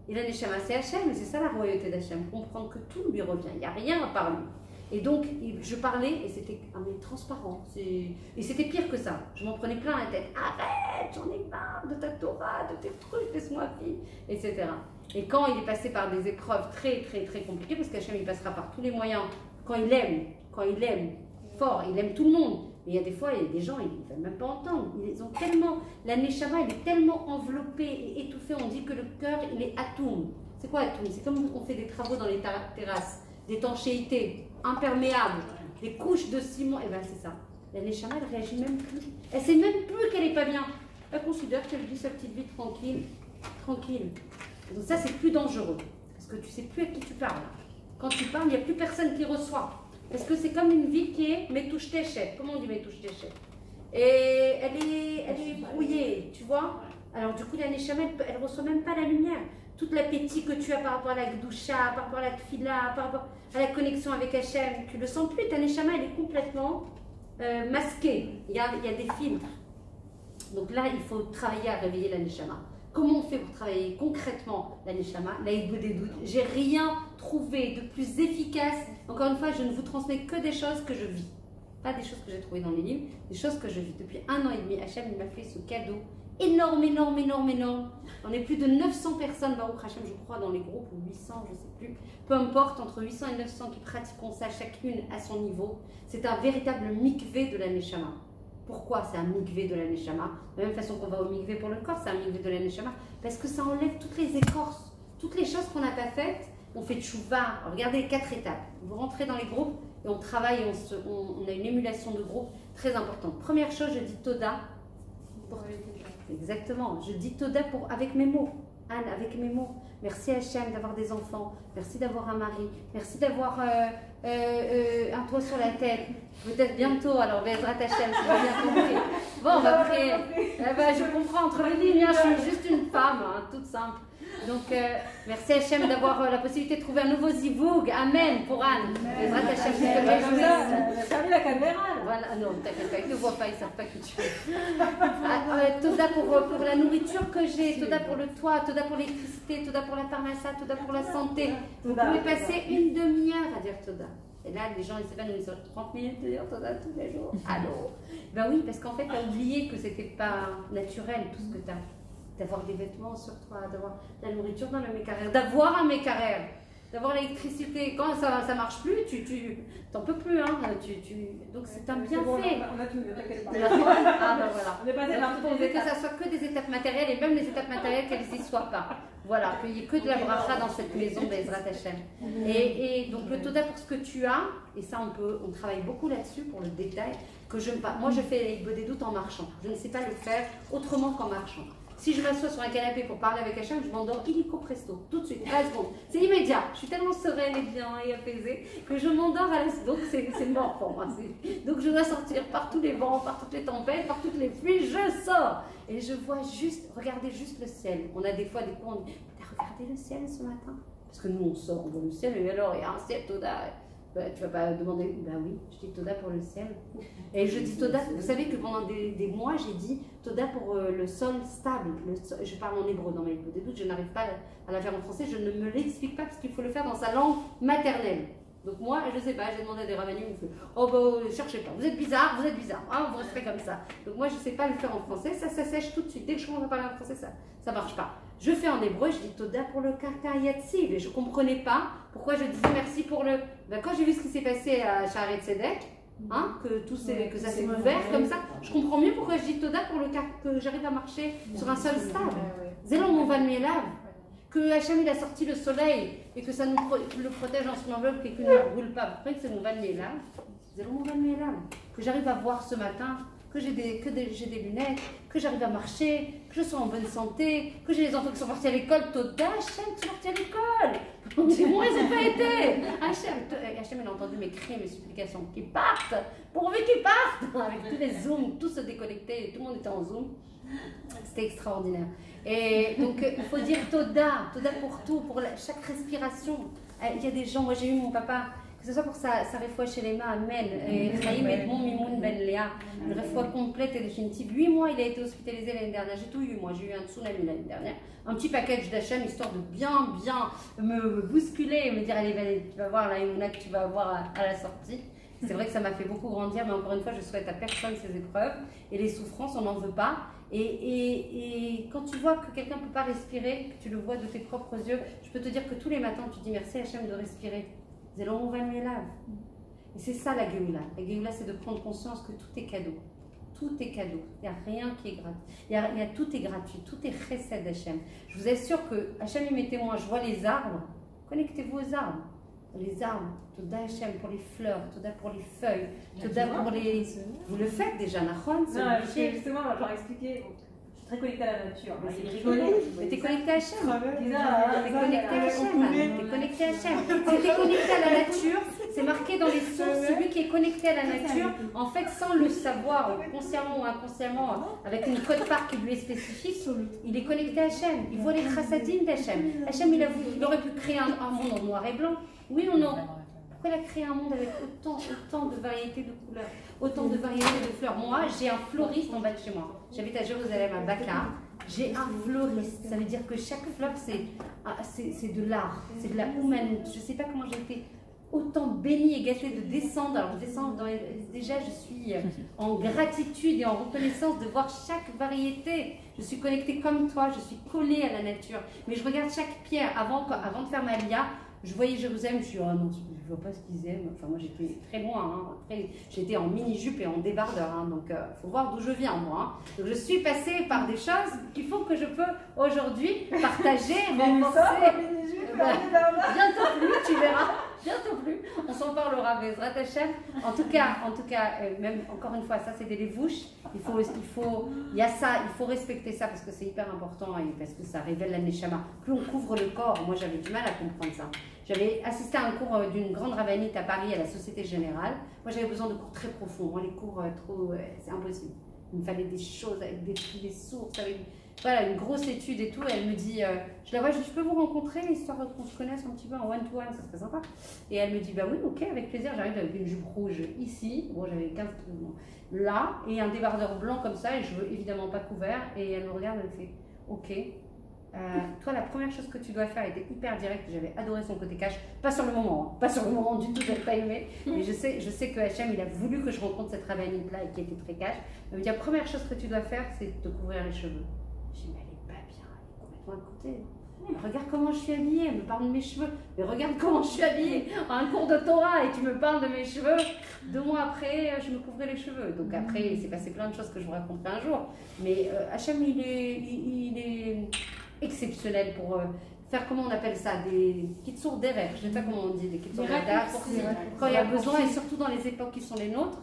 Et la neshama, c'est Hachem, c'est ça la royauté d'Hachem, comprendre que tout lui revient, il n'y a rien à part lui. Et donc, je parlais et c'était ah, transparent. Et c'était pire que ça. Je m'en prenais plein la tête. Arrête, j'en ai marre de ta Torah, de tes trucs, laisse-moi vivre, etc. Et quand il est passé par des épreuves très, très, très compliquées, parce qu'Hachem, il passera par tous les moyens, quand il aime, quand il aime fort, il aime tout le monde. Mais il y a des fois, il y a des gens, ils ne veulent même pas entendre. Ils ont tellement, la Neshama, elle est tellement enveloppée et étouffée, on dit que le cœur, il est atoum. C'est quoi atoum? C'est comme on fait des travaux dans les terra- terrasses, d'étanchéité, imperméable, des couches de ciment, et ben c'est ça. La Neshama, elle réagit même plus. Elle sait même plus qu'elle est pas bien. Elle considère qu'elle vit sa petite vie tranquille, tranquille. Donc ça, c'est plus dangereux. Parce que tu sais plus à qui tu parles. Quand tu parles, il n'y a plus personne qui reçoit. Parce que c'est comme une vie qui est métouche téchette. Comment on dit métouche téchette? Et elle est, elle est brouillée, tu vois? Alors du coup, la Neshama, elle, elle reçoit même pas la lumière. Toute l'appétit que tu as par rapport à la Gdusha, par rapport à la Tfila, par rapport à la connexion avec Hachem, tu le sens plus. Ta Neshama, elle est complètement euh, masquée. Il y, a, il y a des filtres. Donc là, il faut travailler à réveiller la Neshama. Comment on fait pour travailler concrètement la Neshama doutes. J'ai rien trouvé de plus efficace. Encore une fois, je ne vous transmets que des choses que je vis. Pas des choses que j'ai trouvées dans les livres, des choses que je vis. Depuis un an et demi, Hachem m'a fait ce cadeau énorme, énorme, énorme, énorme. On est plus de 900 personnes, Baruch Hachem, je crois, dans les groupes, ou 800, je ne sais plus. Peu importe, entre 800 et 900 qui pratiquons ça, chacune à son niveau. C'est un véritable mikvé de la Neshama. Pourquoi c'est un mikvé de la Neshama De la même façon qu'on va au mikvé pour le corps, c'est un mikvé de la Neshama. Parce que ça enlève toutes les écorces, toutes les choses qu'on n'a pas faites. On fait tchouva. Regardez les quatre étapes. Vous rentrez dans les groupes et on travaille, et on, se- on- on a une émulation de groupe très importante. Première chose, je dis Toda. Exactement. Je dis Toda pour, avec mes mots. Anne, avec mes mots. Merci Hachem d'avoir des enfants. Merci d'avoir un mari. Merci d'avoir euh, euh, euh, un toit sur la tête. Peut-être bientôt, alors Bezrat Hachem, si j'ai bien compris. Bon, on va prier. Eh ben, je comprends entre les lignes, hein, je suis juste une femme, hein, toute simple. Donc, euh, merci Hachem d'avoir euh, la possibilité de trouver un nouveau zivoug. Amen pour Anne. Bezrat Hachem, ça, elle a fermé la caméra. là. Voilà, non, t'inquiète pas, ils ne voient pas, ils ne savent pas qui tu es. Ah, euh, Toda pour, pour la nourriture que j'ai, Toda pour le toit, Toda pour l'électricité, Toda pour la pharmacie, Toda pour la santé. Vous pouvez passer une demi-heure à dire Toda. Et là, les gens, ils s'évanouissent sur 30 minutes de dire Toda tous les jours. Allô? Ben oui, parce qu'en fait, tu as oublié que c'était pas naturel tout ce que tu as. D'avoir des vêtements sur toi, d'avoir de la nourriture dans le mécarrière, d'avoir un mécarrière. d'avoir l'électricité. Quand ça ça marche plus, tu tu t'en peux plus hein. Tu, tu... Donc c'est un C'est bon, bienfait. on a- tout vu, t'inquiète pas. Ah ben voilà. On est par Donc, veut que ça soit que des étapes matérielles et même les étapes matérielles qu'elles n'y soient pas. Voilà, qu'il n'y ait que de la bracha dans cette maison d'Ezrat Hashem. Et, et donc le Toda pour ce que tu as, et ça on peut, on travaille beaucoup là-dessus pour le détail, que je pas. Moi je fais les des doutes en marchant. Je ne sais pas le faire autrement qu'en marchant. Si je m'assois sur un canapé pour parler avec Hachem, je m'endors illico presto, tout de suite, à la seconde. C'est immédiat. Je suis tellement sereine et bien et apaisée que je m'endors à la seconde. Donc c'est mort pour moi. Donc je dois sortir par tous les vents, par toutes les tempêtes, par toutes les pluies. Je sors et je vois juste, regardez juste le ciel. On a des fois des coups, on dit, t'as regardé le ciel ce matin? Parce que nous on sort, on voit le ciel et alors il y a un ciel Toda. Bah, tu vas pas demander, bah oui, je dis Toda pour le ciel. Et je dis Toda, vous savez que pendant des, des mois j'ai dit Toda pour euh, le sol stable. Le sol- je parle en hébreu dans mes des doutes, je n'arrive pas à la faire en français, je ne me l'explique pas parce qu'il faut le faire dans sa langue maternelle. Donc moi, je sais pas, j'ai demandé à des rabbins, ils Oh bah, euh, cherchez pas, vous êtes bizarre, vous êtes bizarre, ah, vous restez comme ça. Donc moi, je sais pas le faire en français, ça s'assèche tout de suite. Dès que je commence à parler en français, ça ça marche pas. Je fais en hébreu, je dis Toda pour le Kaka Yatsiv, et je comprenais pas pourquoi je disais merci pour le. Ben, quand j'ai vu ce qui s'est passé à Sharet Tzedek, hein, que, tout s'est- que ça s'est ouvert comme ça, je comprends mieux pourquoi je dis Toda pour le cas que j'arrive à marcher sur un sol stable. Zélo mon van que Hachem il a sorti le soleil et que ça nous pro- le protège dans son enveloppe et que ne brûle pas. Vous croyez que c'est mon van Mielav? Zélo mon van. Que j'arrive à voir ce matin, que j'ai des, que des, j'ai des lunettes, que j'arrive à marcher, que je sois en bonne santé, que j'ai les enfants qui sont partis à l'école. Toda Hachem, tu es parti à l'école On dit, moi, ils n'ont pas été Hachem, euh, Hachem, il a entendu mes cris, mes supplications, qu'ils partent Pourvu qu'ils partent Avec tous les zooms, tous se déconnectés, tout le monde était en zoom. C'était extraordinaire. Et donc, euh, il faut dire Toda, Toda pour tout, pour la- chaque respiration. Euh, Il y a des gens, moi j'ai eu mon papa, que ce soit pour sa, sa réfoua chez les mains, Amen, et Chaim Edmond Mimoun Ben Léa, une réfoua complète et définitive. Huit mois, il a été hospitalisé l'année dernière. J'ai tout eu, moi, j'ai eu un tsunami l'année dernière. Un petit package d'Hachem, histoire de bien, bien me bousculer et me dire Allez, tu vas voir la Emouna que tu vas avoir à, à la sortie. C'est vrai que ça m'a fait beaucoup grandir, mais encore une fois, je souhaite à personne ces épreuves. Et les souffrances, on n'en veut pas. Et, et- et quand tu vois que quelqu'un ne peut pas respirer, que tu le vois de tes propres yeux, je peux te dire que tous les matins, tu dis merci Hachem de respirer. Va Et c'est ça la Géoula. La Géoula, c'est de prendre conscience que tout est cadeau. Tout est cadeau. Il n'y a rien qui est gratuit. Il y a, il y a- tout est gratuit. Tout est recette d'Hachem. Je vous assure que Hachem est mes témoins. Je vois les arbres. Connectez-vous aux arbres. Les arbres. Toda Hachem pour les fleurs. Toda pour les feuilles. Toda pour les. Vous le faites déjà, Nahon Non, justement, moi, je leur ai très connectée à la nature. Mais Il c'est rigolait. Mais t'es connecté à Hachem. T'es connecté à a Hachem. T'es connecté à Hachem. Si t'es connecté à la nature, c'est marqué dans les sources. Celui qui est connecté à la nature, en fait, sans le savoir, consciemment ou inconsciemment, avec une code part qui lui est spécifique, il est connecté à Hachem. Il voit les chassadim d'Hachem. Hachem, il, a voulu- il aurait pu créer un, un monde en noir et blanc. Oui ou non Pourquoi il a créé un monde avec autant, autant de variétés de couleurs, autant de variétés de fleurs? Moi, j'ai un fleuriste en bas de chez moi. J'habite à Jérusalem, à Baka. J'ai un fleuriste. Ça veut dire que chaque fleur, c'est ah, de l'art, c'est de la humanité. Je ne sais pas comment j'ai été autant bénie et gâtée de descendre. Alors, je descends déjà, je suis euh, en gratitude et en reconnaissance de voir chaque variété. Je suis connectée comme toi, je suis collée à la nature. Mais je regarde chaque pierre. Avant, avant de faire ma lia, je voyais Jérusalem, je suis oh je ne vois pas ce qu'ils aiment. Enfin, moi j'étais très loin. hein. J'étais en mini-jupe et en débardeur. hein. Donc, il faut voir d'où je viens, moi. hein. Donc, je suis passée par des choses qu'il faut que je peux aujourd'hui partager, renforcer. Bah, bientôt plus, tu verras. Bientôt plus. On s'en parlera, Bezrat Hashem. En tout cas, en tout cas, euh, même encore une fois, ça c'est des lévouches. Il faut, il faut, il y a ça, il faut respecter ça parce que c'est hyper important et parce que ça révèle la neshama. Plus on couvre le corps, moi j'avais du mal à comprendre ça. J'avais assisté à un cours euh, d'une grande rabbinite à Paris à la Société Générale. Moi j'avais besoin de cours très profonds. Les cours euh, trop, c'est impossible. Il me fallait des choses avec des, des sources, voilà, une grosse étude et tout. Et elle me dit, euh, je la vois, je, peux vous rencontrer, histoire qu'on se connaisse un petit peu en one-to-one, ça serait sympa. Et elle me dit, bah oui, ok, avec plaisir. J'arrive avec une jupe rouge ici, bon, j'avais 15 bon, là, et un débardeur blanc comme ça, et je veux évidemment pas couvert. Et elle me regarde, elle me fait, ok. euh, toi, la première chose que tu dois faire était hyper directe. J'avais adoré son côté cash. Pas sur le moment, hein, pas sur le moment du tout, j'avais pas aimé. Mais je sais, je sais que Hachem, il a voulu que je rencontre cette rabbinite-là et qui était très cash. Elle me dit, la première chose que tu dois faire, c'est te couvrir les cheveux. Je dis, mais elle est pas bien, elle est sont à côté. Regarde comment je suis habillée, elle me parle de mes cheveux. Mais regarde comment je suis habillée à un cours de Torah et tu me parles de mes cheveux. Deux mois après, je me couvrais les cheveux. Donc après, il s'est passé plein de choses que je vous raconterai un jour. Mais euh, Hachem, il est, il, il est exceptionnel pour euh, faire, comment on appelle ça, des kitsur d'erreur. Je ne sais pas comment on dit, des kitsur Des d'erreur. Quand il y a besoin, et surtout dans les époques qui sont les nôtres,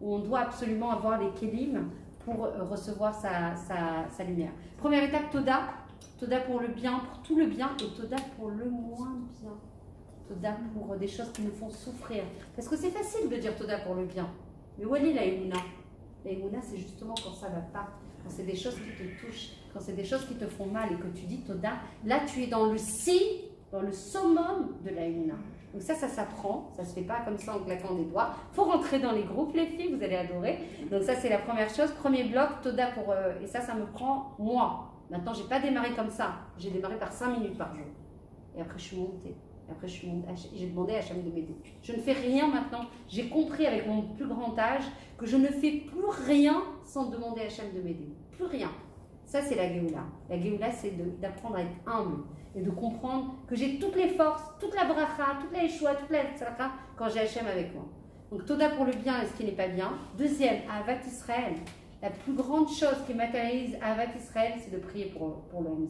où on doit absolument avoir les kélim pour euh, recevoir sa, sa, sa lumière. Première étape, Toda. Toda pour le bien, pour tout le bien, et Toda pour le moins bien. Toda pour euh, des choses qui nous font souffrir. Parce que c'est facile de dire Toda pour le bien. Mais où est la Emouna La Emouna, c'est justement quand ça va pas, quand c'est des choses qui te touchent, quand c'est des choses qui te font mal et que tu dis Toda, là tu es dans le si, dans le summum de la Emouna. Donc ça, ça s'apprend, ça se fait pas comme ça en claquant des doigts. faut rentrer dans les groupes, les filles, vous allez adorer. Donc ça, c'est la première chose. Premier bloc, Toda pour... euh, et ça, ça me prend moi. Maintenant, j'ai pas démarré comme ça. J'ai démarré par 5 minutes par jour. Et après, je suis montée. Et après, je suis montée. J'ai demandé à Hachem de m'aider. Je ne fais rien maintenant. J'ai compris avec mon plus grand âge que je ne fais plus rien sans demander à Hachem de m'aider. Plus rien. Ça, c'est la Géoula. La Géoula, c'est d'apprendre à être humble et de comprendre que j'ai toutes les forces, toute la bracha, toute la Yeshua, toute la tzedaka quand j'ai Hachem avec moi. Donc, Toda pour le bien et ce qui n'est pas bien. Deuxième, Avat Israël. La plus grande chose qui matérialise Avat Israël, c'est de prier pour, pour l'homme.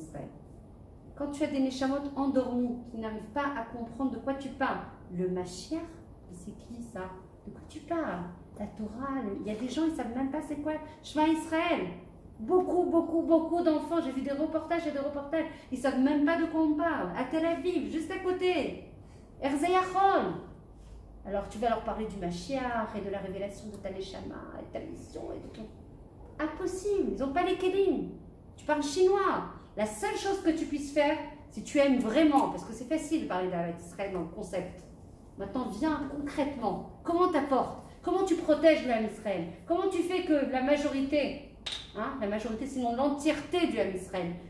Quand tu as des Neshamot endormis qui n'arrivent pas à comprendre de quoi tu parles, le Mashiach, c'est qui ça De quoi tu parles? La Torah, il y a des gens, ils savent même pas c'est quoi Shema Israël. Beaucoup, beaucoup, beaucoup d'enfants, j'ai vu des reportages et des reportages, ils savent même pas de quoi on parle. À Tel Aviv, juste à côté. Erzeyachon. Alors tu vas leur parler du Mashiach et de la révélation de ta Neshama et de ta mission et de tout. Impossible, ils n'ont pas les kelim. Tu parles chinois. La seule chose que tu puisses faire, si tu aimes vraiment, parce que c'est facile de parler d'Avat Israël dans le concept. Maintenant, viens concrètement. Comment t'apportes? Comment tu protèges le Israël? Comment tu fais que la majorité, hein, la majorité, sinon l'entièreté du Ham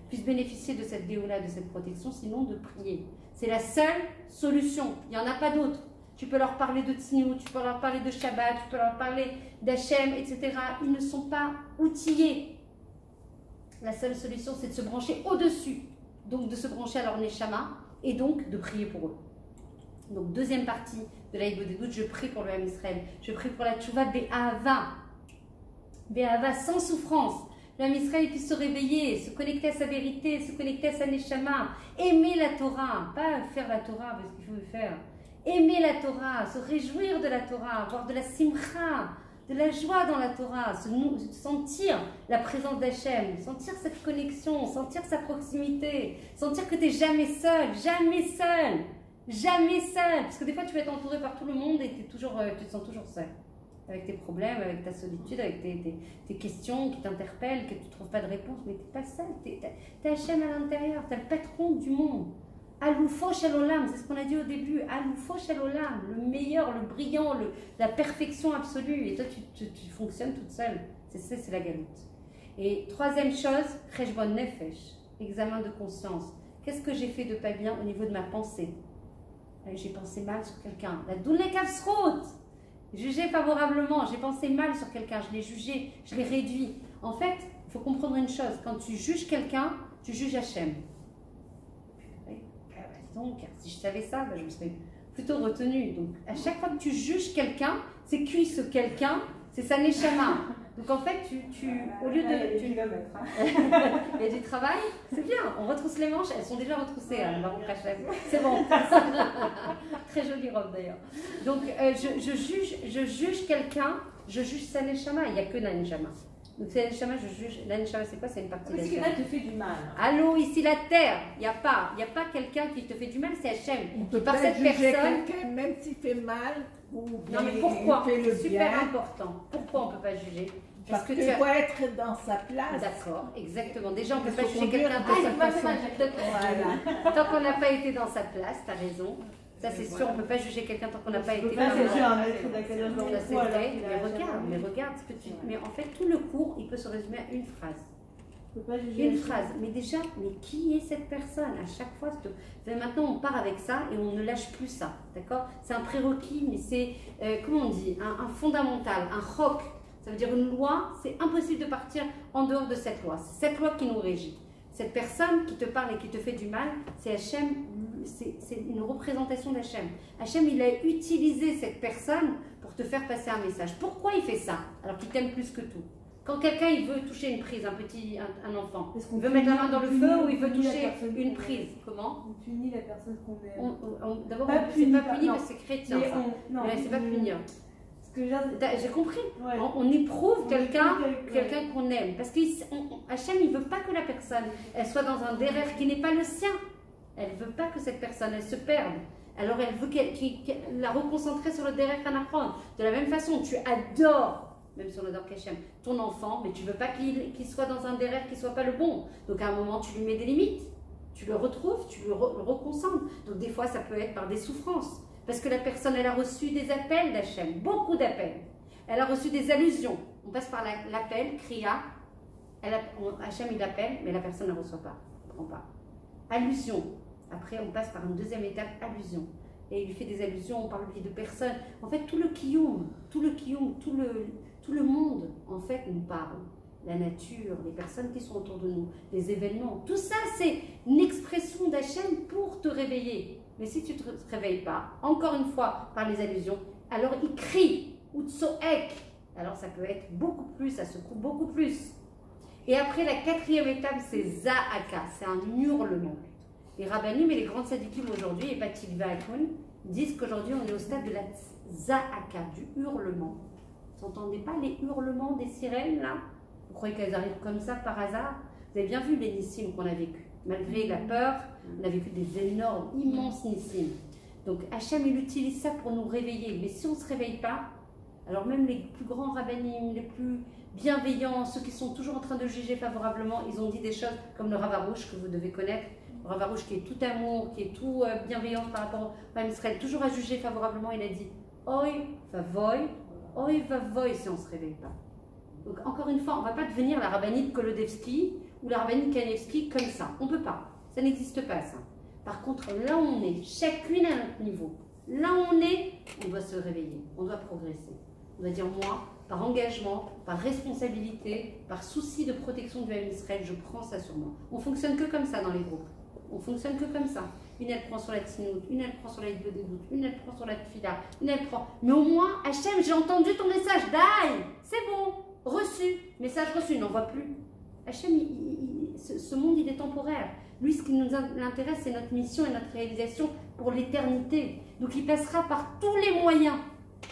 puisse bénéficier de cette géola, de cette protection, sinon de prier? C'est la seule solution. Il n'y en a pas d'autre. Tu peux leur parler de Tzniut, tu peux leur parler de Shabbat, tu peux leur parler d'Hachem, etc. Ils ne sont pas outillés. La seule solution, c'est de se brancher au-dessus, donc de se brancher à leur Neshama, et donc de prier pour eux. Donc, deuxième partie de la des doutes, je prie pour le Ham Israël. Je prie pour la Tchouva Be'ahava. Be'ahava, sans souffrance. Le Ham Israël puisse se réveiller, se connecter à sa vérité, se connecter à sa Neshama. Aimer la Torah. Pas faire la Torah parce qu'il faut le faire. Aimer la Torah, se réjouir de la Torah, avoir de la simcha, de la joie dans la Torah, sentir la présence d'Hachem, sentir cette connexion, sentir sa proximité, sentir que tu n'es jamais seul, jamais seul. Jamais seul, parce que des fois tu vas être entouré par tout le monde et t'es toujours, euh, tu te sens toujours seul. Avec tes problèmes, avec ta solitude, avec tes, questions qui t'interpellent, que tu ne trouves pas de réponse, mais tu n'es pas seul. Tu as Hachem à l'intérieur, tu as le patron du monde. Shalolam, c'est ce qu'on a dit au début. Shalolam, le meilleur, le brillant, la perfection absolue. Et toi, tu, fonctionnes toute seule. C'est c'est la galoute. Et troisième chose, Rejbon Nefesh, examen de conscience. Qu'est-ce que j'ai fait de pas bien au niveau de ma pensée? Euh, J'ai pensé mal sur quelqu'un. La Dunekavsrout Jugé favorablement, j'ai pensé mal sur quelqu'un, je l'ai jugé, je l'ai réduit. En fait, il faut comprendre une chose, quand tu juges quelqu'un, tu juges Hachem. Ah dis donc, si je savais ça, bah, je me serais plutôt retenue. Donc, à chaque fois que tu juges quelqu'un, c'est qui ce quelqu'un C'est sa neshama. Donc, en fait, tu, tu au lieu de. hein. il y a du travail, c'est bien. On retrousse les manches, elles sont déjà retroussées, hein, Baron Krachem. C'est bon. Très jolie robe d'ailleurs. Donc, euh, je, je juge, je juge quelqu'un, je juge sa neshama. Il n'y a que la neshama. Donc, c'est la neshama, je juge. La neshama, c'est quoi? C'est une partie de la Parce qu'il te fait du mal. Allô, ici la terre, il n'y a pas, il y a pas quelqu'un qui te fait du mal, c'est Hachem. On peut par pas cette juger personne. quelqu'un même s'il fait mal ou bien Non mais pourquoi? C'est super bien. important. Pourquoi on ne peut pas juger? Parce que tu as- faut être dans sa place. D'accord, exactement. Déjà, on ne peut pas juger quelqu'un de sa façon. Tant qu'on n'a pas été dans sa place, tu as raison. Ça, c'est sûr, on ne peut pas juger quelqu'un tant qu'on n'a pas été pas juger un maître d'académie mais regarde, mais regarde ce que tu. Mais en fait, tout le cours, il peut se résumer à une phrase. Pas juger. Une phrase. Mais déjà, mais qui est cette personne À chaque fois, mais maintenant, on part avec ça et on ne lâche plus ça. D'accord? C'est un prérequis, mais c'est, euh, comment on dit, un, un fondamental, un roc. Ça veut dire une loi, c'est impossible de partir en dehors de cette loi. C'est cette loi qui nous régit. Cette personne qui te parle et qui te fait du mal, c'est Hachem, c'est une représentation d'Hachem. Hachem, il a utilisé cette personne pour te faire passer un message. Pourquoi il fait ça alors qu'il t'aime plus que tout? Quand quelqu'un il veut toucher une prise, un petit, un, un enfant, il veut mettre la main dans le feu ou il veut toucher une prise? Comment? On punit la personne qu'on aime. D'abord, Pas c'est pas puni parce que c'est chrétien. C'est pas punir. J'ai compris. ouais. On, on éprouve quelqu'un quelqu'un. qu'on aime. Parce que Hachem, il veut pas que la personne, elle soit dans un derrière qui n'est pas le sien. Elle veut pas que cette personne, se perde. Alors elle veut qu'elle, la reconcentrer sur le derrière apprend. De la même façon, tu adores, même sur le qu'Hachem, ton enfant, mais tu veux pas qu'il, soit dans un derrière qui soit pas le bon. Donc à un moment, tu lui mets des limites. Tu le retrouves, tu le, re- le reconcentres. Donc des fois, ça peut être par des souffrances. Parce que la personne, elle a reçu des appels d'Hachem, beaucoup d'appels. Elle a reçu des allusions. On passe par la- l'appel, Kriya. Elle Hachem, il appelle, mais la personne ne reçoit pas, ne pas. Allusion. Après, on passe par une deuxième étape, allusion. Et il lui fait des allusions, on parle lui de personnes. En fait, tout le kiyum, tout le kiyum, tout le, tout le monde, en fait, nous parle. La nature, les personnes qui sont autour de nous, les événements. Tout ça, c'est une expression d'Hachem pour te réveiller. Mais si tu ne te réveilles pas, encore une fois, par les allusions, alors il crie, ou tsoek. Alors ça peut être beaucoup plus, ça secoue beaucoup plus. Et après, la quatrième étape, c'est Za'aka, c'est un hurlement. Les rabbinim et les grands sadikim aujourd'hui, et Patil Vaakun, disent qu'aujourd'hui on est au stade de la Za'aka, du hurlement. Vous n'entendez pas les hurlements des sirènes là? Vous croyez qu'elles arrivent comme ça par hasard? Vous avez bien vu les nissim qu'on a vécu. Malgré la peur, on a vécu des énormes, immenses nissim. Donc Hachem, il utilise ça pour nous réveiller. Mais si on ne se réveille pas, alors même les plus grands rabbinim, les plus bienveillants, ceux qui sont toujours en train de juger favorablement, ils ont dit des choses comme le Ravarouche que vous devez connaître. Ravarouche qui est tout amour, qui est tout euh, bienveillance par rapport peuple Israël, toujours à juger favorablement, il a dit Oi va voy, oi va voy si on ne se réveille pas. Donc encore une fois, on ne va pas devenir la rabbinite Kolodevski ou la rabbinite Kanevski comme ça. On ne peut pas. Ça n'existe pas ça. Par contre, là où on est, chacune à notre niveau, là où on est, on doit se réveiller, on doit progresser. On doit dire moi, par engagement, par responsabilité, par souci de protection du Israël, je prends ça sur moi. On fonctionne que comme ça dans les groupes. On fonctionne que comme ça. Une elle prend sur la tsinout, une elle prend sur la de dégoût, une elle prend sur la tfila, une elle prend. Mais au moins, Hachem, j'ai entendu ton message, Dai, c'est bon, reçu, message reçu, n'envoie plus. Hachem, il- il- il- ce, monde, il est temporaire. Lui, ce qui nous in- intéresse, c'est notre mission et notre réalisation pour l'éternité. Donc, il passera par tous les moyens.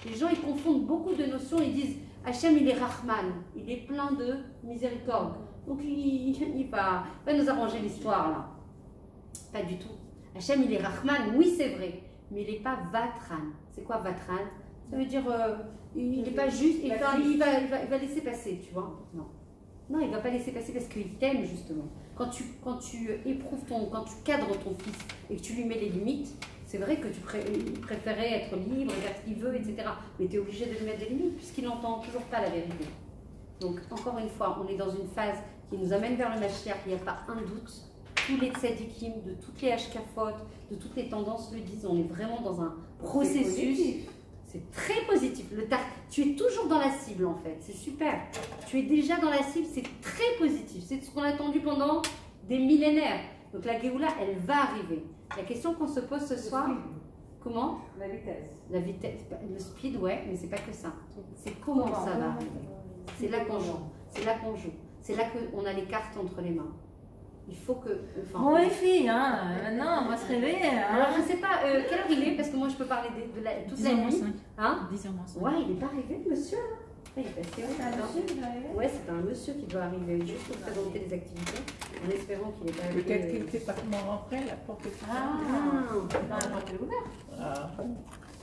Les gens, ils confondent beaucoup de notions. Ils disent Hachem, il est Rahman. Il est plein de miséricorde. Donc, il, il va, il va nous arranger l'histoire, là. Pas du tout. Hachem, il est Rahman. Oui, c'est vrai. Mais il n'est pas Vatran. C'est quoi Vatran? Ça veut dire, euh, il n'est pas juste. Il va, il, va, il va- laisser passer, tu vois? Non. Non, il va pas laisser passer parce qu'il t'aime, justement. Quand tu, quand tu éprouves ton, quand tu cadres ton fils et que tu lui mets les limites, c'est vrai que tu préférais être libre faire ce qu'il veut, etc. Mais tu es obligé de lui mettre des limites puisqu'il n'entend toujours pas la vérité. Donc, encore une fois, on est dans une phase qui nous amène vers le Mashiach, il n'y a pas un doute. Tous les tzadikim, de toutes les hashkafot, de toutes les tendances le disent, on est vraiment dans un processus. C'est très positif. Le tar- tu es toujours dans la cible en fait, c'est super. Tu es déjà dans la cible, c'est très positif. C'est ce qu'on a attendu pendant des millénaires. Donc la Géoula, elle va arriver. La question qu'on se pose ce soir, comment? La vitesse. La vitesse, le speed, ouais, mais c'est pas que ça. C'est comment? ça va arriver? C'est là qu'on joue. C'est là qu'on joue. C'est là qu'on a les cartes entre les mains. Il faut que. enfin, Bon, les filles, hein, maintenant, on va se réveiller. alors Hein. je sais pas euh, quelle heure il est parce que moi je peux parler de, de la, toute la nuit. Hein? 10h moins 5. Ouais, il est pas arrivé le monsieur. Il est passé Ah, arriver Ouais, c'est un monsieur qui doit arriver juste pour présenter les activités en espérant qu'il est pas arrivé. Peut-être qu'il ne sait pas comment rentrer, la porte est Ah, Non, la porte est ouverte. Ah.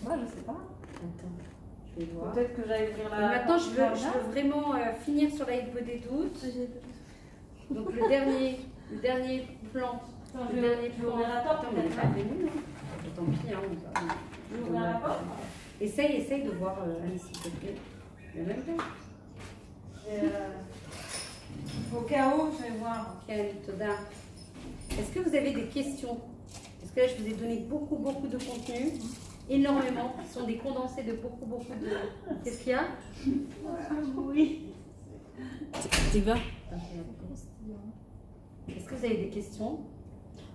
Moi, je sais pas. attends, je vais voir. Peut-être que j'aille ouvrir Mais la. maintenant, je veux, je veux vraiment euh, finir sur la Hilbe des doutes. Donc, le dernier, le dernier plan. Attends, Le je dernier je plan. la porte. Attends, pas venu, hein. Tant pis, hein. on va- Je vais ouvrir la porte. Essaye, essaye de voir, euh, Anne, s'il te plaît. Il y a même pas. Et, euh, Au cas où, je vais voir. Est-ce que vous avez des questions? Parce que là, je vous ai donné beaucoup, beaucoup de contenu, énormément, qui sont des condensés de beaucoup, beaucoup de. Qu'est-ce qu'il y a? Oui. Tiva Est-ce que vous avez des questions?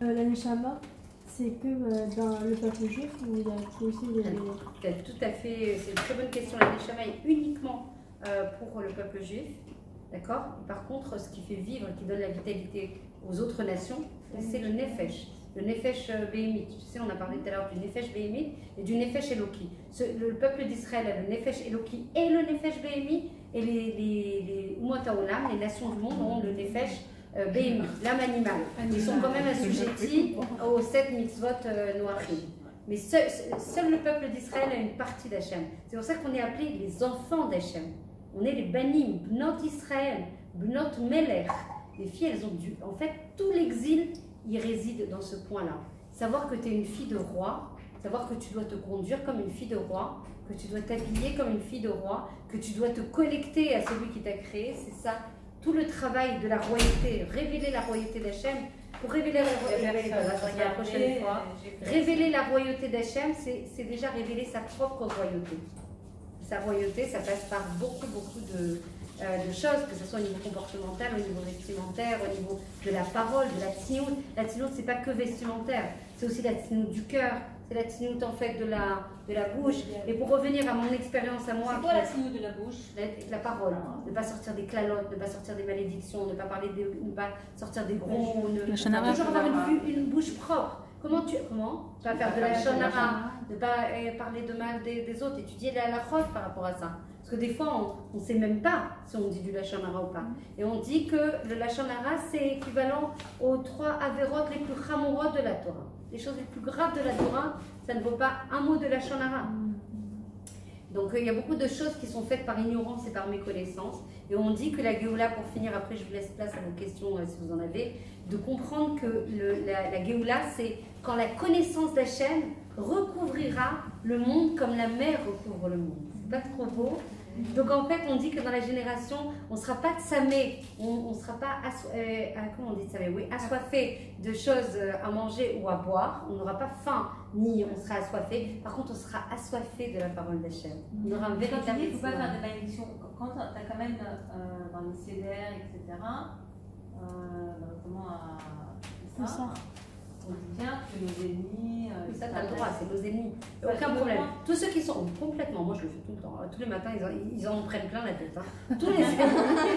Euh, la Neshama, c'est que euh, dans le peuple juif ou il y a aussi des. Tout à fait, c'est une très bonne question. La Neshama est uniquement euh, pour le peuple juif, d'accord? Par contre, ce qui fait vivre, qui donne la vitalité aux autres nations, c'est le Nefesh. Le Nefesh euh, Behemit. Tu sais, on a parlé tout à l'heure du Nefesh Behemit et du Nefesh Eloki. Ce- le peuple d'Israël a le Nefesh Eloki et le Nefesh Behemit, et les, les, les nations du monde, ont le Nefesh euh, Behemit, l'âme animale. Ils sont quand même assujettis aux sept mitzvot euh, noachim. Mais seul, le peuple d'Israël a une partie d'Hachem. C'est pour ça qu'on est appelés les enfants d'Hachem. On est les banim, bnot Israël, bnot Meler. Les filles, elles ont dû. En fait, tout l'exil, il réside dans ce point-là. Savoir que tu es une fille de roi, savoir que tu dois te conduire comme une fille de roi, que tu dois t'habiller comme une fille de roi, que tu dois te connecter à celui qui t'a créé, c'est ça. Tout le travail de la royauté, révéler la royauté d'Hachem. Pour révéler la royauté, la prochaine fois. Révéler la royauté d'Hachem, c'est déjà révéler sa propre royauté. Sa royauté, ça passe par beaucoup, beaucoup de, euh, de choses, que ce soit au niveau comportemental, au niveau vestimentaire, au niveau de la parole, de la tsniout. La tsniout, c'est pas que vestimentaire, c'est aussi la tsniout du cœur, c'est la tsniout en fait de la, de la bouche. Et pour revenir à mon expérience à moi, C'est quoi la signe de la bouche? la, la parole, ne pas sortir des clalottes, ne pas sortir des malédictions, ne pas parler des, ne pas sortir des gros ne, La chanara. toujours avoir une, vue- une bouche propre. Comment tu comment Pas faire de la shonara, ne pas eh, parler de mal des, des autres, étudier la lachot par rapport à ça? Parce que des fois, on ne sait même pas si on dit du lachonara ou pas. Et on dit que le lachonara, c'est équivalent aux trois avérotes les plus chamorot de la Torah. Les choses les plus graves de la Torah, ça ne vaut pas un mot de lachonara. Donc euh, il y a beaucoup de choses qui sont faites par ignorance et par méconnaissance. Et on dit que la Géoula, pour finir, après je vous laisse place à vos questions euh, si vous en avez, de comprendre que la, la Géoula, c'est quand la connaissance d'Hachem recouvrira le monde comme la mer recouvre le monde. C'est pas trop beau donc en fait, on dit que dans la génération, on ne sera pas tsamé, on ne sera pas asso- euh, ah, comment on dit tsamé? Oui, assoiffé de choses euh, à manger ou à boire. On n'aura pas faim ni on sera assoiffé. Par contre, on sera assoiffé de la parole d'Hachem. On aura un quand tu véritable. dis qu'il ne faut pas faire de malédiction, quand tu as quand même euh, dans le CDR, etc., euh, comment à ça, on dit bien que nos ennemis. euh, Ça, t'as le droit, c'est nos ennemis. Aucun problème. Tous ceux qui sont complètement, moi je le fais tout le temps. hein. Tous les matins, ils en, ils en prennent plein la tête. hein. Tous, les ennemis,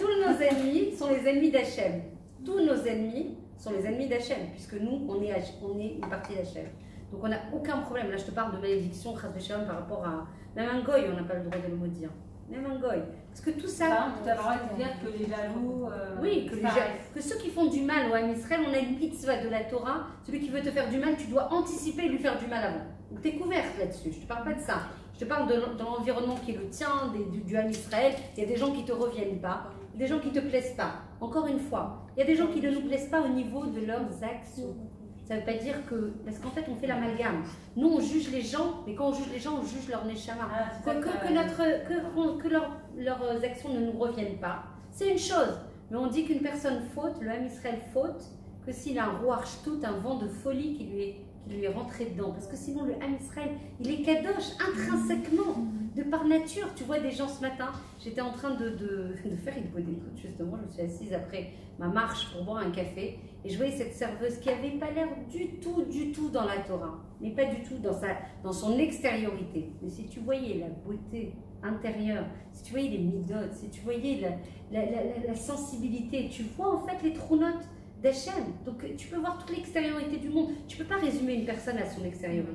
tous nos ennemis sont les ennemis d'Hachem. Tous nos ennemis sont les ennemis d'Hachem, puisque nous, on est, on est une partie d'Hachem. Donc on n'a aucun problème. Là, je te parle de malédiction, par rapport à. Même un goy, on n'a pas le droit de le maudire. Même goy. Parce que tout ça. Exemple, tu as le droit de dire que les jaloux. euh, Oui, que, les ceux qui font du mal au Ham Israël, on a une mitzvah de la Torah. Celui qui veut te faire du mal, tu dois anticiper et lui faire du mal avant. Donc tu es couverte là-dessus. Je ne te parle pas de ça. Je te parle de l'environnement qui est le tien, des- du, du Ham Israël. Il y a des gens qui te reviennent pas, des gens qui te plaisent pas. Encore une fois, il y a des gens qui ne nous plaisent pas au niveau de leurs actions. Ça ne veut pas dire que. Parce qu'en fait, on fait l'amalgame. Nous, on juge les gens, mais quand on juge les gens, on juge leur neshama. Ah, Que, notre, que, qu'on- que leur- leurs actions ne nous reviennent pas, c'est une chose. Mais on dit qu'une personne faute, le Ham Israël faute, que s'il a un roi tout, un vent de folie qui lui est, lui est rentré dedans. Parce que sinon, le Ham Israël, il est kadosh intrinsèquement, de par nature. Tu vois des gens ce matin, j'étais en train de, de, faire une peau d'écoute, justement. Je me suis assise après ma marche pour boire un café. Et je voyais cette serveuse qui avait pas l'air du tout, du tout dans la Torah. Mais pas du tout dans, sa, dans son extériorité. Mais si tu voyais la beauté intérieure, si tu voyais les midotes, si tu voyais la, la- la- la sensibilité, tu vois en fait les trous notes d'Hachem. Donc tu peux voir toute l'extériorité du monde. Tu peux pas résumer une personne à son extériorité.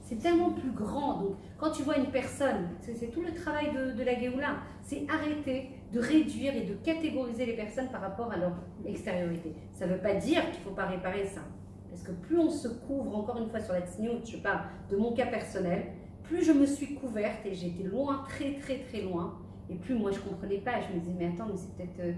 C'est tellement plus grand. Donc quand tu vois une personne, c'est c'est tout le travail de, de la Géoula, c'est arrêter de réduire et de catégoriser les personnes par rapport à leur extériorité. Ça ne veut pas dire qu'il ne faut pas réparer ça. Parce que plus on se couvre, encore une fois sur la tsniout, je parle de mon cas personnel, plus je me suis couverte et j'étais loin, très très très loin, et plus moi je comprenais pas, je me disais mais attends, mais c'est peut-être... euh,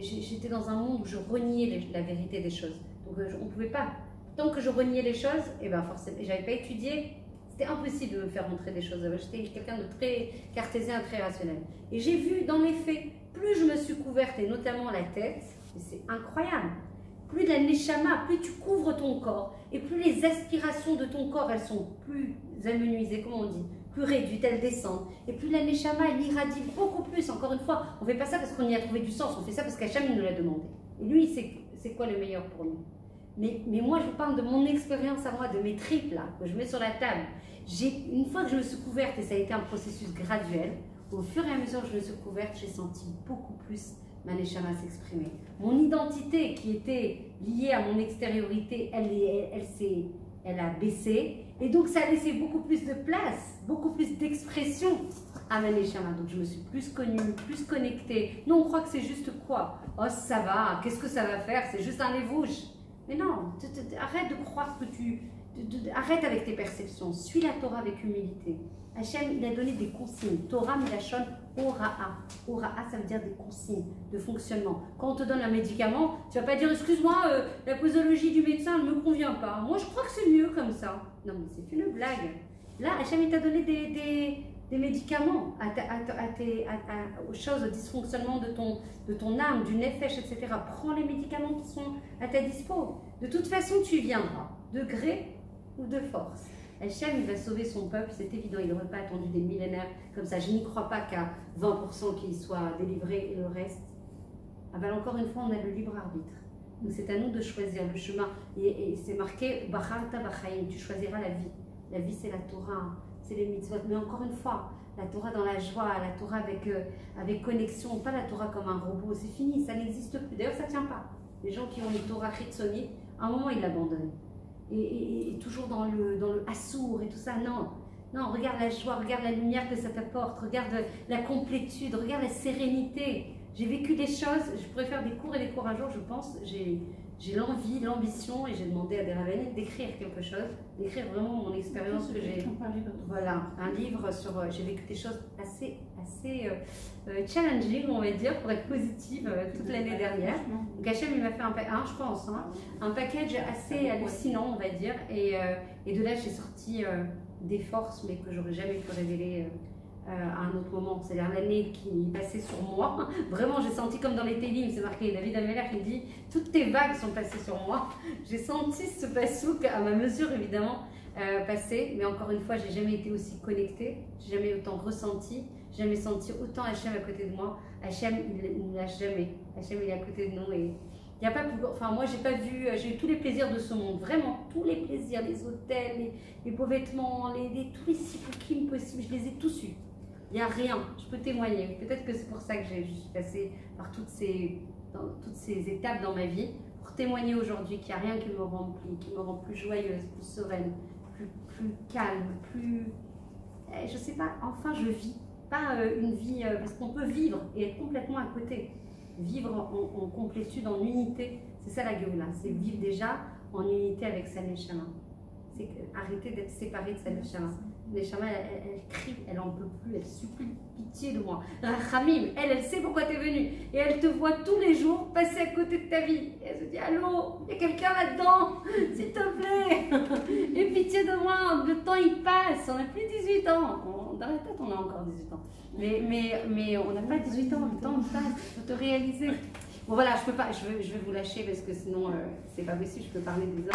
J'étais dans un monde où je reniais la vérité des choses. Donc euh, on ne pouvait pas. Tant que je reniais les choses, et ben forcément, j'avais pas étudié, c'était impossible de me faire montrer des choses. J'étais quelqu'un de très cartésien, très rationnel. Et j'ai vu dans les faits, plus je me suis couverte, et notamment la tête, c'est incroyable, plus la neshama, plus tu couvres ton corps, et plus les aspirations de ton corps, elles sont plus amenuisées, comment on dit, plus réduites, elles descendent. Et plus la neshama, elle irradie beaucoup plus. Encore une fois, on ne fait pas ça parce qu'on y a trouvé du sens, on fait ça parce qu'Hacham nous l'a demandé. Et lui, c'est quoi le meilleur pour nous. Mais, mais moi, je vous parle de mon expérience à moi, de mes tripes là, que je mets sur la table. Une fois que je me suis couverte, et ça a été un processus graduel, au fur et à mesure que je me suis couverte, j'ai senti beaucoup plus ma neshama s'exprimer. Mon identité qui était liée à mon extériorité, elle, est- elle, s'est- elle a baissé. Et donc, ça a laissé beaucoup plus de place, beaucoup plus d'expression à ma neshama. Donc, je me suis plus connue, plus connectée. Nous, on croit que c'est juste quoi Oh, ça va, qu'est-ce que ça va faire? C'est juste un lévouche. Mais non, te- te- te- arrête de croire que tu... arrête avec tes perceptions. Suis la Torah avec humilité. Hachem, il a donné des consignes. Torah milachon ora'a. Ora'a, ça veut dire des consignes de fonctionnement. Quand on te donne un médicament, tu vas pas dire excuse-moi, euh, la posologie du médecin ne me convient pas. Moi, je crois que c'est mieux comme ça. Non, mais c'est une blague. Là, Hachem, il t'a donné des, des, médicaments à ta- à ta- à tes- aux choses, au dysfonctionnement de ton, de ton âme, du nefesh, etc. Prends les médicaments qui sont à ta dispo. De toute façon, tu viendras, de gré ou de force. Hachem, il va sauver son peuple, c'est évident, il n'aurait pas attendu des millénaires comme ça. Je n'y crois pas qu'à 20% qu'il soit délivré et le reste. Ah ben, encore une fois, on a le libre arbitre. Donc c'est à nous de choisir le chemin. Et, c'est marqué, tu choisiras la vie. La vie, c'est la Torah, c'est les mitzvot. Mais encore une fois, la Torah dans la joie, la Torah avec, euh, avec connexion, pas la Torah comme un robot, c'est fini, ça n'existe plus. D'ailleurs, ça ne tient pas. Les gens qui ont une Torah chitsonite, à un moment, ils l'abandonnent. Et, toujours dans le, dans le assour et tout ça, non. Non, regarde la joie, regarde la lumière que ça t'apporte, regarde la complétude, regarde la sérénité. J'ai vécu des choses, je pourrais faire des cours et des cours un jour, je pense. J'ai j'ai l'envie, l'ambition, et j'ai demandé à rabbinites d'écrire quelque chose, d'écrire vraiment mon expérience que j'ai. Voilà, un livre sur. euh, J'ai vécu des choses assez, assez euh, euh, challenging, on va dire, pour être positive euh, toute l'année dernière. Donc Hachem, il m'a fait un, un, je pense, hein, un package assez hallucinant, on va dire. Et, et de là, j'ai sorti des forces, mais que j'aurais jamais pu révéler euh, à un autre moment. C'est-à-dire l'année qui passait sur moi. Vraiment, j'ai senti comme dans les télim, c'est marqué, David Ameller qui dit Toutes tes vagues sont passées sur moi. J'ai senti ce passouk, à ma mesure évidemment, euh, passer. Mais encore une fois, j'ai jamais été aussi connectée, j'ai jamais autant ressenti, j'ai jamais senti autant Hachem à côté de moi. Hachem, il ne lâche jamais. Hachem, il est à côté de nous et il n'y a pas. Enfin, moi, j'ai pas vu. euh, J'ai eu tous les plaisirs de ce monde, vraiment tous les plaisirs, les hôtels, les, les beaux vêtements, les, les- tous les sipukim possibles, je les ai tous eus. Il n'y a rien, je peux témoigner. Peut-être que c'est pour ça que je suis passée par toutes ces, toutes ces étapes dans ma vie, pour témoigner aujourd'hui qu'il n'y a rien qui me remplit, qui me rend plus joyeuse, plus sereine, plus, plus calme, plus. eh, je sais pas, enfin je vis. Pas euh, une vie. euh, parce qu'on peut vivre et être complètement à côté. Vivre en, complétude, en unité, c'est ça la Géoula. C'est vivre déjà en unité avec sa Neshama. C'est arrêter d'être séparé de sa Neshama. Neshama, elle, elle- crie, elle en peut plus, elle supplie pitié de moi. Rachamim, elle, elle sait pourquoi tu es venue. Et elle te voit tous les jours passer à côté de ta vie. Et elle se dit Allô, il y a quelqu'un là-dedans, s'il te plaît. Et pitié de moi, le temps il passe, on n'a plus 18 ans. On, dans la tête, on a encore 18 ans. Mais, mais, mais on n'a pas 18 ans, le temps passe, il faut te réaliser. Bon voilà, je peux pas, je vais, je vais vous lâcher parce que sinon euh, c'est pas possible, je peux parler des hommes.